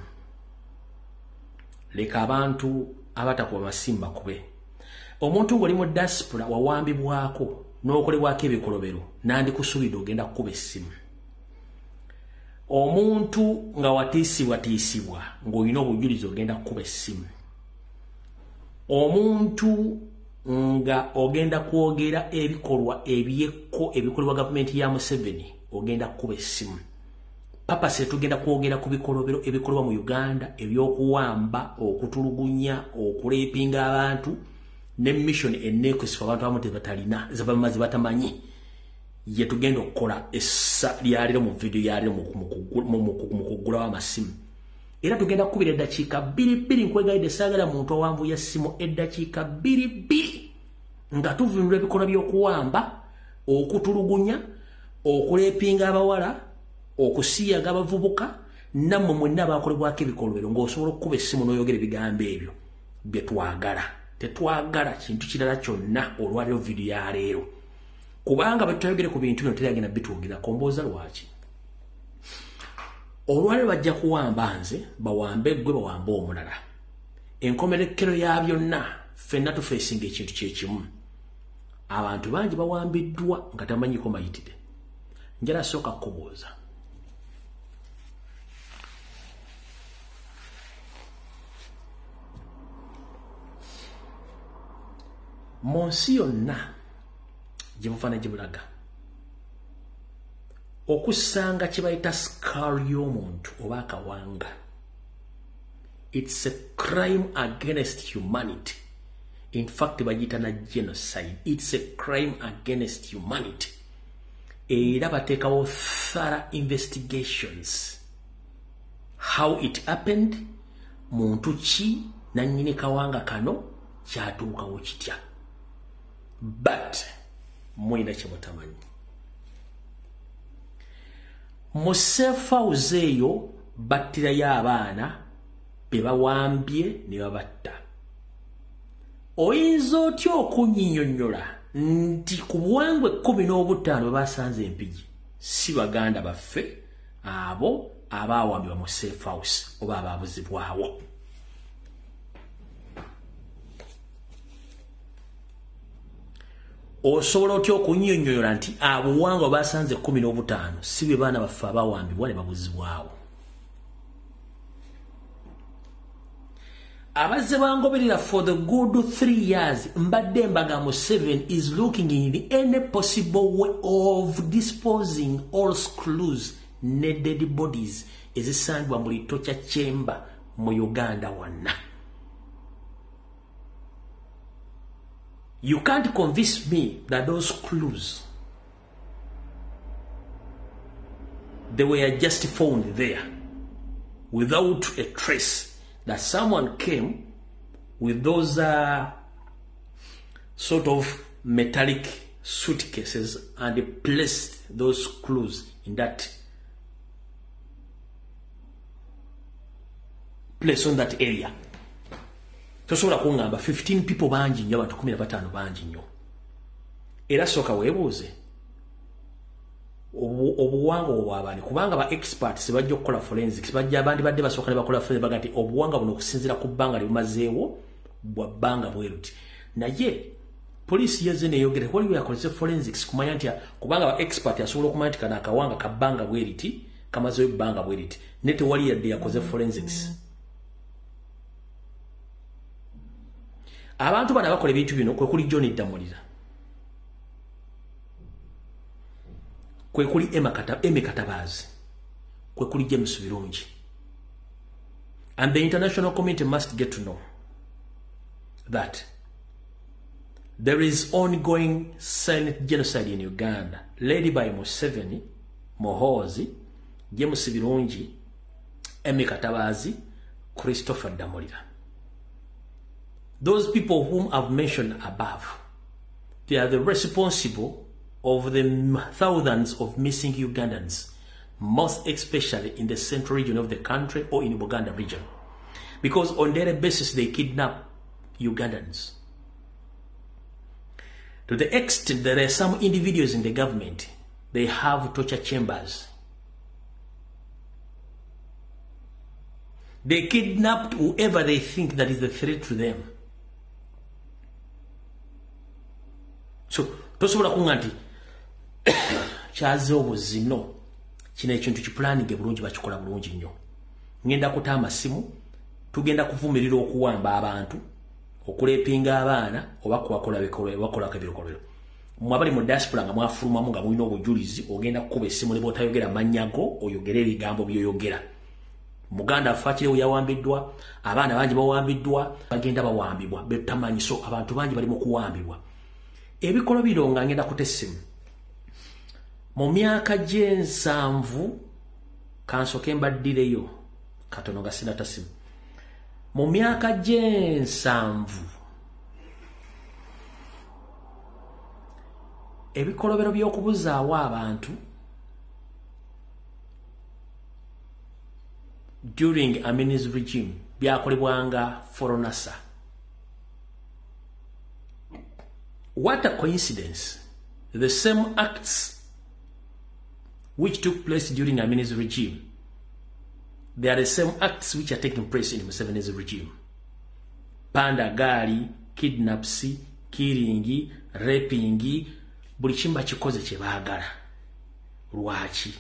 Leka abantu abatakuba masimu bakube omuntu ng'oli mu diaspora wawambibwako n'okolebwako ebikolobero nandikusuubidde ogenda kukuba essimu omuntu nga watiisibwatiisibwa ng'olina obujulizi ogenda kukuba essimu. Omuntu nga ogenda kwogera ebikolwa ebyekko ebikolebwa gavumenti ya museveni ogenda kukuba essimu. Papasi tugenda kwogera ku bikolobero ebikolebwa mu uganda ebyokuwamba okutulugunya okuleepinga abantu ne mission eneekusifa abantu abamu tebatalina zebamazi batamanyi yetugenda okukola essa lyaliro mu vidiyo yaliro mu kugulawo amasimu. Era tugenda kukubira eddakiika bbiri bbiri nkwegayidde saagala muntu owambuya essimu eddakiika bbiri bbiri nga tuvunula ebikolwa by'okuwamba okutulugunya okuleepinga abawala okusiyaga abavubuka nammwe mwenna abakolebwako ebikolobero ng'osobola okukuba essimu n'oyogera ebigambo ebyo bye twagala. Tetwagala kintu kirala kyonna olwaliro vidiyo ya kubanga betutayogere ku bintu bino teragenda bitwogerako mbooza lwaki? Olwaliro bajja kuwamba nze bawambe ggwe bawambe omulala. Enkomerekero ya byonna ffenna tufeesinga ekintu kyekimu abantu bangi bawambiddwa nga tamanyiko mayitire. Njala sooka kubuuza mu nsi yonna gye bufa ne gye bulaga okussanga kye bayita sikaali y'omuntu oba akawanga its a crime against humanity. In fact bagiyita na genocide. Its a crime against humanity. Era bateekawo thorough investigations. How it happened muntu ki nanyini kawanga kano kyatuukawo kitya. But mwina kyemutamanyi mu sefawuze eyo battirayo abaana be bawambye ne babatta oyinza otya okunyinyonnyola nti ku buwangwa ekkumi n'obutaano bwe basanze empigi si baganda baffe abo abaawambibwa mu safe house oba abaabuzibwawo osobola otya okunnyonnyola nti abuwangwa basanze ekkumi n'obutaano si bwe baana baffe abaawambibwa ne babuzibwawo. Abazze bangoberera for the good three years mbadde mbaga mu seven is looking in any possible way of disposing all screws ne dead bodies ezisangibwa mu lito kya kyemba mu uganda wonna you can't convince me that those clues they were just found there without a trace that someone came with those uh, sort of metallic suitcases and placed those clues in that place on that area tosobola kuŋŋamba 15 people bangi nnyo abantu 15 bangi nnyo era sooka weebuuze obuwangwa obwo bwabani kubanga ba experts bajja okukola forensics bajja abandi badde basooka ne bakola forensics baga nti obuwangwa buno okusinziira ku bbanga libumazeewo bwa bbanga bwe ruti naye poliisi yeze neyogere waliwo yakolese forensics? Kumanya nti kubanga ba expert asobola okumanya nti kano akawanga ka bbanga bwe riti kamazeewo ebbanga bwe riti naye tewali yadde yakoze forensics abantu bano abakola ebintu bino kwe kuli john ddamulira kwe kuli eme katabaazi. Kwe kuli james birungi. And the international community must get to know that there is ongoing silent genocide in uganda led by museveni mohozi james birungi eme katabaazi christopher ddamulira those people whom i've mentioned above they are the responsible of the thousands of missing Ugandans, most especially in the central region of the country or in the Buganda region. Because on daily basis they kidnap Ugandans. To the extent there are some individuals in the government, they have torture chambers. They kidnapped whoever they think that is a threat to them. So, tosobola kuŋŋa nti kyaze obuzino kino ekintu kipulaninge bulungi bakikola bulungi nnyo. Ŋŋenda kuta amasimu tugenda kuvumirira okuwamba abantu okuleepinga abaana oba kubakolako ebirokolero mwe abali mu diaspora nga mwafulumamu nga mulina obujulizi ogenda kukuba essimu ne bwotayogera manyago oyogere ebigambo byoyogera. Muganda afakirewo yawambiddwa abaana bangi bawambiddwa bagenda bawambibwa. Betamanyi so abantu bangi bali mu kuwambibwa ebikolo biro nga ngenda kuta essimu. Mu myaka gy'ensanvu kansoke mbaddireyo katono nga sinata simu mu myaka gy'ensanvu ebikolobero by'okubuzaawo abantu during aminis regime byakolebwanga foronasa what a coincidence the same acts which took place during Amini's regime, they are the same acts which are taking place in Museveni's regime. Panda gali, kidnaps, killing, raping, buli kimba kikoze kye baagala. Lwaki?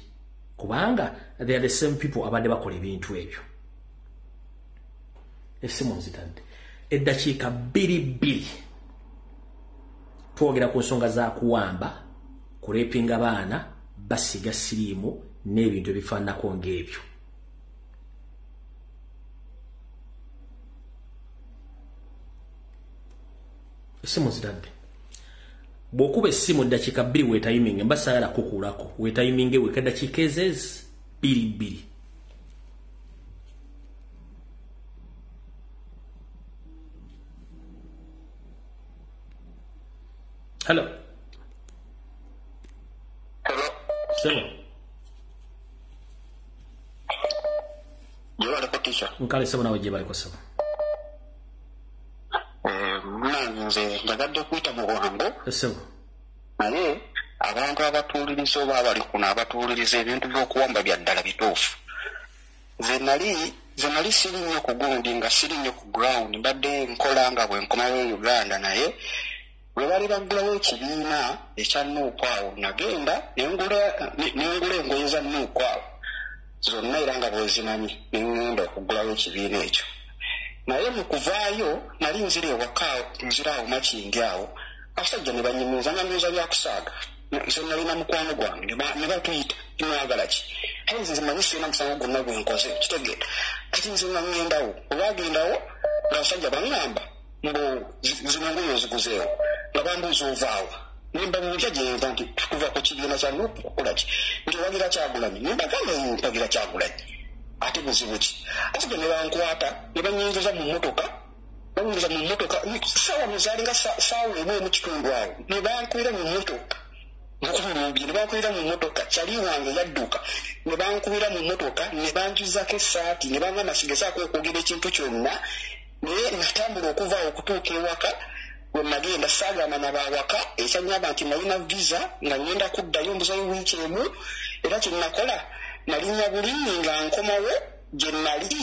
Kubanga they are the same people abadde bakola ebintu ebyo. Essimu nzitadde. Eddakiika bbiri bbiri. Twogera ku nsonga za kuwamba, kurepinga baana, basiga siriimu n'ebintu ebifaananako ng'ebyo. Simu zitadde bw'okuba essimu eddakiika bbiri weetayiminga mba saagala kukuulako weetayiminge weka eddakiika ezezi bbiri bbiri sebo gyebaleko tica nkale sebo nawe gye baliko sebo munange nze njagadde kuyita mu bwangu. Naye abantu abatuuliriza oba abali kuno abatuuliriza ebintu by'okuwamba bya ddala bituufu. Nze nali nze nali siri nnyo ku gundi nga siri nnyo ku ground mbadde nkola nga bwe nkomawo uganda naye bwe bali baggulawo ekibiina ekya nuuku awo nagenda nengula ne- nengula engoye za nuuku awo. Zonna era nga bwezimanyi nengenda okuggulawo ekibiina ekyo. Naye mu kuvaayo nali nzira ewaka nzira awo makingi awo abasajja ne banyumiza nga nyuza byakusaaga nze nalina mukwano gwange ne ba- ne batuyita timwagala ki? Aye nze manyi sirina musango gwonna gwe nkoze kitegeera kati nze nga ŋŋendawo olwagendawo ng'abasajja baŋŋamba mbu zi- zino ngoye oziguzeewo nga bambuuza ovaawa nembabuulya gyenva nti tukuva ku kibiina kya nuupu kukola ki nti owagira kyagulanyi nembagamba mpagira kyagulanyi ate buzibu ki ate ne bankwata ne banyingiza mu mmotoka banyingiza mu mmotoka saawa muzaalinga saawa emu emu kitundu awo ne bankwira mu mmotoka nkulumbye ne bankwira mu mmotoka kyali wange yadduka ne bankubira mu mmotoka ne banjuzako essaati ne bangamba sigezaako okwogera ekintu kyonna naye natambula okuva awo okutuuka ewaka bwe nagenda saagamba nabawaka ekyanyamba nti nalina visa nga ngenda kuddayo mbuzayo wiiki emu era kyenakola nalinya bulimi nga nkomawo gye nali.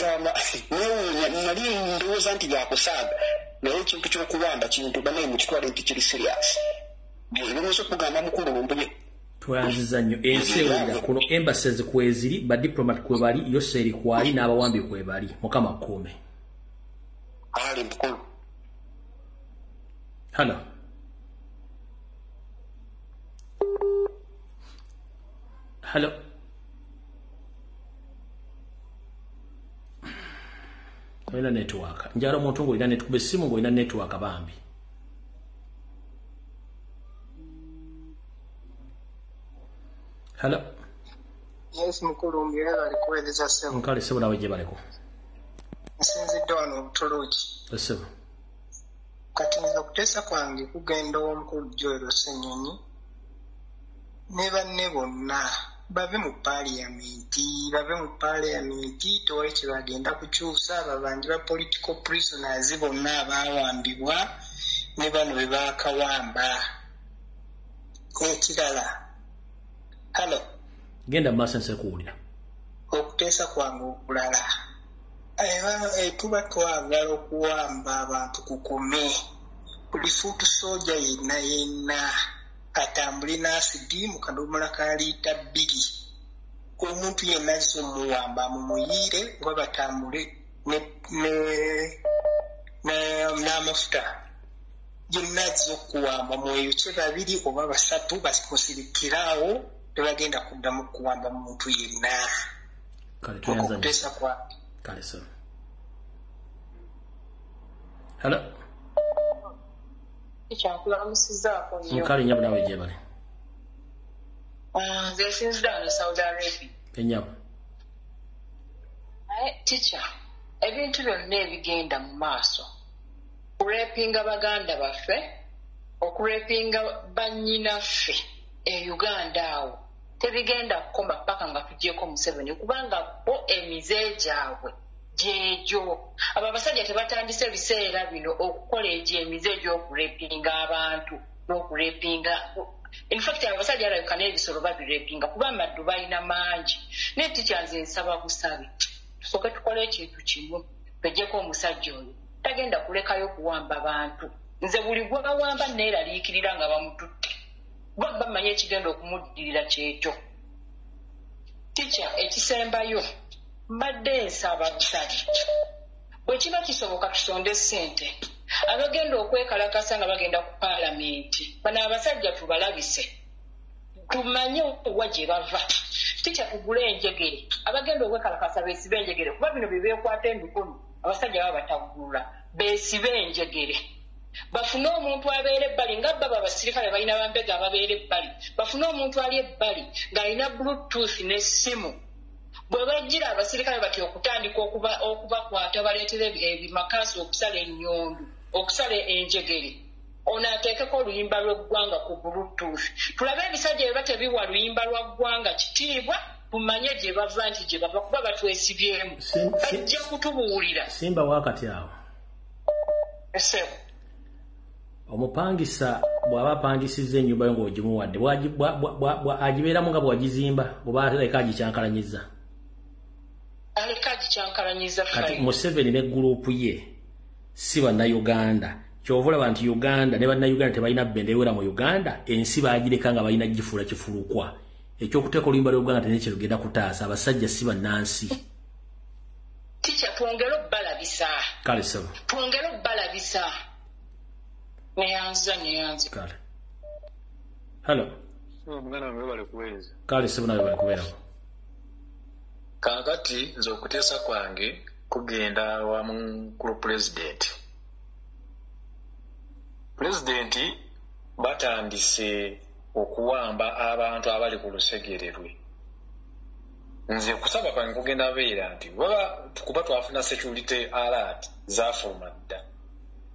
Gamba newuunya nali ndowooza nti byakusaaga naye ekintu ky'okuwamba kintu banaye mukitwale nti kiri serious. Byebimuza okugamba mukulu lumbuye twanziza nnyo ensi ewulira kuno embaseze kweziri badiplomat kwe bali yoseri kwali n'abawambi kwe bali. Mukama kuume ali mukulu. Hano. Halo. Olina network. Njala omuntu ngaolina net kuba essimu ngaolina network bambi halo yes mukulu mbire bali kuweereza ssebo nkale ssebo nawe gye baleko nsinzidde wano obutuluuki ssebo kati nza kuteesa kwange kugenda ow'omukulu joero senyonyi ne banne bonna bave mu paaliyamenti bave mu paaliyamenti tewali kye bagenda kukyusa babanje ba political prisoners bonna abaawambibwa ne bano be baakawamba. Ekirala halo genda mu maaso ensi ekuwulira okuteesa kwange okulala. Eba- eh, tuba twagala okuwamba abantu kukome buli fuutu sooja yenna yenna. Atambule n'asidi mu kadomola ka liita bbiri. Omuntu yenna azza omuwamba mumuyiire oba batambule n'amafuta. Yenna azza okuwamba mweyokye babiri oba basatu bamusirikiraawo tebagenda kuddamu kuwamba muntu yenna. Okuteesa kwange kale ssebo halo kyankulamusizaako nnyo? nkale nyabu nawe gye bali. Ah, nze nsinzidde wano saudi arabia. Enyabu naye tica ebintu byonna ebigenda mu maaso. Okurepinga baganda baffe okurepinga bannyinaffe e uganda awo tebigenda kukoma paka nga tugyeko museveni kubanga bo emize gyabwe gyegyo. Abo abasajja tebatandise biseera bino okukola egyo emize egy'okurepinga abantu n'okurepinga infact abasajja alabika n'ebisolo babirepinga kuba amaddu balina mangi. Naye tikyanze nsaba busabe tusooke tukole ekintu kimu twegyeko omusajja oyo tagenda kulekayo kuwamba bantu. Nze buli gwawamba neeraliikirira nga bamututte bo bamanyi ekigenda okumuddirira kyekyo tikya ekisembayo mbadde nsaba busabe bwe kiba kisoboka tusonde ssente abagenda okwekalakasa nga bagenda ku paalamenti. Bano abasajja tubalabise tumanye wa gye bava. Tikya tugule enjegere. Abagenda okwekalakasa beesibe enjegere. Kuba bino bye beekwata emikono abasajja baba batagulula beesibe enjegere bafune omuntu abeera ebbali nga baba abasirikale balina bambega ababeera ebbali. Bafune omuntu ali ebbali ng'alina bluetooth n'essimu. Bwe bajjira abasirikale bati okutandika okuba- okubakwata baleetera ebi- ebimakaasi okusala ennyondu okusala enjegere. Ono ateekeko oluyimba lw'eggwanga ku bluetooth. Tulabe ebisajja bye batebiwa luyimba lwa ggwanga kitiibwa tumanye gye bava nti gye bava kuba batwesibyemu. Bajja kutubuulira. Simba wakati awo. Esebo omupangisa bw'aba apangisizza ennyumba yo ng'ogimuwadde agibeeramu nga bw'agizimba oba aleka agikyankalanyiza aleka agikyankalanyiza kati museveni ne guruupu ye si bannayuganda. Kyova olaba nti uganda ne bannayuganda tebalina bbenda ewera mu uganda ensi baagireka nga balina gifuula kifulukwa. Ekyokuteeka oluyimba ly'oganda tenye kyerugenda kutaasa abasajja si bannansi. Twongere obbalabisa kale sebo twongere obbalabisa neyanza neyanza kale. Hallo omuganda wange bale kuweereza kale sebo nawe bali kubeerako kaakati nze okuteesa kwange kugenda wamu ku pulezidenti pulezidenti batandise okuwamba abantu abali ku lusegere lwe nze kusaba kwange kugenda beera nti baba kuba twafuna security alert zafuluma dda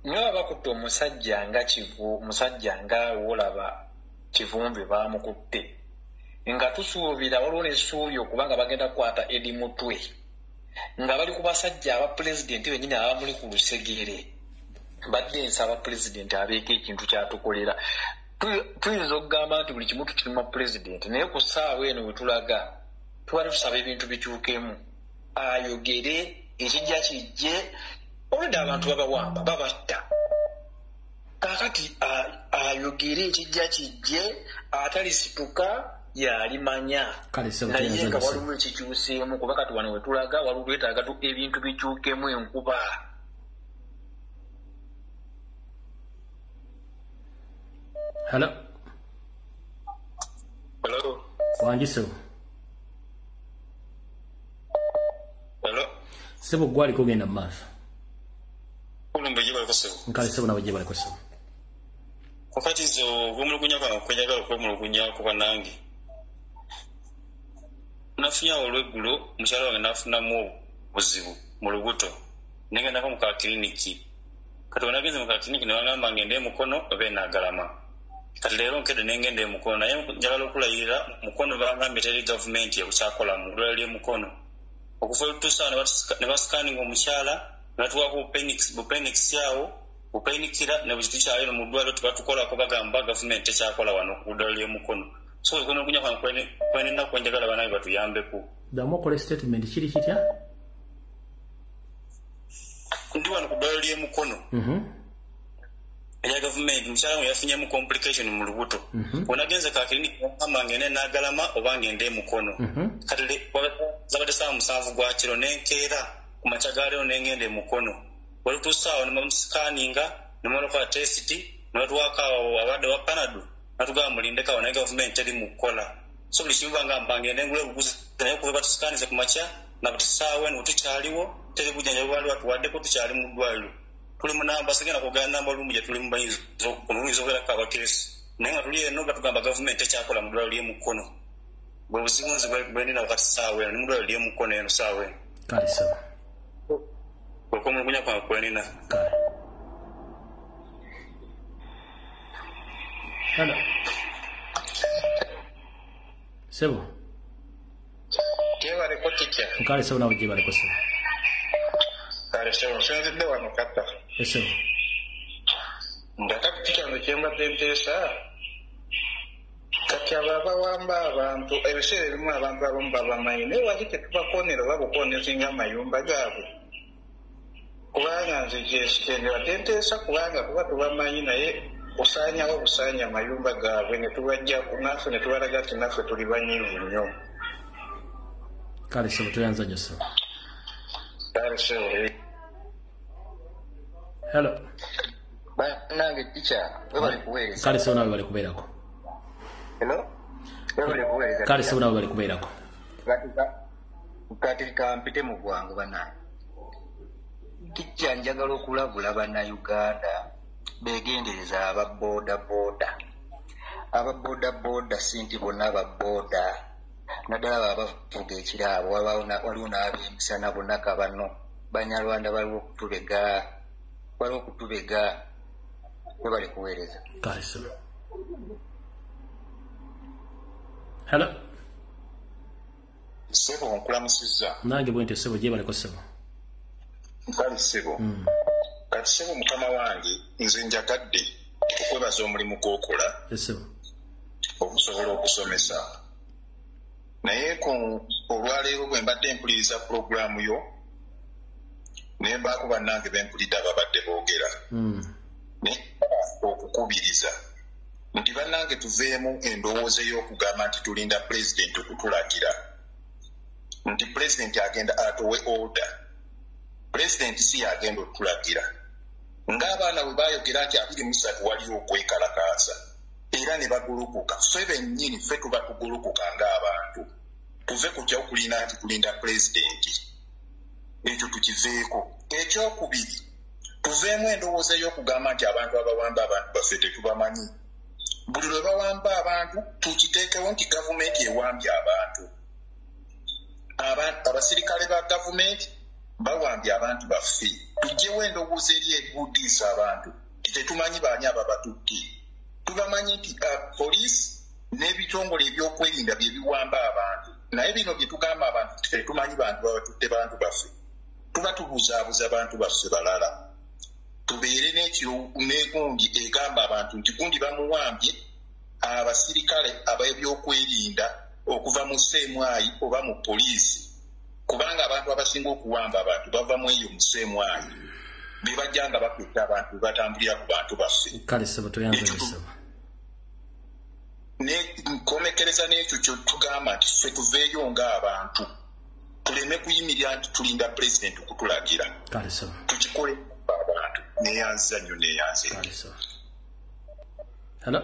nga bakutte omusajja nga kivu omusajja nga wolaba kivumbe bamukutte nga tusuubira waliwo n'essuubi okubanga bagenda kukwata edi mutwe nga bali ku basajja aba pulezidenti bennyini abamuli ku lusegere. Badde nsaba pulezidenti abeeko ekintu kyatukolera. Tu- tuyinza okugamba nti buli kimu tukirima pulezidenti naye ku ssaawa eno we tulaga tubale tusaba ebintu bikyukemu. Ayogere ekijja kijje olwedde abantu babawamba babatta. Kakati a- ayogere ekijja kijje atalisituka yalimanya. Naye nga waliwo ekikyuseemu kuba kati wano wetulaga waliwo twetaaga tu- ebintu bikyukemu enkuba. Hallo Hello? wangi sebo? Hello? sebo gwe aliko ogenda mu maaso kulumbe gye baliko sebo nkale sebo nabo gye baliko sebo kakati zo okwemulugunya kwange kwenjagala okwemulugunya kuba nange. Nafunye awo olweggulo mukyala wange nafunamu obuzibu mu lubuto negendako mu kakiriniki kati wenagenze mu kakiriniki nebagamba ngende emukono oba enagalama kati leero nkedde nengenda emukono naye njagala okulayirira mukono bagambye teri gavumenti ebukyakola mu ddwaliro ly'emukono okuva olutuusa awo ne basikaninga omukyala nebatuwako bupenix awo bupenikira ne bwekitu kyalero mu ddwaliro tebatukolako bagamba gavumenti tekyakola wano ku ddwaliro ly'emukono so okunokunya kwange kwenina kwenjagala banabe batuyambeku. Ddamu okola statement kiri kitya? Ndi wano ku ddwaliro ly'emukono Mhm, eya gavumenti mukyala we yafunyemu complication mu lubuto. Mhm, wenagenze kakiriniki bagamba ngende nagalama oba ngende emukono mhm. kati zabadde saawa musanvu gwa kiro nenkeera ku makya ga leero nengenda emukono walutuusaawo ne bamusikaninga ne bamalakola tesiti ne batuwaako awo abadde wa panado natugamba mulindekawo naye gavumenti teri mu kukola so buli kimu bangamba ngende ngula ebuguzi naye kuva batusikanize ku makya na bati saawa eno tukyaliwo teri bujjanjabi bwali batuwaddeko tukyali mu ddwaliro tuli mu namba sigenda kugana namba lumu gye tuli mu bayinza oluyinza okubeerako abakirisi naye nga tuli eno batugamba gavumenti tekyakola mu ddwaliro ly'emukono bwe buzibu nze bwenina wakati saawa eno nimudwaliro ly'emukono eno saawa eno kale sebo okwomulugunya kwange kwenina kale hallo sebo. Yebaleko kitya nkale sebo nabo gye baliko sebo. Kale sebo. Nsinzidde wano katta esebo ndakati kikyange kyembadde nteesa kati abo abawamba abantu ebiseera ebimu abantu abamu babamanyi naye waki tetubakonera oba bukonezinga amayumba gaabwe kubanga nze kyendebadde nteesa kubanga kuba tubamanyi naye kusaanyawo busaanya amayumba gaabwe ne tubajjaku naffe ne tubalaga nti naffe tuli banyiivu nnyo. Kale sebo toyanza nyo sebo. Kale sebo hallo banange tica webali kuweereza kale sebo nabo bali kubeerako. Hello? Webali kuweereza kale sebo nabo bali kubeerako. Kati ka- kati kampite mu bwangu banange kijja njagala okulabula bannayuganda begendereza ababoodaboda ababoodaboda si nti bonna ababooda naddala babavuga ekiraabo waliwo na- waliwo n'abemisana bonnaka bano banyarwanda baliwo okutubega waliwo okutubega we bali kuweereza. Sebo nkulamusizza. Nange bwe nti sebo gye baliko sebo kale sebo kati sebo mukama wange nze njagadde okwebaza omulimu gw'okola okusobola okusomesa. Naye ku olwaleero bwe mbadde mpuliriza pulogulaamu yo naye mbaako bannange bempulidde ababadde boogera. Naye okukubiriza nti bannange tuveemu endowooza ey'okugamba nti tulinda pulezidenti okutulagira. Nti pulezidenti agenda atowe oda pulezidenti si yagenda okutulagira ng'abaana bwe baayogera nti abiri musatu waliwo okwekalakaasa era ne bagulukuka. Ffe bennyini ffe tuba tugulukuka ng'abantu. Tuve ku kyokulina nti tulinda pulezidenti ekyo tukiveeko. Ekyokubiri tuveemu endowooza y'okugamba nti abantu abawamba abantu baffe tetubamanyi. Buli lwe bawamba abantu tukiteekewo nti gavumenti ewambye abantu. Aba- abasirikale ba gavumenti bawambye abantu baffe. Tugyewo endowooza eri ebuudiisa abantu nti tetumanyi baani ababatutte. Tubamanyi nti uh, poliisi n'ebitongole ebyokwerinda bye biwamba abantu. Naye bino bye tugamba abantu nti tetumanyi bantu babatutte bantu baffe. Tuba tubuzaabuza bantu baffe balala. Tubeere n'ekiro n'egundi egamba abantu nti gundi bamuwambye abasirikale ab'ebyokwerinda okuva mu seemwayi oba mu poliisi kubanga abantu abasinga okuwamba abantu bava mu eyo mu seemwayi be bajja nga bakwetta abantu batambulira ku bantu baffe. Kale sebo toyanze sebo. Ne nkomekereza n'ekyo kyo tugamba nti ffe tuveeyo ng'abantu tuleme kuyimirira nti tulinda pulezidenti okutulagira tukikole abantu neyanziza nnyo neyanze hello?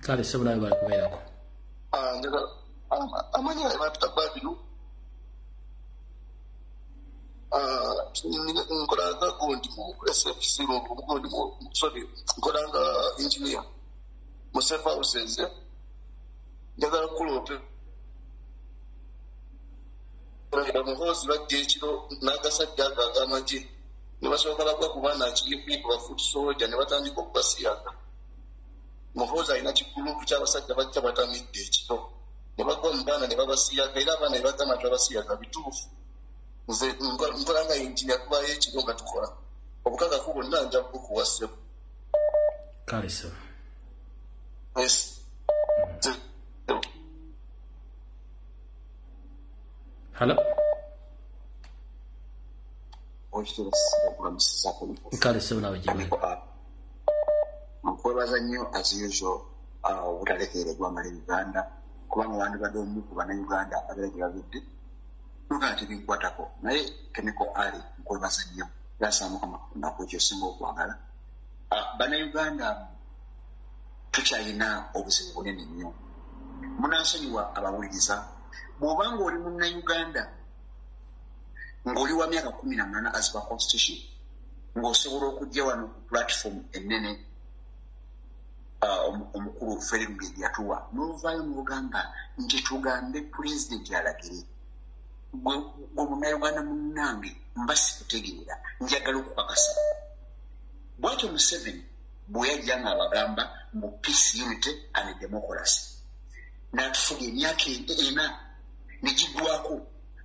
Kale sebo nawe bali kubeerako amanyi ayo batuta babiru nkolanga gundi mu sfc gundi sorry nkolanga engineer mu safe houses njagala kulope bamuhoozi bajja ekiro n'agasajja ago ag'amagye ne basooka bagwa ku baana akirikuyiku bafuti soja ne batandika okubasiyaga muhoozi alina kigulupu ky'abasajja bajja batamidde ekiro ne bagwa mu baana ne babasiyaga era abaana ne bagamba nti babasiyaga bituufu nze nkola nga engineer kubayo ekiro nga tukola obukakaku bwonna nja bukuwa ssebo kale sebo hello kale sebo nawe gye bali nkwebaza nnyo as usual obutalekeera eggwanga lya uganda kubanga wandibadde omu ku bannayuganda abeera gye babidde nogaa nti binkwatako naye kemiko ali nkwebaza nnyo yasamukama kunaku ekyo singa okwagala. Ah, bannayuganda tukyalina obuzibu bunene nnyo. Munansonyiwa abawuliriza bw'obanga oli munnayuganda ng'oli wa myaka kumi na munana as per constitution ng'osobola okujja wano ku platform ennene omukulu ferengeri yatuwa. N'ovaayo n'ogamba nti tugambe pulezidenti alagire gwe munnayuganda munnange mba sikutegeera njagala okukakasa bwatyo museveni bwe yajja ng'abagamba mu peace unity and democracy n'atufuga emyaka ena ne giggwako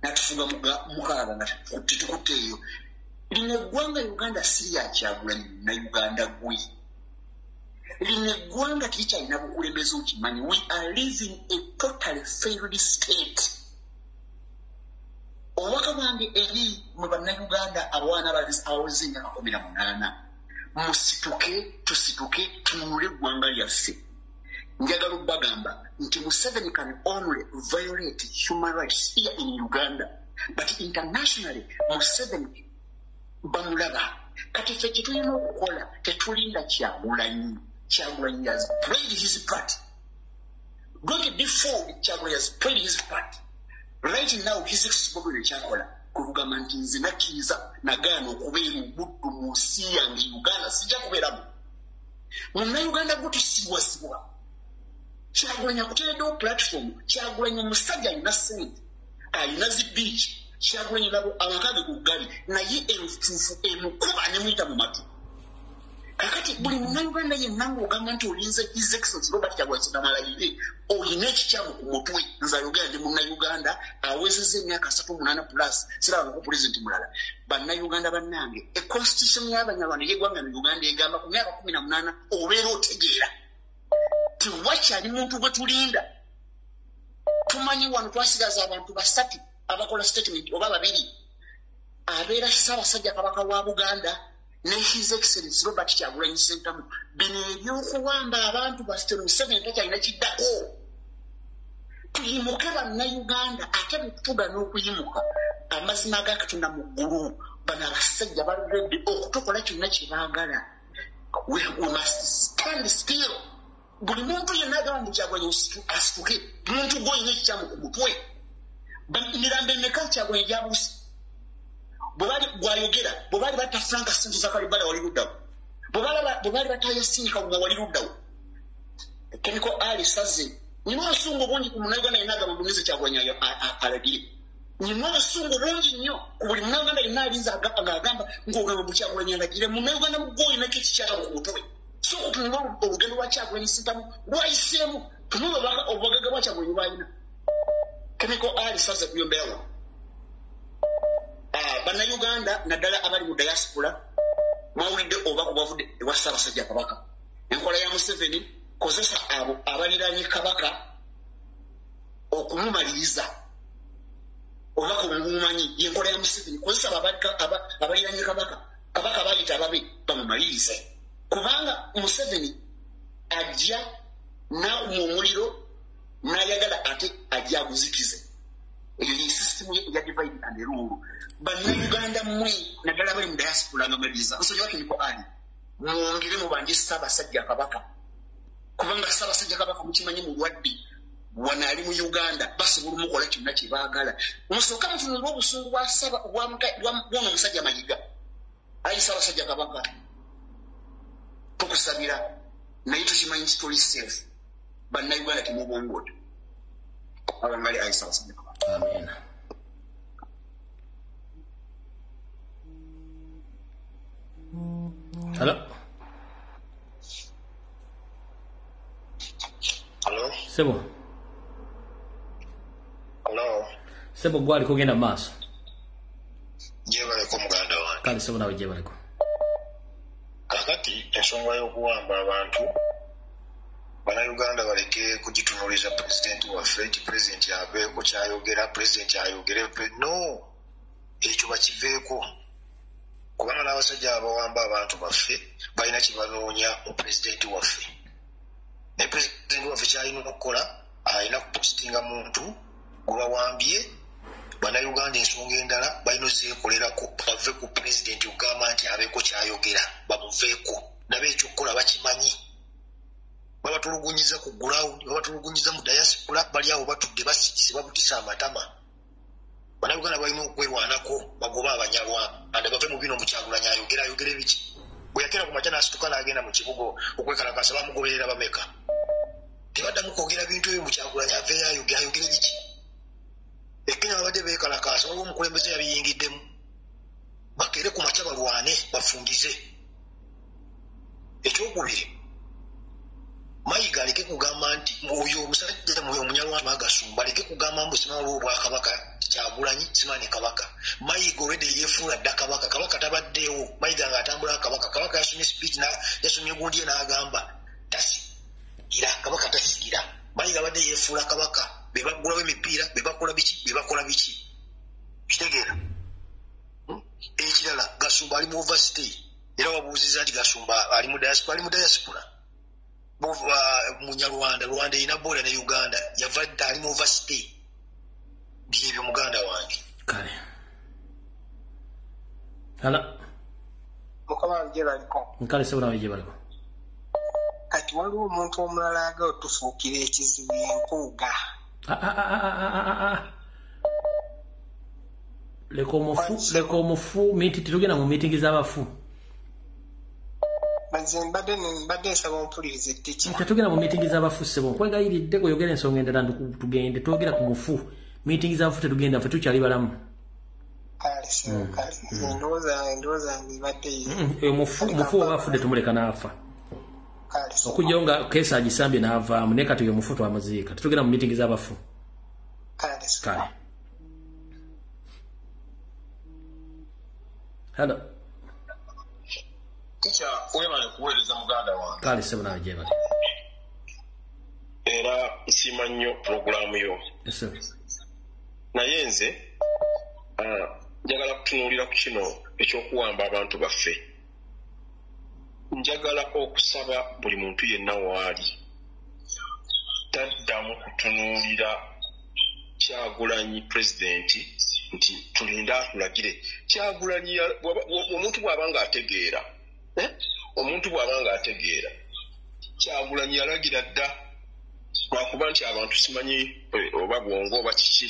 n'atufuga mukaaga nga tetukutte eyo. Lino eggwanga uganda si lyakyagulanyi munnayuganda gwe lino eggwanga tirikyalina bukulembeze okimanyi we are living a totally failed state. Obubaka bwange eri mwe bannayuganda abawana abaweza emyaka kumi na munaana musituke tusituke tununule eggwanga lyaffe njagala okubagamba nti museveni can only violate human rights here in uganda. But internationally museveni bamulaba. Kati ffe kyetulina okukola tetulinda kyagulanyi kyagulanyi has played his part. Not before kyagulanyi has played his part. Right now his exbobero ekyakola kugamba nti nze nakkiriza nagaana okubeera obuddu mu nsi yange uganda sijja kubeeramu. Munnayuganda gwe tusiibwasibwa kyagulanya kuteereddewo platform kyagulanya omusajja alina sente alina zibiiki kyagulanya nabo amakage ku gali naye enfuufu emukuba nemuyita mu matu kakati buli munnayuganda yenna ngaogamba nti olinze his excellence robert kyagwakinamalayire olina ekikyamu ku mutwe. Nze ayogera ndi munnayuganda awezeza emyaka asatu munaana plus sirabangako pulezidenti mulala. Bannayuganda bannange econstitution y'abanyarwanda yeggwanga mu uganda egamba ku myaka kumi na munaana obeera otegeera. Tiwakyali muntu gwe tulinda. Tumanyi wano twasigaza abantu basatu abakola statement oba babiri. Abeera ssaabasajja kabaka wa buganda ne his excellence robert kyagulanyi sentamu bino ebyokuwamba abantu basitero museveni takyalina kiddako tuyimuke bannayuganda ate bwetutuga n'okuyimuka amazima ga katonda mu ggulu bano abasajja baledde okutukola kyonna kyebaagala we must stand still. Buli muntu yenna agamba nti kyagwanyi asituke muntu gwoyina ekikyamu ku mutwe mirambo emeka kyagwanyi gyabuusi bwebali gwayogera bwebaali batta franka sintu zakalibala wali luddawo. Bwebaali batayasinika nga wali luddawo. Kemiko ali saze nyina obusungu bungi ku munayuganda yenna agamba bungize kyagwanya alagire. Nyina obusungu bungi nnyo ku buli munayuganda yenna alinza ngaagamba ngaogamba bukyagwanya alagire munayuganda mugwe olinako ekikyamu ku mutwe? So otunula olugendo lwa kyagwanyi sintamu lwayiseemu tunula obubagaga bwa kyagwanyi bwalina kemiko ali saze kuyomberawo bannayuganda naddala abali mu diaspora mwawulidde oba kubavudde ewa ssaabasajja kabaka. Enkola ya museveni kozesa abo abaliranye kabaka okumumaliriza oba kumumanyi yenkola ya museveni kozesa abaliranye kabaka. Kabaka bayita ababe bamumalirize kubanga museveni ajja nakuma omuliro n'ayagala ate ajja aguzikize. Eyo ye sisitemu ya divide and rule bannayuganda mmwe naddala bali mu diaspora nga maliriza musajja wake niko ali mwongere mubanje ssaabasajja kabaka. Kubanga ssaabasajja kabaka mukimanyi mulwadde wano ali mu uganda basobola omukola kyonna kyebaagala musooka mutunulwa obusungu bwono omusajja mayiga. Ayi ssaabasajja kabaka tukusabira naye tukimanyi nti toli safe. Bannayuganda temubongoota abangali ayi ssaabasajja kabaka Amen. Hello? Hello? Sebo. Hello? Sebo gwali kugenda maaso. Gyebaleko muganda wange. Kale sebo nawe gyebaleko. Kakati ensonga y'okuwamba abantu bannayuganda baleke kugitunuuliza pulezidenti waffe nti pulezidenti aveeko kyayogera pulezidenti ayogere no ekyo bakiveeko kubanga n'abasajja abawamba abantu baffe balina kyebanoonya mu pulezidenti waffe. Naye pulezidenti waffe kyalina okukola alina kupositinga muntu gwe bawambye. Bannayuganda ensonga endala balina ozeekolerako bave ku pulezidenti okugamba nti abeeko kyayogera bamuveeko. Nabo ekyokukola bakimanyi. Babatulugunyiza ku gurawundi babatulugunyiza mu diaspora bali awo batudde basikise babutisa amatama bannayuganda balina okwerwanako bagobe abanyarwanda bave mu bino mukyagulanyi ayogera ayogera ebiki bwe yakera ku makya n'asituka n'agenda mu kibuga okwekalakasa bamugoberera bameka. Tebaddamu kwogera bintu ebyo mukyagulanyi aveeyo ayogera ayogere biki? Ekenya babadde beekalakaasa waliwo omukulembeze yabiyingiddemu. Bakere ku makya balwane bafungize. Ekyokubiri mayiga aleke kugamba nti oyo omusajja omunyalwanda bagasumba aleke kugamba mbu simala obwakabaka kyagulanyi simani kabaka. Mayiga olwedde yefuula dda kabaka. Kabaka tabaddeewo. Mayiga ngaatambula kabaka. Kabaka yasomye speech yasomye gundi ye n'agamba tasigira kabaka tasigira mayiga abadde yefuula kabaka. Bebagulawo emipiira bebakola biki? Bebakola biki? Kitegeera. Ekirala gasumba ali mu overstay. Era wabuuziza nti gasumba ali mu diaspora ali mu diaspora munyarwanda rwanda erina boda ne uganda yava dda ali mu overstay byebyo muganda wange. Kale. Hala mukama wange baliko. Nkale sebo nawe gyebaleko kati waliwo omuntu omulala aga otufuukira ekizibu yenkuuga leka omufu leka omufu miti tetugenda mu miitingi z'abafu nze mbadde mbadde nsaba ompuliriza eddiki tetugenda mu miitingi z'abafu ssebo nkwegayiridde kweyogera ensonga endala tugende twogera ku mufu. Miitingi z'abafu tetugenda ffe tukyali balamu. Sebo mufu oba afudde tumuleka n'afa. Okujjawo nga keesa agisambye n'avaamu naye kati oyo omufu twamuziika tetugenda mu miitingi z'abafu. Kale tikya webale kuweereza muganda wange kale sebo nawe gyebali era nsiima nnyo pulogulaamu yo. Naye nze njagala kutunuulira ku kino ekyokuwamba abantu baffe. Njagala okusaba buli muntu yenna waali taddamu kutunuulira kyagulanyi pulezidenti nti tulinde atulagire. Kyagulanyi omuntu bw'aba nga ategeera eh? Omuntu bw'aba nga ategeera kyagulanyi yalagira dda lwakuba nti abantu simanyi eh, oba bwongo oba kiki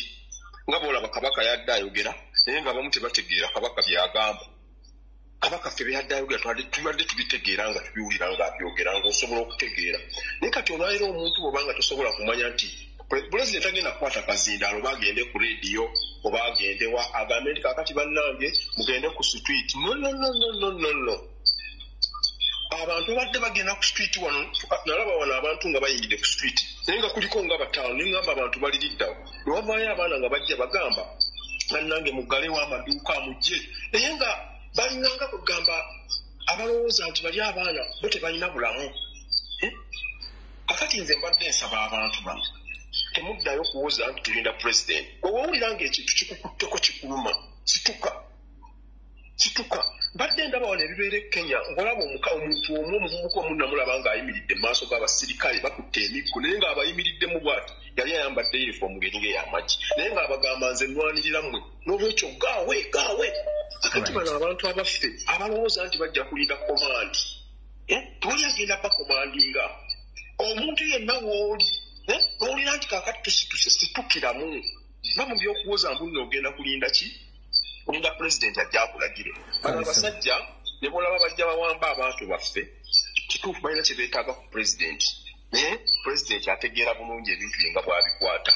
nga bwolaba kabaka yadde ayogera naye nga abamu tebategeera kabaka byagamba. Kabaka ffe byadde ayogera tubadde- tubitegeera nga tubiwulira nga abyogera ngaosobola okutegeera. Naye kati olwaliro omuntu bwoba nga tosobola kumanya nti pulezidenti agenda kukwata kazindaalo oba agende ku rediyo oba agende wa agambe nti kakati bannange mugende ku street. No no no no no no no abantu badde bagenda ku street wano nalaba wano abantu nga bayingidde ku street. Naye nga kuliko nga bataano neŋŋamba abantu baliriddawo newavaayo abaana nga bajja bagamba bannange muggalewo amaduuka mujje naye nga balinanga kugamba abalowooza nti bali abaana bo tebalina bulamu. Eh? kakati nze mbadde nsaba abantu bano temuddayo kuwoza nti tulinda pulezidenti owawulira nga ekintu kikukutteko kikuluma situka situka mbadde ndaba wano ebibeera e kenya ngolaba omuka omuntu omu omuvubuka omu namulaba ng'ayimiridde mu maaso g'abasirikale bakutte emiggo naye ng'abayimiriddemu bw'ati yali ayambadde yunifoomu ng'eringa ey'amagye naye ng'abagamba nze nnwanirira mmwe n'olwekyo gaawe gaawe! Akati bano abantu abaffe abalowooza nti bajja kulinda komandi tewali agenda bakomandinga omuntu yenna w'oli eh, n'owulira nti kaakati tusituse situkiramu. Nga mu byokuwoza mbunna ogenda kulinda ki kulinda pulezidenti ajja akulagire bano abasajja ne bolaba bajja bawamba abantu baffe kituufu balina kye beetaaga ku pulezidenti naye pulezidenti ategeera bulungi ebintu bye nga bw'abikwata.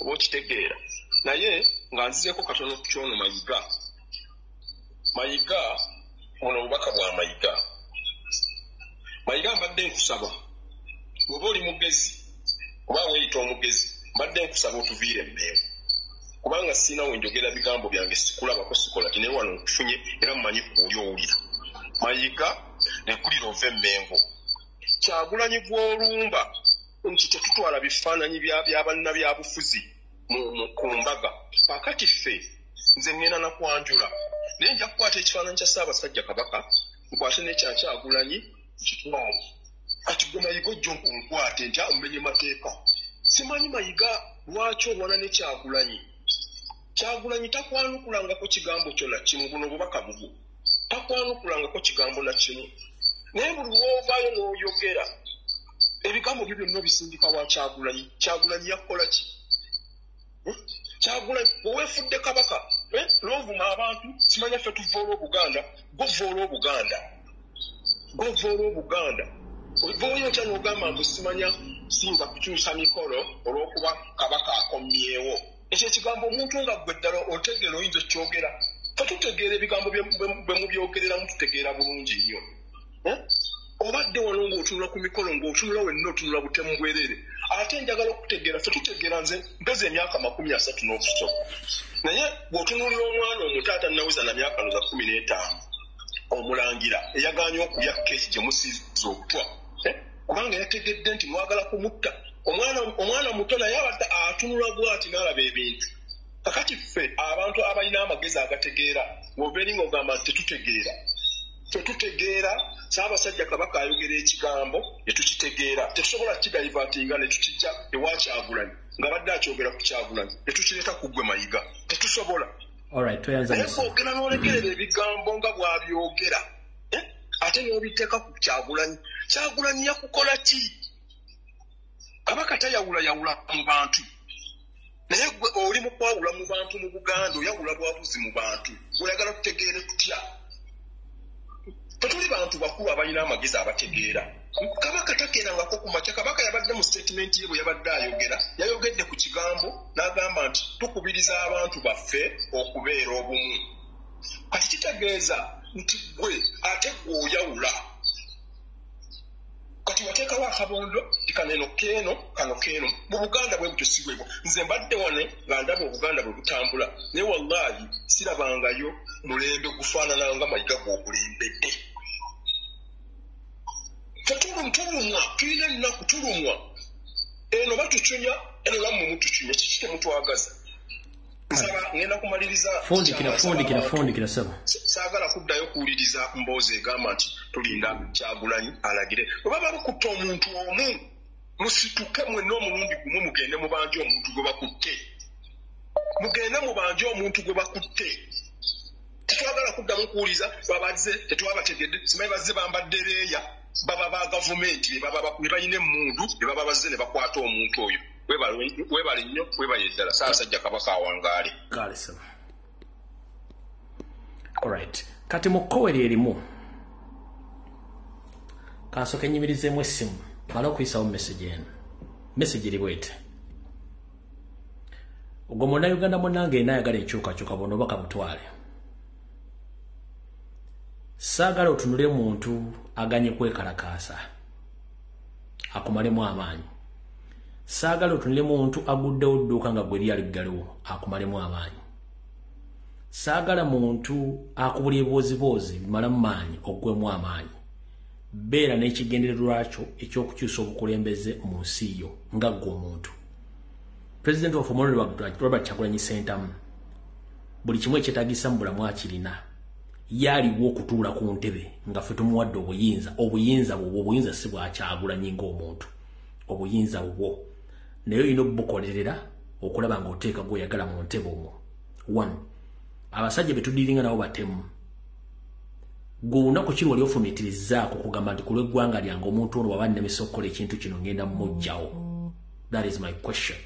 Oba okitegeera? Naye nga nzizeeko katono ku kyono mayiga. Mayiga buno obubaka bwa mayiga. Mayiga mbadde nkusaba. Bw'oba oli mugezi oba weeyita omugezi mbadde nkusaba otuviire emmengo kubanga sirina wenjogera bigambo byange sikulabako sikola ti naye wano nkufunye era mumanyi kuoli owulira. Mayiga nekulira ova emmengo. Kyagulanyi gw'olumba nti tetutwala bifaananyi bya bya mu- ku mbaga. Kakati ffe nze ŋŋenda nakwanjula naye nja kukwata ekifaananyi kya ssaabasajja kabaka nkwate nekyakyagulanyi nkitwale kati gwe mayiga ojja onkwate nti omenye mateeka. Simanyi mayiga lwaki olwana nekyagulanyi kyagulanyi takwanukulangako kigambo kyo na kimu buno bubaka bugu takwanukulangako kigambo na kimu. Naye buli lwovaayo n'oyogera ebigambo byo byonna obisindika wa kyagulanyi? Kyagulanyi yakukola ki? Hmm? kyagulanyi weweefudde kabaka eh, lwovuma abantu simanya ffe tuvoola obuganda govoola obuganda govoola obuganda ovooyo otya n'ogamba mbu simanya sinza kukyusa mikolo olw'okuba kabaka akomyewo ekyo ekigambo omuntu nga gwe ddala otegeera oyinza okyogera tetutegeera ebigambo bye mubyogereramu tutegeera bulungi nnyo Eh? obadde wano ng'otunula ku mikolo ng'otunula wenna otunula butemu bwerere ate njagala okutegeera fe tutegeera nze mpeza emyaka makumi asatu n'okusoma naye bw'otunuulira omwana omuto atannaweza na myaka no za kumi n'etaano omulangira eyagaanye okulya keeki gye musiiza okutwa Eh? kubanga yategedde nti mwagala kumutta omwana muto naye abadde atunula bw'ati n'alaba ebintu. Kakati ffe abantu abalina amagezi agategeera wobeeri ng'ogamba nti tetutegeera. Tetutegeera saabasajja kabaka ayogera ekigambo ne tukitegeera tetusobola kidaivatinga ne tukijja ewa kyagulanyi nga badde akyogera ku kyagulanyi ne tukireeta ku ggwe mayiga. Tetusobola. Naye kwogera n'olekerera ebigambo nga bw'abyogera eh, ate n'obiteeka ku kyagulanyi. Kyagulanyi yakukola ki kabaka tayawulayawula mu bantu. Naye gwe oli mu kwawula mu bantu mu buganda oyawula bwabuzi mu bantu. Oyagala tutegeere tutya? Tetuli bantu bakulu abalina amagezi abategeera. Kabaka takeerangako ku makya. Kabaka yabadde mu statement ye bwe yabadde ayogera. Yayogedde ku kigambo n'agamba nti tukubiriza abantu baffe okubeera obumu. Kati kitegeeza nti gwe ate gwe oyawula kati wateekawo akabondo ti kaneno keeno kano keeno. Mu buganda bwe butyo si bwebwo nze mbadde wane nga ndaba obuganda bwe butambula. Naye wallaahi sirabangayo mulembe gufaanana nga mayiga gw'okulembedde tetulumwa tulina ennaku tulumwa. Eno batucunya eno lamu mutucunya kiki temutwagaza ngenda kumaliriza fundikira fundikira fundikira saba. Saagala kuddayo kuwuliriza mboozi egamba nti tulinda kyagulanyi alagire. Bwe baba bakutta omuntu omu musituke mwenna omulundi gumu mugende mubanje omuntu gwe bakutte. Mugende mubanje omuntu gwe bakutte. Tetwagala kuddamu kuwuliza babazze tetwabategedde simanyi bazze bambadde leeya. Baba ba gavumenti be balina emundu be baba bazze ne bakwata omuntu oyo webale nnyo webale ddala. Saasajja kabaka awangaale. Alright kati mu koweri erimu kansooka enyimirizeemu essimu mala okuyisawo message eno. Message eri bwete. Ogwo munnayuganda munnange ena ayagala enkyukakyuka bonna obaka butwale saagala otunule muntu aganye kwekalakaasa akumalemu amaanyi saagala otunule muntu aguddewo dduuka nga gwe lyali ggaliwo akumalemu amaanyi. Saagala muntu akubula ebiboziboozi bimalamu maanyi oggwemu amaanyi. Beera n'ekigendererwa kyo ekyokukyusa obukulembeze mu nsi yo nga ggwe omuntu. Pulezidenti wafe omulonde robert kyagulanyi sentamu buli kimu ekyetagisa mu bulamu akirina yaaliwo okutuula ku ntebe nga ffe tumuwadde obuyinza obuyinza bwobwo obuyinza si bwakyagulanyi ng'omuntu obuyinza bubwo naye olina obukolerera okulaba nga oteeka gweoyagala mu ntebe omwo. One abasajja betudiringa nabo batemu. Gwe olunaku kiri wali ofumitirizaako kugamba nti ku lw'eggwanga lyange omuntu ono waba nnemesa okukola ekintu kino ngenda mumugjawo that is my question.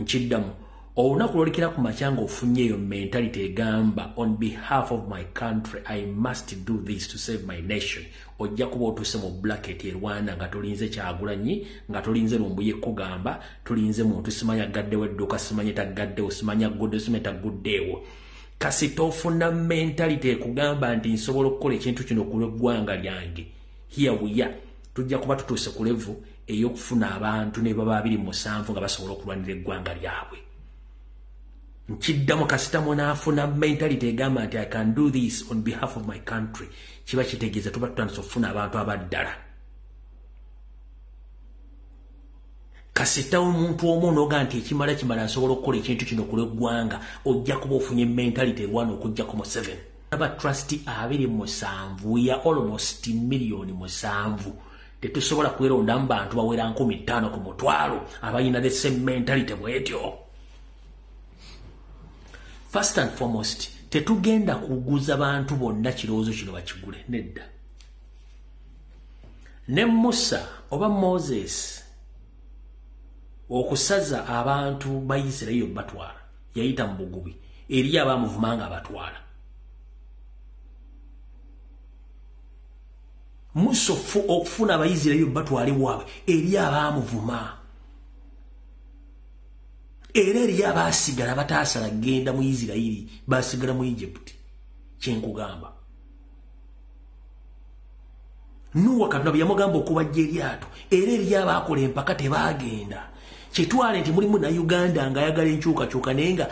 Nkiddamu olunaku lwolikira ku makya nga ofunye eyo mentality egamba on behalf of my country i must do this to save my nation. Ojja kuba otuuse mu blacket e rwanda nga tolinze kyagulanyi nga tolinze lumbuye kugamba tolinze muntu simanya gaddewo edduuka simanye tagaddewo simanya gudde simanye taguddeewo kasi tofuna mentality ekugamba nti nsobola okukola ekintu kino ku lw'eggwanga lyange. We are. Tujja kuba tutuuse ku levu ey'okufuna abantu ne baba abiri musanvu nga basobola okulwanira eggwanga lyabwe nkiddamu kasitamu n'afuna mentality egamba nti i can do this on behalf of my country. Kiba kitegeeza tuba tutandisa okufuna abantu abaddala. Kasita omuntu omu onoga nti ekimala kimala nsobola okukola ekintu kino ku lw'eggwanga ojja kuba ofunye mentality erwana okugjako mu 7 aba trust abiri musanvu ya almost miliyoni musanvu. Tetusobola kwerondamu bantu bawera 15 ku mutwalo abalina the same mentality bwetyo first and foremost tetugenda kuguza bantu bonna kirowoozo kino bakigule nedda. Ne musa oba moses okusaza abantu ba isirayiri batwala yayita mu bugubi eri abamuvuma nga abatwala. Musa okufuna abaisirayiri batwala ewaabwe eri abamuvuma era eriyo abasigala bataasala genda mu isirayiri basigala mu egypti kyenkugamba. Nuwa katonda bwe yamugamba okubajja eryato era eriyo abaakola empaka tebagenda. Kyetwale nti mulimu na uganda ngaayagala enkyukakyuka naye nga